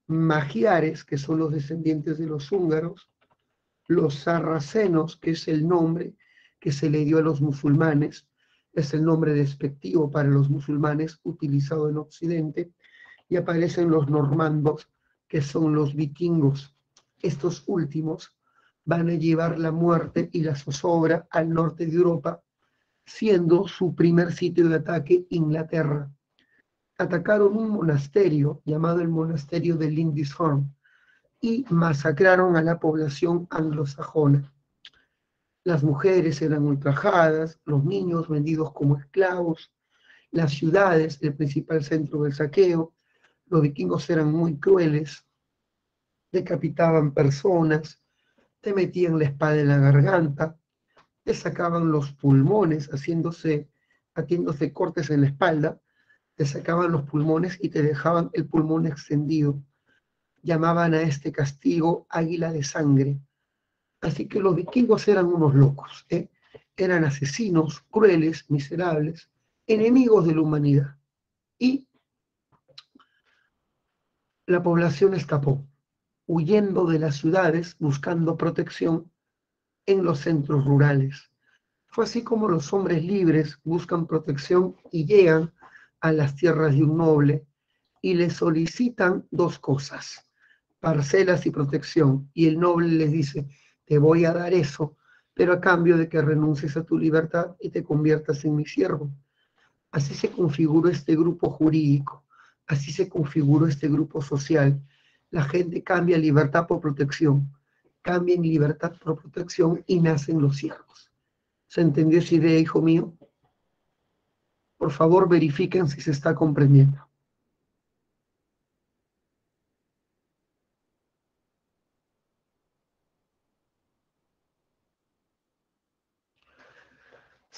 Speaker 1: magiares, que son los descendientes de los húngaros, los sarracenos, que es el nombre que se le dio a los musulmanes, es el nombre despectivo para los musulmanes utilizado en Occidente, y aparecen los normandos, que son los vikingos. Estos últimos van a llevar la muerte y la zozobra al norte de Europa, siendo su primer sitio de ataque Inglaterra. Atacaron un monasterio llamado el monasterio de Lindisfarne y masacraron a la población anglosajona. Las mujeres eran ultrajadas, los niños vendidos como esclavos, las ciudades, el principal centro del saqueo, los vikingos eran muy crueles, decapitaban personas, te metían la espada en la garganta, te sacaban los pulmones haciéndose, haciéndose cortes en la espalda, te sacaban los pulmones y te dejaban el pulmón extendido. Llamaban a este castigo águila de sangre. Así que los vikingos eran unos locos, ¿eh? eran asesinos, crueles, miserables, enemigos de la humanidad. Y la población escapó, huyendo de las ciudades, buscando protección en los centros rurales. Fue así como los hombres libres buscan protección y llegan a las tierras de un noble y le solicitan dos cosas, parcelas y protección. Y el noble les dice, te voy a dar eso, pero a cambio de que renuncies a tu libertad y te conviertas en mi siervo. Así se configuró este grupo jurídico Así se configuró este grupo social. La gente cambia libertad por protección, cambia en libertad por protección y nacen los siervos. ¿Se entendió esa idea, hijo mío? Por favor, verifiquen si se está comprendiendo.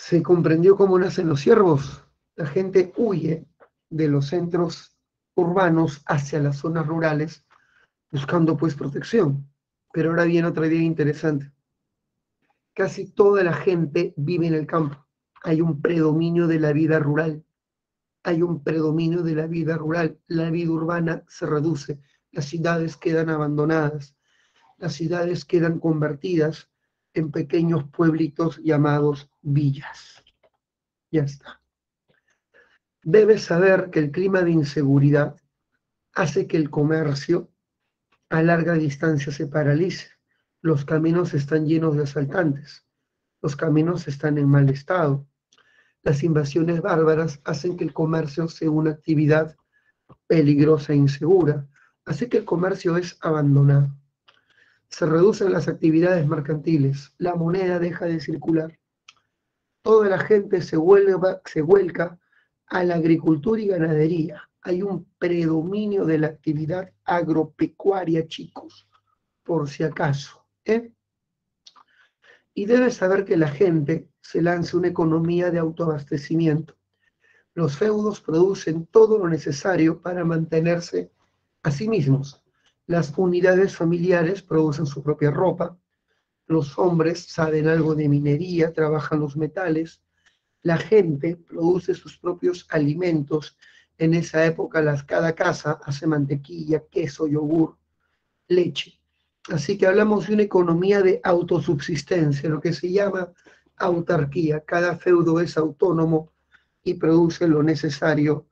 Speaker 1: ¿Se comprendió cómo nacen los siervos? La gente huye de los centros urbanos hacia las zonas rurales, buscando pues protección. Pero ahora viene otra idea interesante. Casi toda la gente vive en el campo. Hay un predominio de la vida rural. Hay un predominio de la vida rural. La vida urbana se reduce. Las ciudades quedan abandonadas. Las ciudades quedan convertidas en pequeños pueblitos llamados villas. Ya está. Debes saber que el clima de inseguridad hace que el comercio a larga distancia se paralice. Los caminos están llenos de asaltantes. Los caminos están en mal estado. Las invasiones bárbaras hacen que el comercio sea una actividad peligrosa e insegura. Hace que el comercio es abandonado. Se reducen las actividades mercantiles. La moneda deja de circular. Toda la gente se, vuelve, se vuelca a la agricultura y ganadería. Hay un predominio de la actividad agropecuaria, chicos, por si acaso. ¿eh? Y debes saber que la gente se lanza una economía de autoabastecimiento. Los feudos producen todo lo necesario para mantenerse a sí mismos. Las unidades familiares producen su propia ropa. Los hombres saben algo de minería, trabajan los metales la gente produce sus propios alimentos. En esa época las, cada casa hace mantequilla, queso, yogur, leche. Así que hablamos de una economía de autosubsistencia, lo que se llama autarquía. Cada feudo es autónomo y produce lo necesario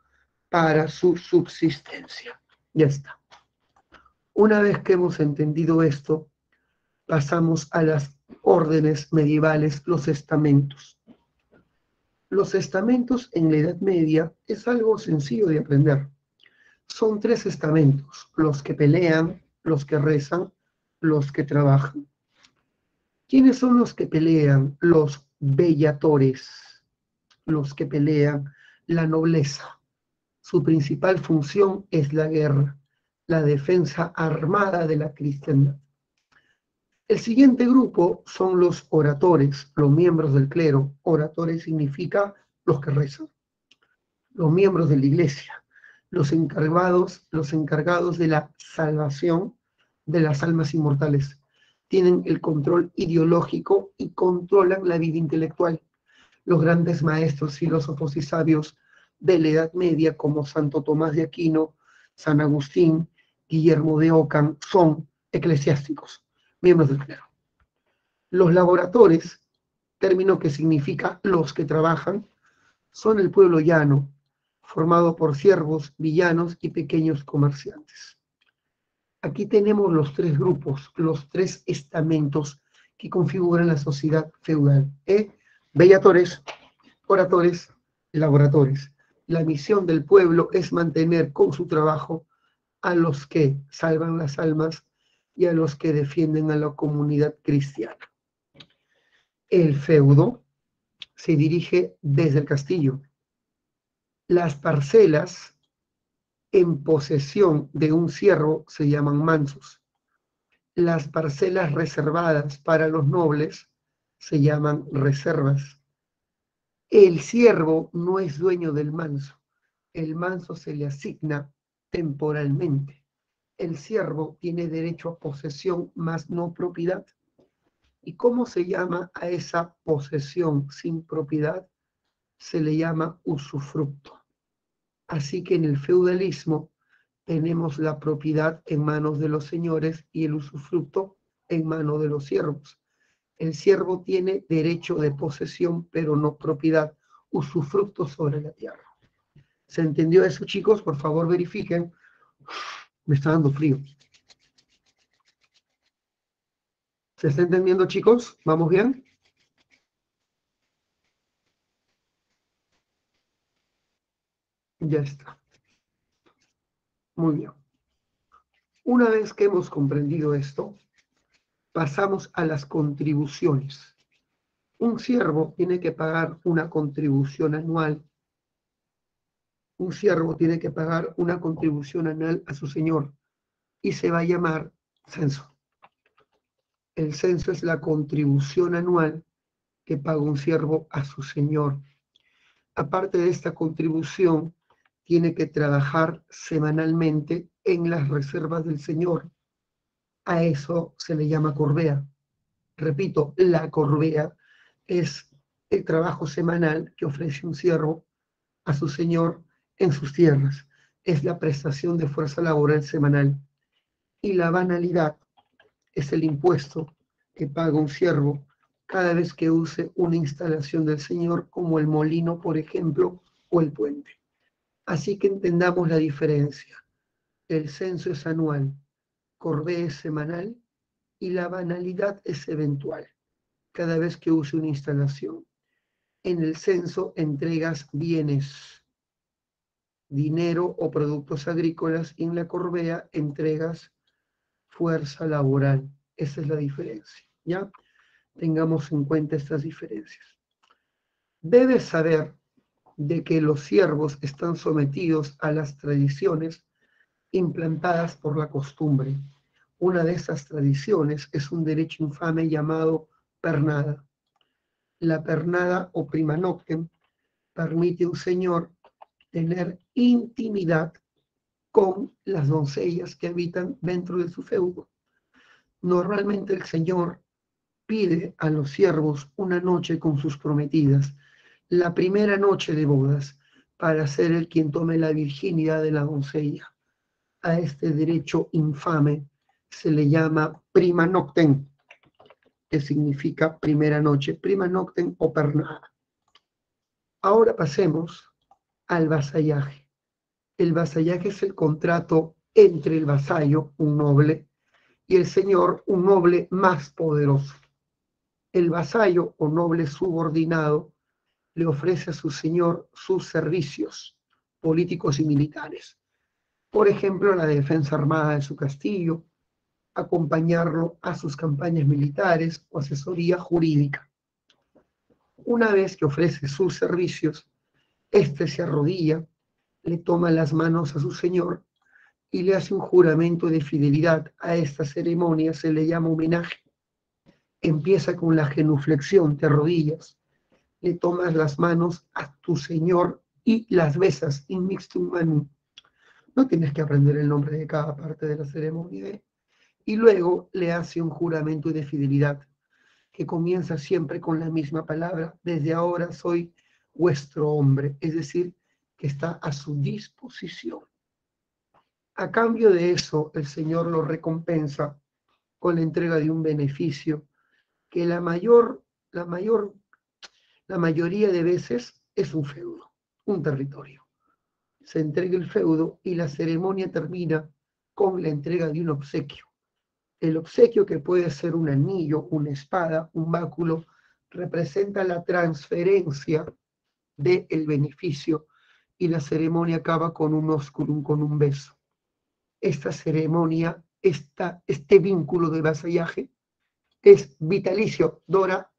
Speaker 1: para su subsistencia. Ya está. Una vez que hemos entendido esto, pasamos a las órdenes medievales, los estamentos. Los estamentos en la Edad Media es algo sencillo de aprender. Son tres estamentos, los que pelean, los que rezan, los que trabajan. ¿Quiénes son los que pelean? Los bellatores, los que pelean la nobleza. Su principal función es la guerra, la defensa armada de la cristiandad. El siguiente grupo son los oradores, los miembros del clero. Oradores significa los que rezan. Los miembros de la iglesia, los encargados, los encargados de la salvación de las almas inmortales. Tienen el control ideológico y controlan la vida intelectual. Los grandes maestros, filósofos y sabios de la Edad Media, como Santo Tomás de Aquino, San Agustín, Guillermo de Ockham, son eclesiásticos miembros del clero. Los laboradores, término que significa los que trabajan, son el pueblo llano, formado por siervos, villanos y pequeños comerciantes. Aquí tenemos los tres grupos, los tres estamentos que configuran la sociedad feudal. ¿eh? Bellatores, oradores, laboradores. La misión del pueblo es mantener con su trabajo a los que salvan las almas y a los que defienden a la comunidad cristiana. El feudo se dirige desde el castillo. Las parcelas en posesión de un siervo se llaman mansos. Las parcelas reservadas para los nobles se llaman reservas. El siervo no es dueño del manso. El manso se le asigna temporalmente el siervo tiene derecho a posesión más no propiedad. ¿Y cómo se llama a esa posesión sin propiedad? Se le llama usufructo. Así que en el feudalismo tenemos la propiedad en manos de los señores y el usufructo en manos de los siervos. El siervo tiene derecho de posesión, pero no propiedad, usufructo sobre la tierra. ¿Se entendió eso, chicos? Por favor, verifiquen. Me está dando frío. ¿Se está entendiendo, chicos? ¿Vamos bien? Ya está. Muy bien. Una vez que hemos comprendido esto, pasamos a las contribuciones. Un siervo tiene que pagar una contribución anual un siervo tiene que pagar una contribución anual a su señor y se va a llamar censo. El censo es la contribución anual que paga un siervo a su señor. Aparte de esta contribución, tiene que trabajar semanalmente en las reservas del señor. A eso se le llama corbea. Repito, la corbea es el trabajo semanal que ofrece un siervo a su señor en sus tierras. Es la prestación de fuerza laboral semanal. Y la banalidad es el impuesto que paga un siervo cada vez que use una instalación del Señor, como el molino, por ejemplo, o el puente. Así que entendamos la diferencia. El censo es anual, Corbe es semanal y la banalidad es eventual, cada vez que use una instalación. En el censo entregas bienes, dinero o productos agrícolas y en la Corbea entregas fuerza laboral. Esa es la diferencia, ¿ya? Tengamos en cuenta estas diferencias. Debes saber de que los siervos están sometidos a las tradiciones implantadas por la costumbre. Una de esas tradiciones es un derecho infame llamado pernada. La pernada o prima noctem permite a un señor tener intimidad con las doncellas que habitan dentro de su feudo. Normalmente el Señor pide a los siervos una noche con sus prometidas, la primera noche de bodas, para ser el quien tome la virginidad de la doncella. A este derecho infame se le llama prima noctem, que significa primera noche, prima noctem o pernada. Ahora pasemos al vasallaje. El vasallaje es el contrato entre el vasallo, un noble, y el señor, un noble más poderoso. El vasallo o noble subordinado le ofrece a su señor sus servicios políticos y militares. Por ejemplo, la defensa armada de su castillo, acompañarlo a sus campañas militares o asesoría jurídica. Una vez que ofrece sus servicios, éste se arrodilla, le toma las manos a su señor y le hace un juramento de fidelidad. A esta ceremonia se le llama homenaje. Empieza con la genuflexión, te arrodillas, le tomas las manos a tu señor y las besas, in mixtum manum. No tienes que aprender el nombre de cada parte de la ceremonia. ¿eh? Y luego le hace un juramento de fidelidad que comienza siempre con la misma palabra. Desde ahora soy vuestro hombre, es decir, que está a su disposición. A cambio de eso, el Señor lo recompensa con la entrega de un beneficio que la mayor, la mayor, la mayoría de veces es un feudo, un territorio. Se entrega el feudo y la ceremonia termina con la entrega de un obsequio. El obsequio que puede ser un anillo, una espada, un báculo, representa la transferencia del beneficio y la ceremonia acaba con un oscurum, con un beso esta ceremonia, esta, este vínculo de vasallaje es vitalicio, dura,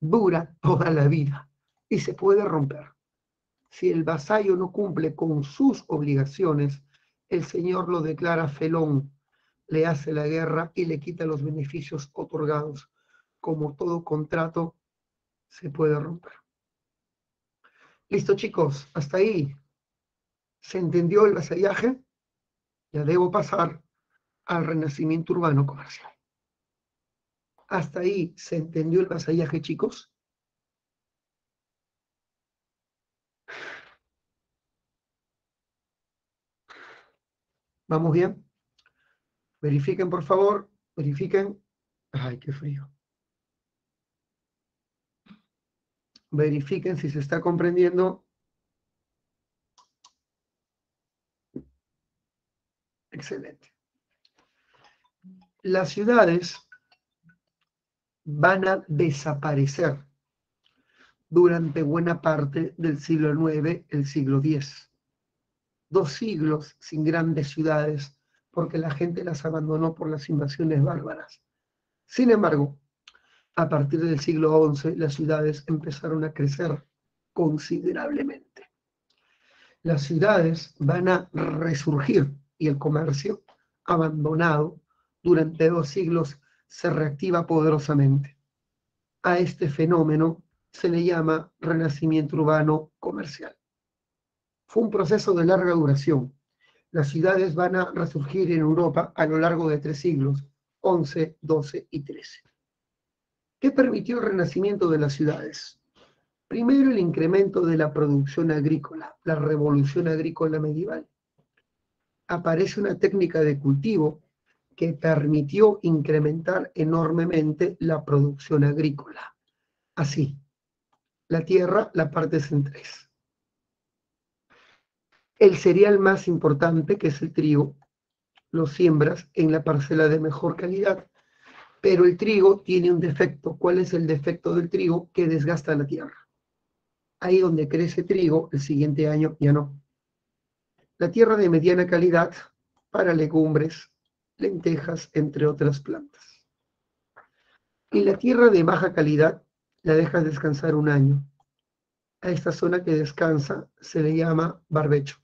Speaker 1: dura toda la vida y se puede romper. Si el vasallo no cumple con sus obligaciones, el Señor lo declara felón, le hace la guerra y le quita los beneficios otorgados. Como todo contrato, se puede romper. Listo, chicos, hasta ahí. ¿Se entendió el vasallaje? ya debo pasar al renacimiento urbano comercial. Hasta ahí se entendió el vasallaje, chicos. ¿Vamos bien? Verifiquen, por favor. Verifiquen. Ay, qué frío. Verifiquen si se está comprendiendo Excelente. Las ciudades van a desaparecer durante buena parte del siglo IX, el siglo X. Dos siglos sin grandes ciudades porque la gente las abandonó por las invasiones bárbaras. Sin embargo, a partir del siglo XI, las ciudades empezaron a crecer considerablemente. Las ciudades van a resurgir y el comercio, abandonado durante dos siglos, se reactiva poderosamente. A este fenómeno se le llama renacimiento urbano comercial. Fue un proceso de larga duración. Las ciudades van a resurgir en Europa a lo largo de tres siglos, 11, 12 y 13. ¿Qué permitió el renacimiento de las ciudades? Primero, el incremento de la producción agrícola, la revolución agrícola medieval aparece una técnica de cultivo que permitió incrementar enormemente la producción agrícola. Así, la tierra la partes en tres. El cereal más importante, que es el trigo, lo siembras en la parcela de mejor calidad, pero el trigo tiene un defecto. ¿Cuál es el defecto del trigo? Que desgasta la tierra. Ahí donde crece trigo, el siguiente año ya no la tierra de mediana calidad para legumbres, lentejas, entre otras plantas. Y la tierra de baja calidad la dejas descansar un año. A esta zona que descansa se le llama barbecho.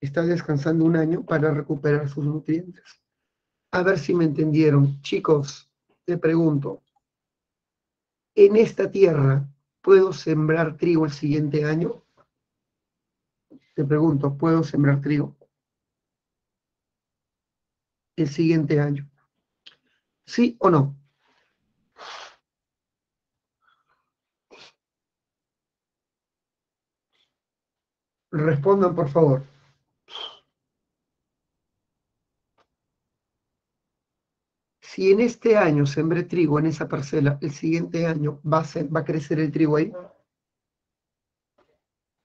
Speaker 1: Está descansando un año para recuperar sus nutrientes. A ver si me entendieron. Chicos, te pregunto, ¿en esta tierra puedo sembrar trigo el siguiente año? Te pregunto, ¿puedo sembrar trigo el siguiente año? ¿Sí o no? Respondan, por favor. Si en este año sembré trigo en esa parcela, el siguiente año va a, crecer el trigo ahí.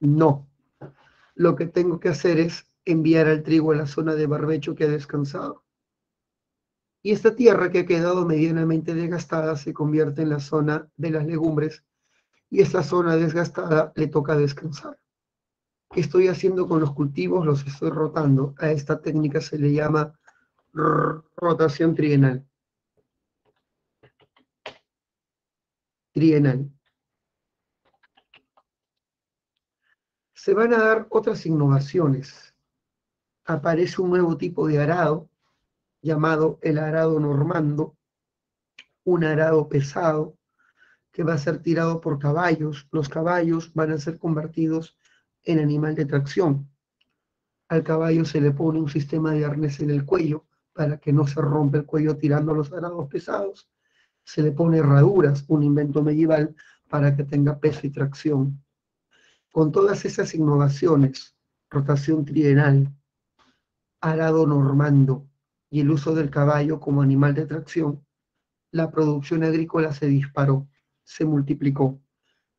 Speaker 1: No lo que tengo que hacer es enviar al trigo a la zona de barbecho que ha descansado. Y esta tierra que ha quedado medianamente desgastada se convierte en la zona de las legumbres y esta zona desgastada le toca descansar. ¿Qué estoy haciendo con los cultivos? Los estoy rotando. A esta técnica se le llama rotación trienal. Trienal. Se van a dar otras innovaciones. Aparece un nuevo tipo de arado llamado el arado normando, un arado pesado que va a ser tirado por caballos. Los caballos van a ser convertidos en animal de tracción. Al caballo se le pone un sistema de arnés en el cuello para que no se rompa el cuello tirando los arados pesados. Se le pone herraduras, un invento medieval, para que tenga peso y tracción. Con todas esas innovaciones, rotación trienal, arado normando, y el uso del caballo como animal de tracción, la producción agrícola se disparó, se multiplicó.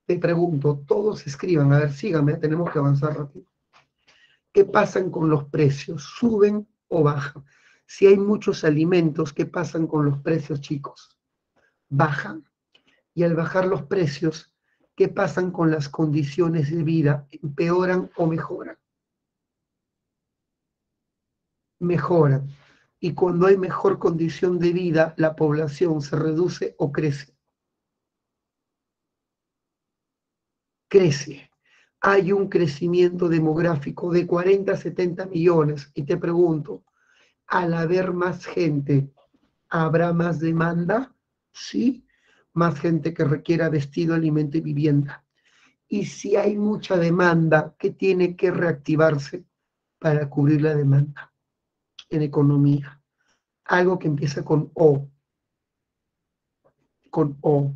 Speaker 1: Te pregunto, todos escriban, a ver, síganme, tenemos que avanzar rápido. ¿Qué pasan con los precios? ¿Suben o bajan? Si hay muchos alimentos, ¿qué pasan con los precios, chicos? Bajan. Y al bajar los precios, ¿qué pasan con las condiciones de vida? ¿Empeoran o mejoran? Mejoran y cuando hay mejor condición de vida, la población se reduce o crece. Crece. Hay un crecimiento demográfico de 40 a 70 millones. Y te pregunto, al haber más gente, ¿habrá más demanda? Sí, más gente que requiera vestido, alimento y vivienda. Y si hay mucha demanda, ¿qué tiene que reactivarse para cubrir la demanda? en economía. Algo que empieza con O. Con O.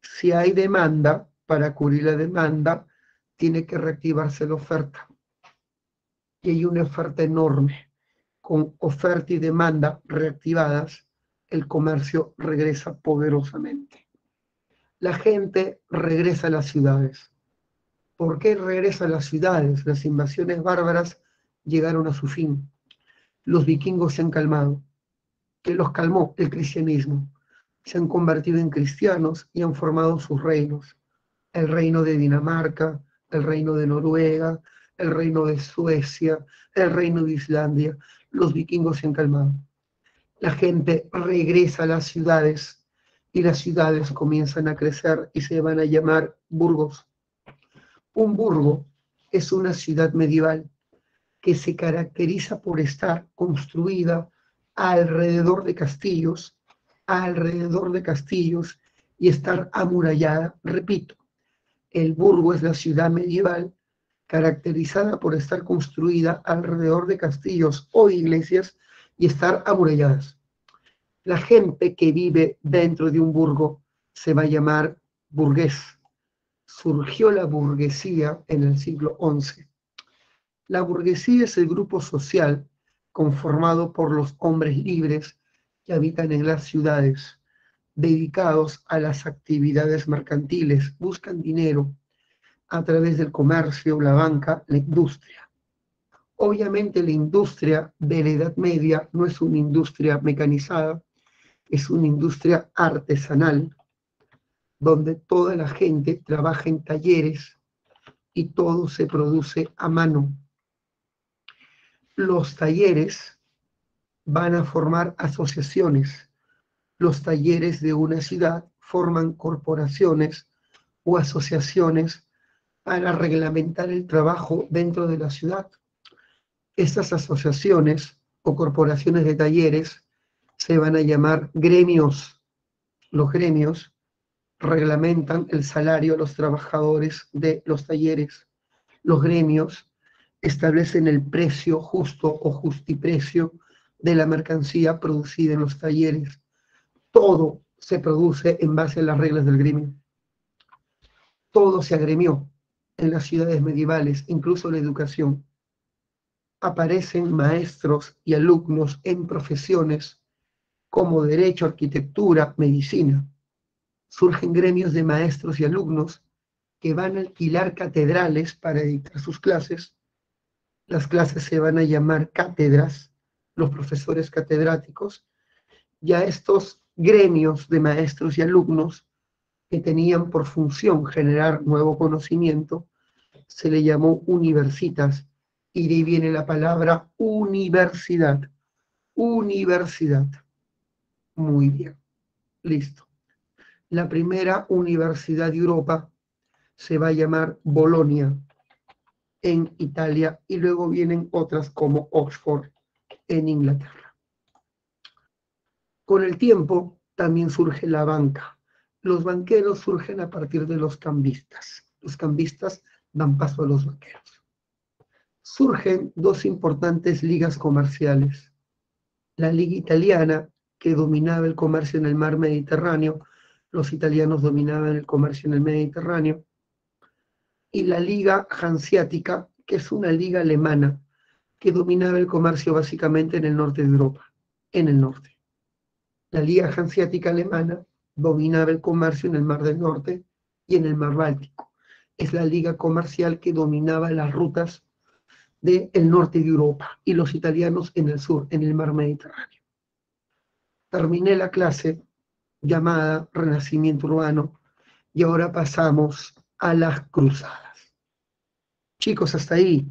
Speaker 1: Si hay demanda, para cubrir la demanda, tiene que reactivarse la oferta. Y hay una oferta enorme. Con oferta y demanda reactivadas, el comercio regresa poderosamente. La gente regresa a las ciudades. ¿Por qué regresa a las ciudades? Las invasiones bárbaras llegaron a su fin. Los vikingos se han calmado. que los calmó? El cristianismo. Se han convertido en cristianos y han formado sus reinos. El reino de Dinamarca, el reino de Noruega, el reino de Suecia, el reino de Islandia. Los vikingos se han calmado. La gente regresa a las ciudades y las ciudades comienzan a crecer y se van a llamar burgos. Un burgo es una ciudad medieval que se caracteriza por estar construida alrededor de castillos, alrededor de castillos y estar amurallada. Repito, el burgo es la ciudad medieval caracterizada por estar construida alrededor de castillos o iglesias y estar amuralladas. La gente que vive dentro de un burgo se va a llamar burgués. Surgió la burguesía en el siglo XI la burguesía es el grupo social conformado por los hombres libres que habitan en las ciudades, dedicados a las actividades mercantiles, buscan dinero a través del comercio, la banca, la industria. Obviamente la industria de la Edad Media no es una industria mecanizada, es una industria artesanal, donde toda la gente trabaja en talleres y todo se produce a mano los talleres van a formar asociaciones. Los talleres de una ciudad forman corporaciones o asociaciones para reglamentar el trabajo dentro de la ciudad. Estas asociaciones o corporaciones de talleres se van a llamar gremios. Los gremios reglamentan el salario de los trabajadores de los talleres. Los gremios establecen el precio justo o justiprecio de la mercancía producida en los talleres. Todo se produce en base a las reglas del gremio. Todo se agremió en las ciudades medievales, incluso la educación. Aparecen maestros y alumnos en profesiones como derecho, arquitectura, medicina. Surgen gremios de maestros y alumnos que van a alquilar catedrales para dictar sus clases. Las clases se van a llamar cátedras los profesores catedráticos, ya estos gremios de maestros y alumnos que tenían por función generar nuevo conocimiento, se le llamó universitas, y de ahí viene la palabra universidad. Universidad. Muy bien. Listo. La primera universidad de Europa se va a llamar Bolonia en Italia y luego vienen otras como Oxford en Inglaterra. Con el tiempo también surge la banca. Los banqueros surgen a partir de los cambistas. Los cambistas dan paso a los banqueros. Surgen dos importantes ligas comerciales. La liga italiana, que dominaba el comercio en el mar Mediterráneo, los italianos dominaban el comercio en el Mediterráneo, y la liga hanseática, que es una liga alemana, que dominaba el comercio básicamente en el norte de Europa, en el norte. La liga hanseática alemana dominaba el comercio en el mar del norte y en el mar Báltico es la liga comercial que dominaba las rutas del norte de Europa y los italianos en el sur, en el mar Mediterráneo. Terminé la clase llamada Renacimiento Urbano y ahora pasamos a las cruzadas. Chicos, hasta ahí,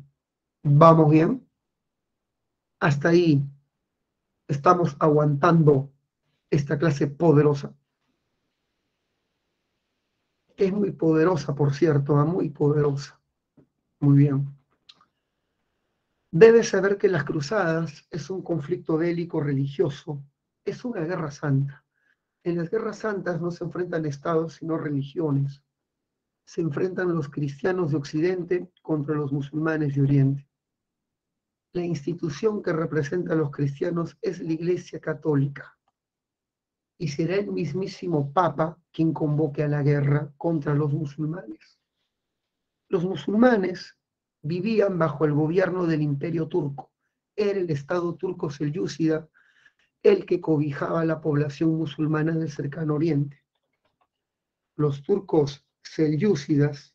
Speaker 1: ¿vamos bien? Hasta ahí, estamos aguantando esta clase poderosa es muy poderosa, por cierto, ¿ah? muy poderosa. Muy bien. Debes saber que las cruzadas es un conflicto bélico religioso, es una guerra santa. En las guerras santas no se enfrentan estados, sino religiones. Se enfrentan los cristianos de Occidente contra los musulmanes de Oriente. La institución que representa a los cristianos es la Iglesia Católica y será el mismísimo Papa quien convoque a la guerra contra los musulmanes. Los musulmanes vivían bajo el gobierno del imperio turco. Era el Estado turco selyúcida el que cobijaba a la población musulmana del cercano oriente. Los turcos selyúcidas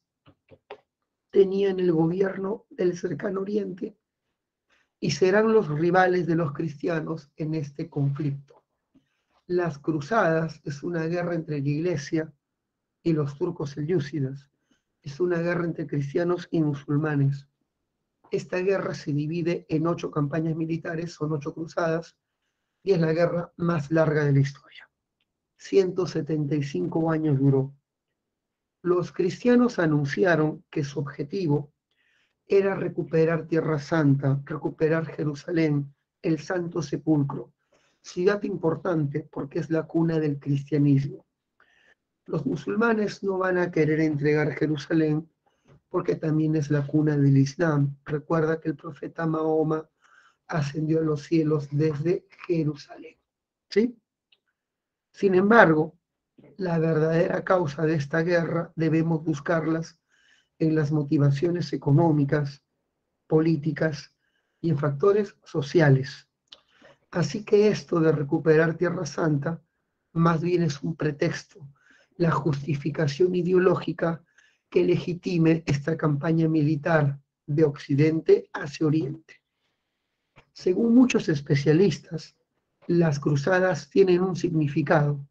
Speaker 1: tenían el gobierno del cercano oriente y serán los rivales de los cristianos en este conflicto las cruzadas es una guerra entre la iglesia y los turcos selyúcidas. Es una guerra entre cristianos y musulmanes. Esta guerra se divide en ocho campañas militares, son ocho cruzadas, y es la guerra más larga de la historia. 175 años duró. Los cristianos anunciaron que su objetivo era recuperar Tierra Santa, recuperar Jerusalén, el Santo Sepulcro, ciudad importante porque es la cuna del cristianismo. Los musulmanes no van a querer entregar Jerusalén porque también es la cuna del Islam. Recuerda que el profeta Mahoma ascendió a los cielos desde Jerusalén. ¿Sí? Sin embargo, la verdadera causa de esta guerra debemos buscarlas en las motivaciones económicas, políticas y en factores sociales Así que esto de recuperar Tierra Santa más bien es un pretexto, la justificación ideológica que legitime esta campaña militar de Occidente hacia Oriente. Según muchos especialistas, las cruzadas tienen un significado.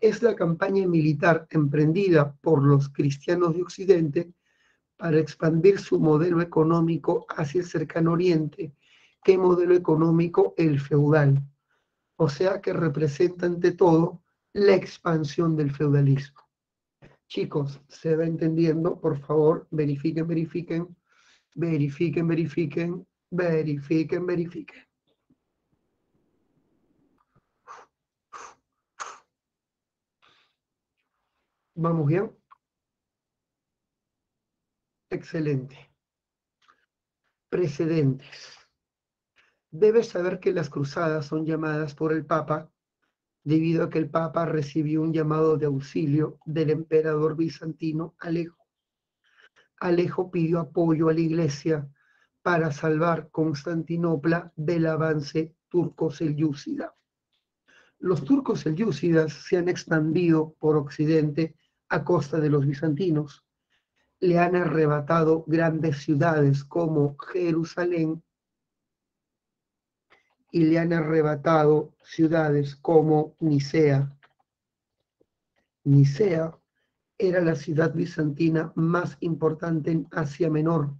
Speaker 1: Es la campaña militar emprendida por los cristianos de Occidente para expandir su modelo económico hacia el cercano Oriente qué modelo económico el feudal. O sea que representa ante todo la expansión del feudalismo. Chicos, ¿se va entendiendo? Por favor, verifiquen, verifiquen, verifiquen, verifiquen, verifiquen, verifiquen. ¿Vamos bien? Excelente. Precedentes. Debes saber que las cruzadas son llamadas por el Papa debido a que el Papa recibió un llamado de auxilio del emperador bizantino Alejo. Alejo pidió apoyo a la iglesia para salvar Constantinopla del avance turco-selyúcida. Los turcos selyúcidas se han expandido por Occidente a costa de los bizantinos. Le han arrebatado grandes ciudades como Jerusalén, y le han arrebatado ciudades como Nicea. Nicea era la ciudad bizantina más importante en Asia Menor.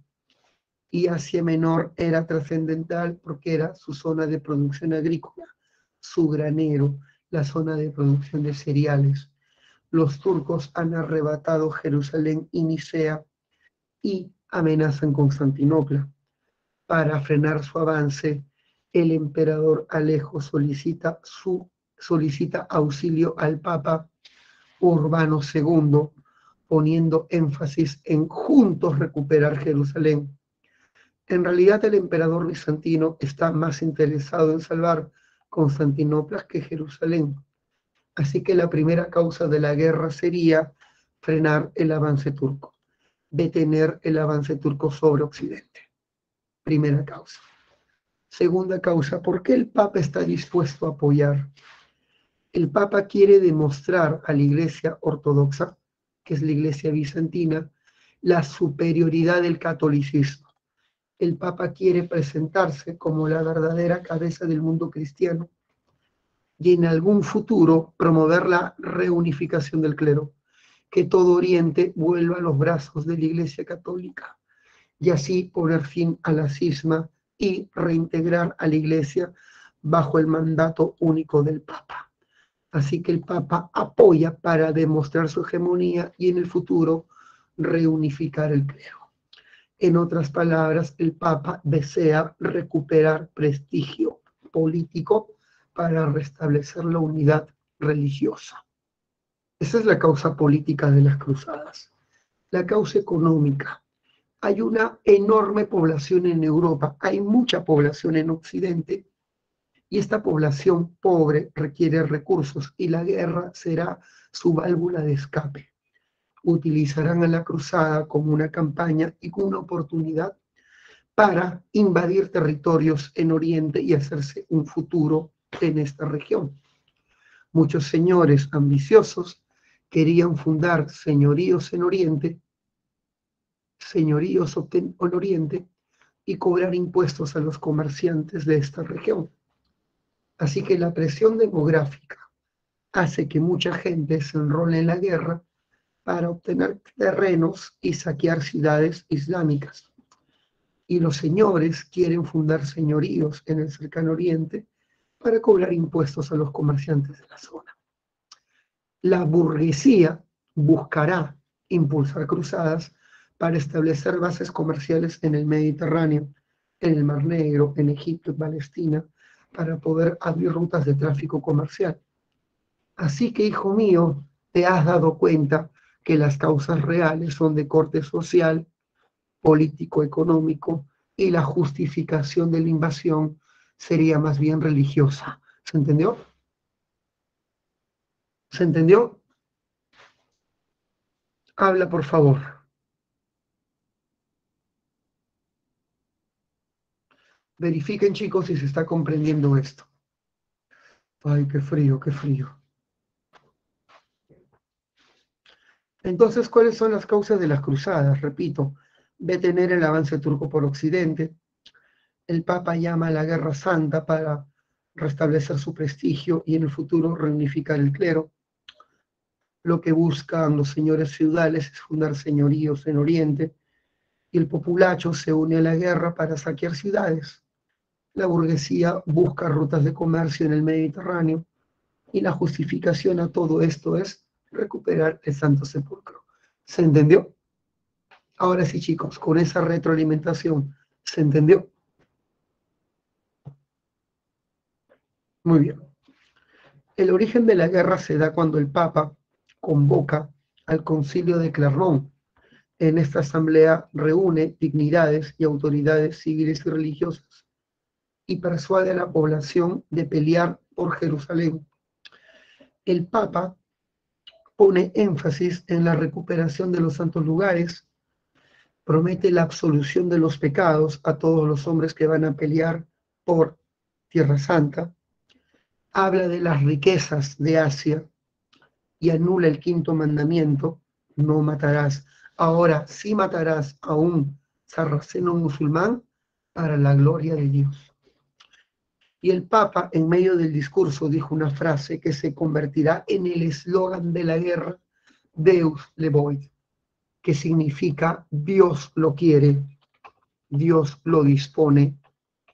Speaker 1: Y Asia Menor era trascendental porque era su zona de producción agrícola, su granero, la zona de producción de cereales. Los turcos han arrebatado Jerusalén y Nicea y amenazan Constantinopla. Para frenar su avance, el emperador Alejo solicita, su, solicita auxilio al Papa Urbano II, poniendo énfasis en juntos recuperar Jerusalén. En realidad el emperador bizantino está más interesado en salvar Constantinopla que Jerusalén. Así que la primera causa de la guerra sería frenar el avance turco, detener el avance turco sobre Occidente. Primera causa. Segunda causa, ¿por qué el Papa está dispuesto a apoyar? El Papa quiere demostrar a la Iglesia ortodoxa, que es la Iglesia bizantina, la superioridad del catolicismo. El Papa quiere presentarse como la verdadera cabeza del mundo cristiano y en algún futuro promover la reunificación del clero, que todo Oriente vuelva a los brazos de la Iglesia católica y así poner fin a la cisma y reintegrar a la Iglesia bajo el mandato único del Papa. Así que el Papa apoya para demostrar su hegemonía y en el futuro reunificar el clero. En otras palabras, el Papa desea recuperar prestigio político para restablecer la unidad religiosa. Esa es la causa política de las cruzadas. La causa económica hay una enorme población en Europa, hay mucha población en Occidente, y esta población pobre requiere recursos y la guerra será su válvula de escape. Utilizarán a la cruzada como una campaña y como una oportunidad para invadir territorios en Oriente y hacerse un futuro en esta región. Muchos señores ambiciosos querían fundar señoríos en Oriente señoríos en Oriente y cobrar impuestos a los comerciantes de esta región. Así que la presión demográfica hace que mucha gente se enrole en la guerra para obtener terrenos y saquear ciudades islámicas. Y los señores quieren fundar señoríos en el cercano oriente para cobrar impuestos a los comerciantes de la zona. La burguesía buscará impulsar cruzadas para establecer bases comerciales en el Mediterráneo, en el Mar Negro, en Egipto, en Palestina, para poder abrir rutas de tráfico comercial. Así que, hijo mío, te has dado cuenta que las causas reales son de corte social, político, económico, y la justificación de la invasión sería más bien religiosa. ¿Se entendió? ¿Se entendió? Habla, por favor. Verifiquen, chicos, si se está comprendiendo esto. Ay, qué frío, qué frío. Entonces, ¿cuáles son las causas de las cruzadas? Repito, detener el avance turco por Occidente. El Papa llama a la Guerra Santa para restablecer su prestigio y en el futuro reunificar el clero. Lo que buscan los señores feudales es fundar señoríos en Oriente y el populacho se une a la guerra para saquear ciudades la burguesía busca rutas de comercio en el Mediterráneo y la justificación a todo esto es recuperar el Santo Sepulcro. ¿Se entendió? Ahora sí, chicos, con esa retroalimentación, ¿se entendió? Muy bien. El origen de la guerra se da cuando el Papa convoca al concilio de Clermont. En esta asamblea reúne dignidades y autoridades civiles y religiosas y persuade a la población de pelear por Jerusalén. El Papa pone énfasis en la recuperación de los santos lugares, promete la absolución de los pecados a todos los hombres que van a pelear por Tierra Santa, habla de las riquezas de Asia y anula el quinto mandamiento, no matarás. Ahora sí matarás a un sarraceno musulmán para la gloria de Dios. Y el Papa, en medio del discurso, dijo una frase que se convertirá en el eslogan de la guerra, Deus le void, que significa Dios lo quiere, Dios lo dispone,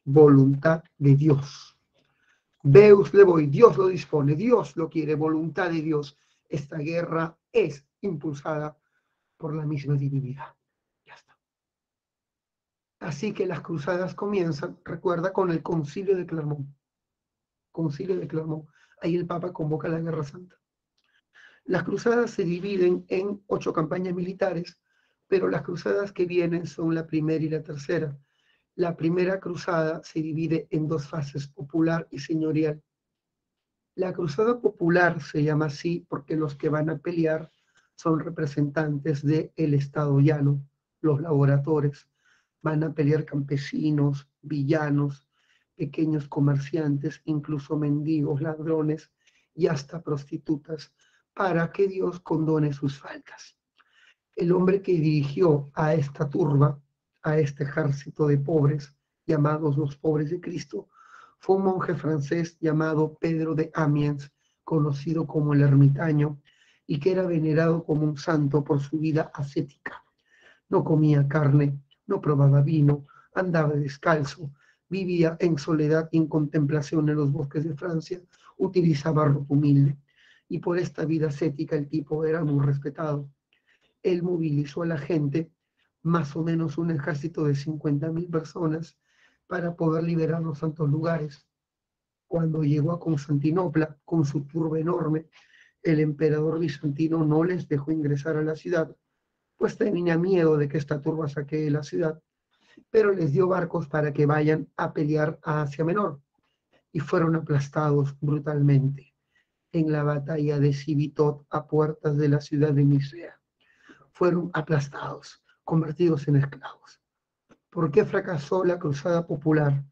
Speaker 1: voluntad de Dios. Deus le voy, Dios lo dispone, Dios lo quiere, voluntad de Dios. Esta guerra es impulsada por la misma divinidad. Así que las cruzadas comienzan, recuerda, con el concilio de Clermont. Concilio de Clermont. Ahí el Papa convoca la Guerra Santa. Las cruzadas se dividen en ocho campañas militares, pero las cruzadas que vienen son la primera y la tercera. La primera cruzada se divide en dos fases, popular y señorial. La cruzada popular se llama así porque los que van a pelear son representantes del Estado llano, los laboradores. Van a pelear campesinos, villanos, pequeños comerciantes, incluso mendigos, ladrones y hasta prostitutas, para que Dios condone sus faltas. El hombre que dirigió a esta turba, a este ejército de pobres, llamados los pobres de Cristo, fue un monje francés llamado Pedro de Amiens, conocido como el ermitaño, y que era venerado como un santo por su vida ascética. No comía carne, no probaba vino, andaba descalzo, vivía en soledad y en contemplación en los bosques de Francia, utilizaba ropa humilde. Y por esta vida ascética el tipo era muy respetado. Él movilizó a la gente, más o menos un ejército de 50.000 personas, para poder liberar los santos lugares. Cuando llegó a Constantinopla con su turba enorme, el emperador bizantino no les dejó ingresar a la ciudad, pues tenía miedo de que esta turba saquee la ciudad, pero les dio barcos para que vayan a pelear a Asia Menor y fueron aplastados brutalmente en la batalla de Civitot a puertas de la ciudad de Misrea. Fueron aplastados, convertidos en esclavos. ¿Por qué fracasó la cruzada popular?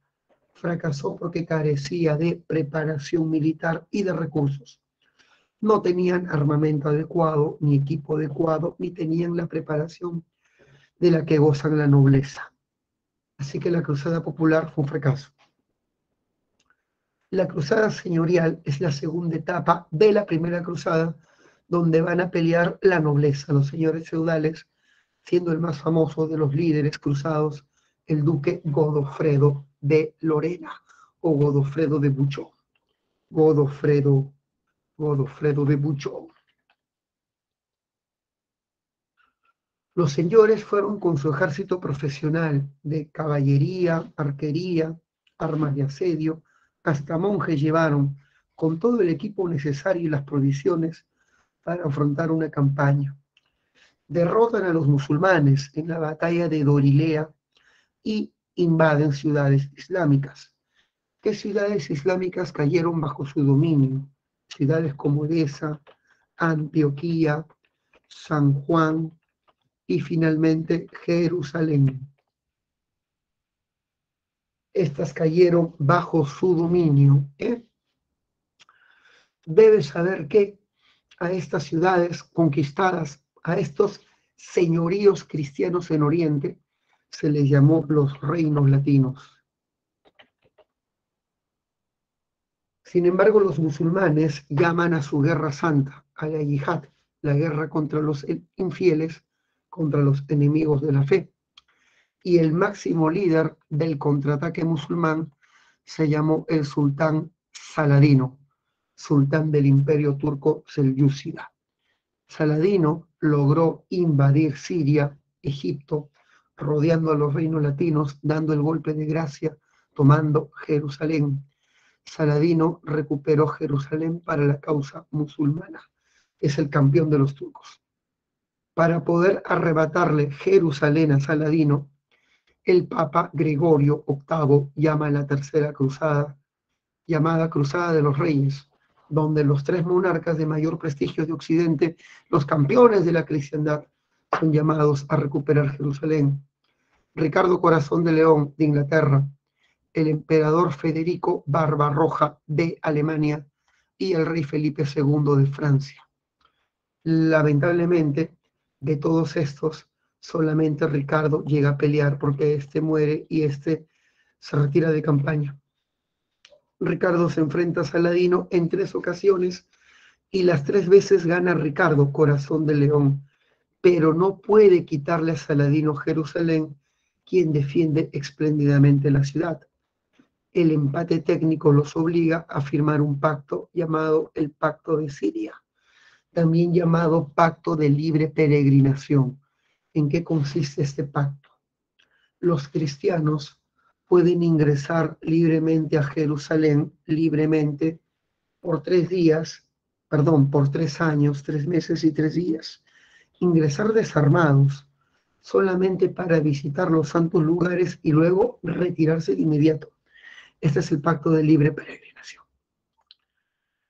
Speaker 1: Fracasó porque carecía de preparación militar y de recursos no tenían armamento adecuado, ni equipo adecuado, ni tenían la preparación de la que gozan la nobleza. Así que la cruzada popular fue un fracaso. La cruzada señorial es la segunda etapa de la primera cruzada, donde van a pelear la nobleza, los señores feudales, siendo el más famoso de los líderes cruzados el duque Godofredo de Lorena o Godofredo de Buchó. Godofredo Godofredo de Buchón. Los señores fueron con su ejército profesional de caballería, arquería, armas de asedio, hasta monjes llevaron con todo el equipo necesario y las provisiones para afrontar una campaña. Derrotan a los musulmanes en la batalla de Dorilea y invaden ciudades islámicas. ¿Qué ciudades islámicas cayeron bajo su dominio? Ciudades como Edesa, Antioquía, San Juan y finalmente Jerusalén. Estas cayeron bajo su dominio. ¿eh? Debes saber que a estas ciudades conquistadas, a estos señoríos cristianos en Oriente, se les llamó los reinos latinos. Sin embargo, los musulmanes llaman a su guerra santa, a la yihad, la guerra contra los infieles, contra los enemigos de la fe. Y el máximo líder del contraataque musulmán se llamó el sultán Saladino, sultán del imperio turco selyúcida. Saladino logró invadir Siria, Egipto, rodeando a los reinos latinos, dando el golpe de gracia, tomando Jerusalén Saladino recuperó Jerusalén para la causa musulmana. Es el campeón de los turcos. Para poder arrebatarle Jerusalén a Saladino, el Papa Gregorio VIII llama a la Tercera Cruzada, llamada Cruzada de los Reyes, donde los tres monarcas de mayor prestigio de Occidente, los campeones de la cristiandad, son llamados a recuperar Jerusalén. Ricardo Corazón de León de Inglaterra, el emperador Federico Barbarroja de Alemania y el rey Felipe II de Francia. Lamentablemente, de todos estos, solamente Ricardo llega a pelear porque este muere y este se retira de campaña. Ricardo se enfrenta a Saladino en tres ocasiones y las tres veces gana Ricardo, corazón de león, pero no puede quitarle a Saladino Jerusalén, quien defiende espléndidamente la ciudad. El empate técnico los obliga a firmar un pacto llamado el Pacto de Siria, también llamado Pacto de Libre Peregrinación. ¿En qué consiste este pacto? Los cristianos pueden ingresar libremente a Jerusalén, libremente, por tres días, perdón, por tres años, tres meses y tres días. Ingresar desarmados, solamente para visitar los santos lugares y luego retirarse de inmediato. Este es el pacto de libre peregrinación.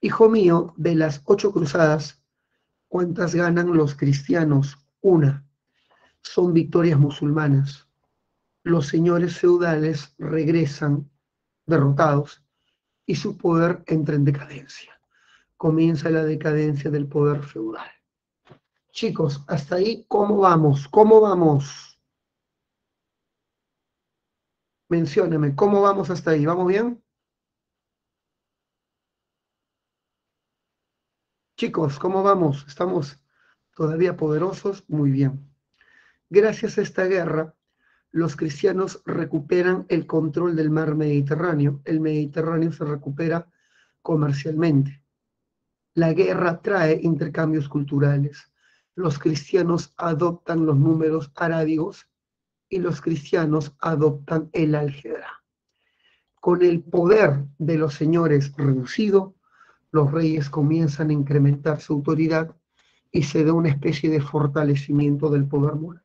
Speaker 1: Hijo mío, de las ocho cruzadas, ¿cuántas ganan los cristianos? Una. Son victorias musulmanas los señores feudales regresan derrotados y su poder entra en decadencia. Comienza la decadencia del poder feudal. Chicos, hasta ahí, ¿cómo vamos? ¿Cómo vamos? Mencióname, ¿cómo vamos hasta ahí? ¿Vamos bien? Chicos, ¿cómo vamos? ¿Estamos todavía poderosos? Muy bien. Gracias a esta guerra, los cristianos recuperan el control del mar Mediterráneo. El Mediterráneo se recupera comercialmente. La guerra trae intercambios culturales. Los cristianos adoptan los números arábigos y los cristianos adoptan el álgebra. Con el poder de los señores reducido, los reyes comienzan a incrementar su autoridad y se da una especie de fortalecimiento del poder moral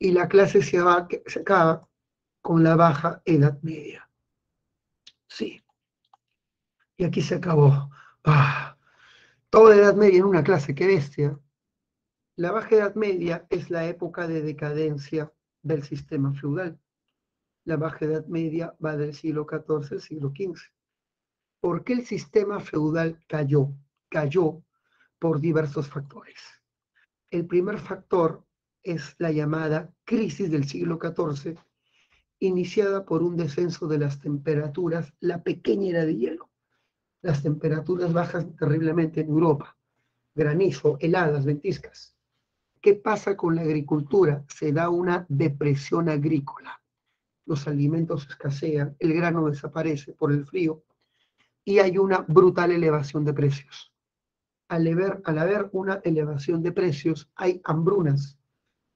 Speaker 1: y la clase se, acaba con la baja edad media. Sí. Y aquí se acabó. Ah, toda edad media en una clase, qué bestia. La baja edad media es la época de decadencia del sistema feudal. La baja edad media va del siglo XIV al siglo XV. ¿Por qué el sistema feudal cayó? Cayó por diversos factores. El primer factor es la llamada crisis del siglo XIV, iniciada por un descenso de las temperaturas, la pequeña era de hielo. Las temperaturas bajan terriblemente en Europa, granizo, heladas, ventiscas. ¿Qué pasa con la agricultura? Se da una depresión agrícola. Los alimentos escasean, el grano desaparece por el frío y hay una brutal elevación de precios. Al haber, al haber una elevación de precios, hay hambrunas,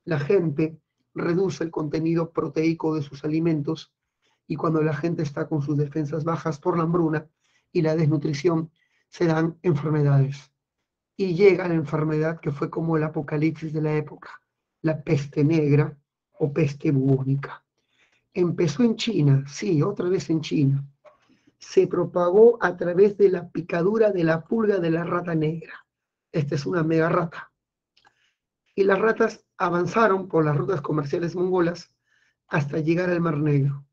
Speaker 1: la gente reduce el contenido proteico de sus alimentos y cuando la gente está con sus defensas bajas por la hambruna y la desnutrición, se dan enfermedades. Y llega la enfermedad que fue como el apocalipsis de la época, la peste negra o peste bubónica. Empezó en China, sí, otra vez en China. Se propagó a través de la picadura de la pulga de la rata negra. Esta es una mega rata. Y las ratas avanzaron por las rutas comerciales mongolas hasta llegar al Mar Negro.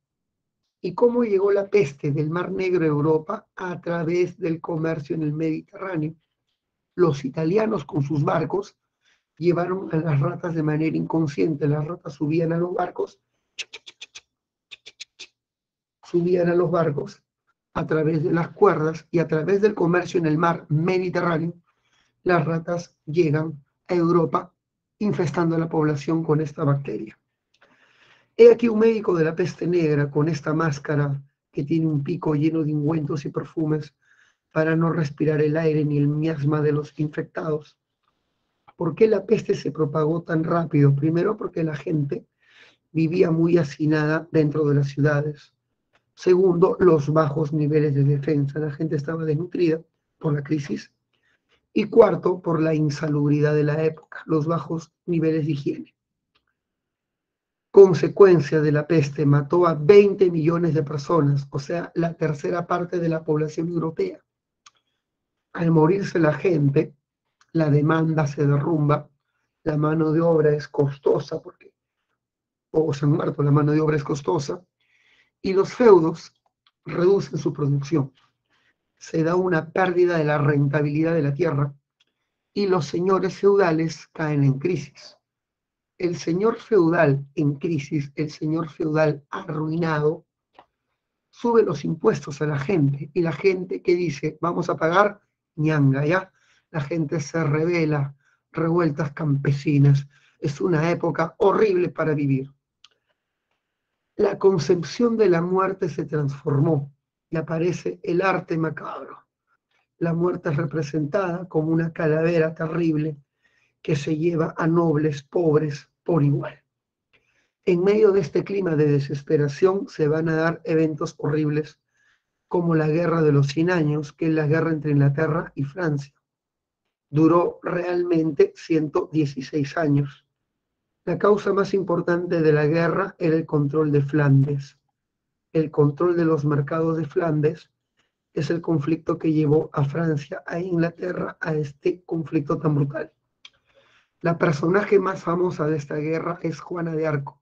Speaker 1: ¿Y cómo llegó la peste del Mar Negro a Europa? A través del comercio en el Mediterráneo. Los italianos con sus barcos llevaron a las ratas de manera inconsciente. Las ratas subían a los barcos, subían a los barcos a través de las cuerdas y a través del comercio en el mar Mediterráneo, las ratas llegan a Europa infestando a la población con esta bacteria. He aquí un médico de la peste negra con esta máscara que tiene un pico lleno de ungüentos y perfumes para no respirar el aire ni el miasma de los infectados. ¿Por qué la peste se propagó tan rápido? Primero porque la gente vivía muy hacinada dentro de las ciudades. Segundo, los bajos niveles de defensa. La gente estaba desnutrida por la crisis y cuarto, por la insalubridad de la época, los bajos niveles de higiene. Consecuencia de la peste, mató a 20 millones de personas, o sea, la tercera parte de la población europea. Al morirse la gente, la demanda se derrumba, la mano de obra es costosa, porque o se han muerto, la mano de obra es costosa, y los feudos reducen su producción se da una pérdida de la rentabilidad de la tierra y los señores feudales caen en crisis. El señor feudal en crisis, el señor feudal arruinado, sube los impuestos a la gente y la gente que dice, vamos a pagar, ñanga, ¿ya? La gente se revela, revueltas campesinas. Es una época horrible para vivir. La concepción de la muerte se transformó y aparece el arte macabro. La muerte es representada como una calavera terrible que se lleva a nobles pobres por igual. En medio de este clima de desesperación se van a dar eventos horribles como la Guerra de los Cien Años, que es la guerra entre Inglaterra y Francia. Duró realmente 116 años. La causa más importante de la guerra era el control de Flandes. El control de los mercados de Flandes es el conflicto que llevó a Francia, a Inglaterra, a este conflicto tan brutal. La personaje más famosa de esta guerra es Juana de Arco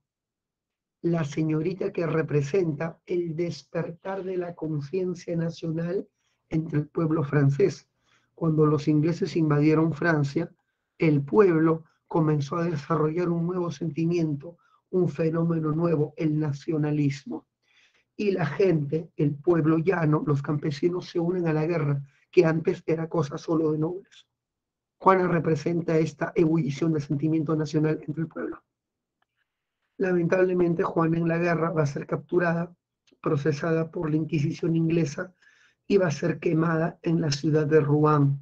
Speaker 1: la señorita que representa el despertar de la conciencia nacional entre el pueblo francés. Cuando los ingleses invadieron Francia, el pueblo comenzó a desarrollar un nuevo sentimiento, un fenómeno nuevo, el nacionalismo. Y la gente, el pueblo llano, los campesinos se unen a la guerra, que antes era cosa solo de nobles. Juana representa esta ebullición de sentimiento nacional entre el pueblo. Lamentablemente, Juana en la guerra va a ser capturada, procesada por la Inquisición inglesa y va a ser quemada en la ciudad de Rouen.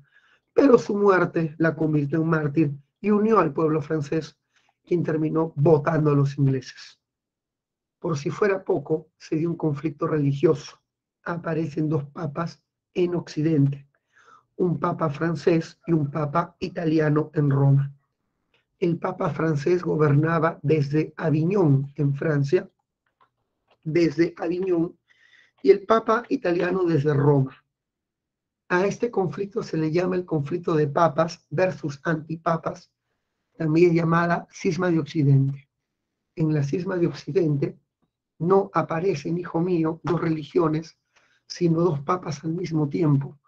Speaker 1: Pero su muerte la convirtió en mártir y unió al pueblo francés, quien terminó votando a los ingleses. Por si fuera poco, se dio un conflicto religioso. Aparecen dos papas en Occidente, un papa francés y un papa italiano en Roma el Papa francés gobernaba desde Aviñón, en Francia, desde Aviñón, y el Papa italiano desde Roma. A este conflicto se le llama el conflicto de papas versus antipapas, también llamada cisma de Occidente. En la cisma de Occidente no aparecen, hijo mío, dos religiones, sino dos papas al mismo tiempo,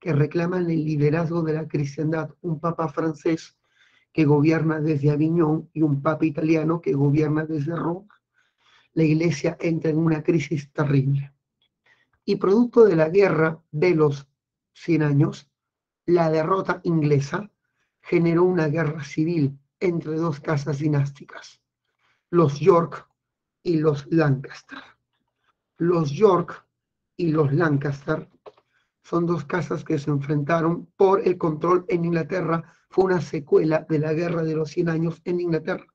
Speaker 1: que reclaman el liderazgo de la cristiandad, un papa francés que gobierna desde Aviñón y un papa italiano que gobierna desde Roma. La iglesia entra en una crisis terrible. Y producto de la guerra de los 100 años, la derrota inglesa generó una guerra civil entre dos casas dinásticas, los York y los Lancaster. Los York y los Lancaster son dos casas que se enfrentaron por el control en Inglaterra fue una secuela de la Guerra de los Cien Años en Inglaterra.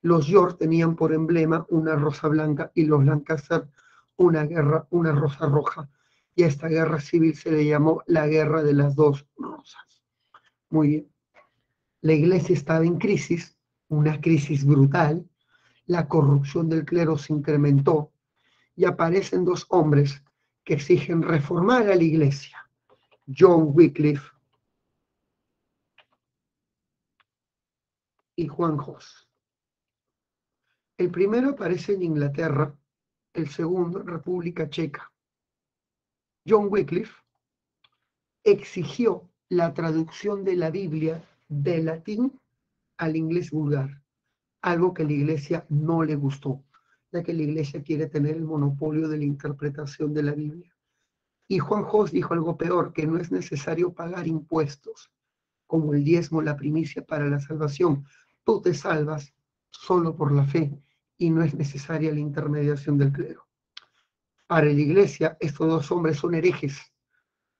Speaker 1: Los York tenían por emblema una rosa blanca y los Lancaster una guerra, una rosa roja. Y a esta guerra civil se le llamó la Guerra de las Dos Rosas. Muy bien. La iglesia estaba en crisis, una crisis brutal. La corrupción del clero se incrementó y aparecen dos hombres que exigen reformar a la iglesia. John Wycliffe y Juan Jos. El primero aparece en Inglaterra, el segundo en República Checa. John Wycliffe exigió la traducción de la Biblia del latín al inglés vulgar, algo que la iglesia no le gustó, ya que la iglesia quiere tener el monopolio de la interpretación de la Biblia. Y Juan Jos dijo algo peor, que no es necesario pagar impuestos, como el diezmo, la primicia para la salvación, tú te salvas solo por la fe y no es necesaria la intermediación del clero. Para la iglesia, estos dos hombres son herejes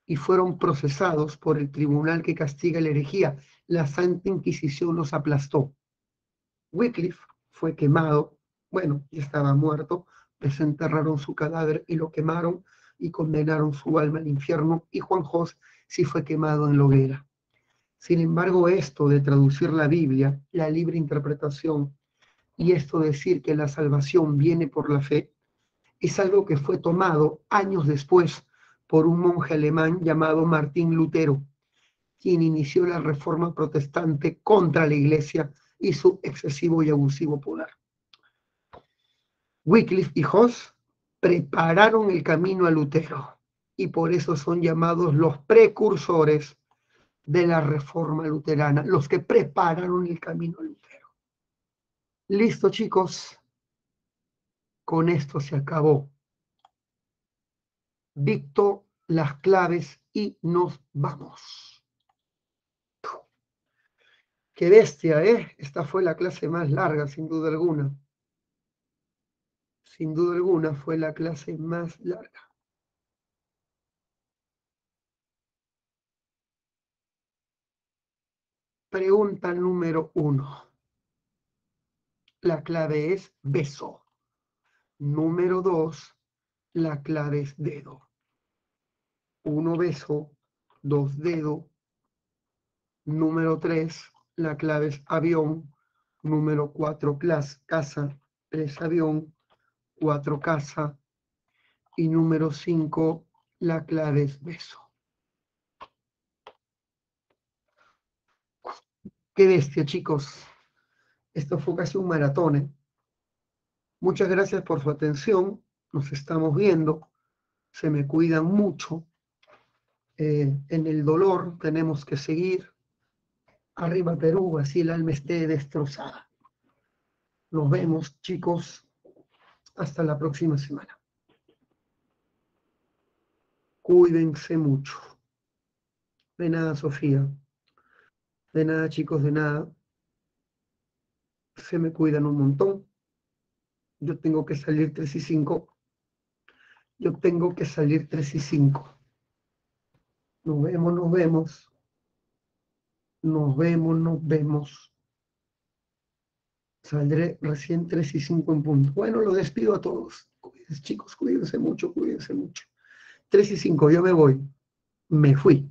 Speaker 1: y fueron procesados por el tribunal que castiga la herejía. La Santa Inquisición los aplastó. Wycliffe fue quemado, bueno, ya estaba muerto, desenterraron su cadáver y lo quemaron y condenaron su alma al infierno, y Juan Jos sí fue quemado en la hoguera. Sin embargo, esto de traducir la Biblia, la libre interpretación, y esto de decir que la salvación viene por la fe, es algo que fue tomado años después por un monje alemán llamado Martín Lutero, quien inició la reforma protestante contra la iglesia y su excesivo y abusivo poder. Wycliffe y Hoss prepararon el camino a Lutero y por eso son llamados los precursores de la reforma luterana, los que prepararon el camino Lutero. Listo, chicos. Con esto se acabó. dicto las claves y nos vamos. Qué bestia, ¿eh? Esta fue la clase más larga, sin duda alguna. Sin duda alguna fue la clase más larga. Pregunta número uno. La clave es beso. Número dos, la clave es dedo. Uno beso, dos dedo. Número tres, la clave es avión. Número cuatro, casa. Tres avión, cuatro casa. Y número cinco, la clave es beso. Qué bestia, chicos. Esto fue casi un maratón. ¿eh? Muchas gracias por su atención. Nos estamos viendo. Se me cuidan mucho. Eh, en el dolor tenemos que seguir. Arriba Perú, así el alma esté destrozada. Nos vemos, chicos. Hasta la próxima semana. Cuídense mucho. De nada, Sofía. De nada, chicos, de nada. Se me cuidan un montón. Yo tengo que salir 3 y 5. Yo tengo que salir 3 y 5. Nos vemos, nos vemos. Nos vemos, nos vemos. Saldré recién 3 y 5 en punto. Bueno, lo despido a todos. Cuídense, chicos, cuídense mucho, cuídense mucho. 3 y 5, yo me voy. Me fui.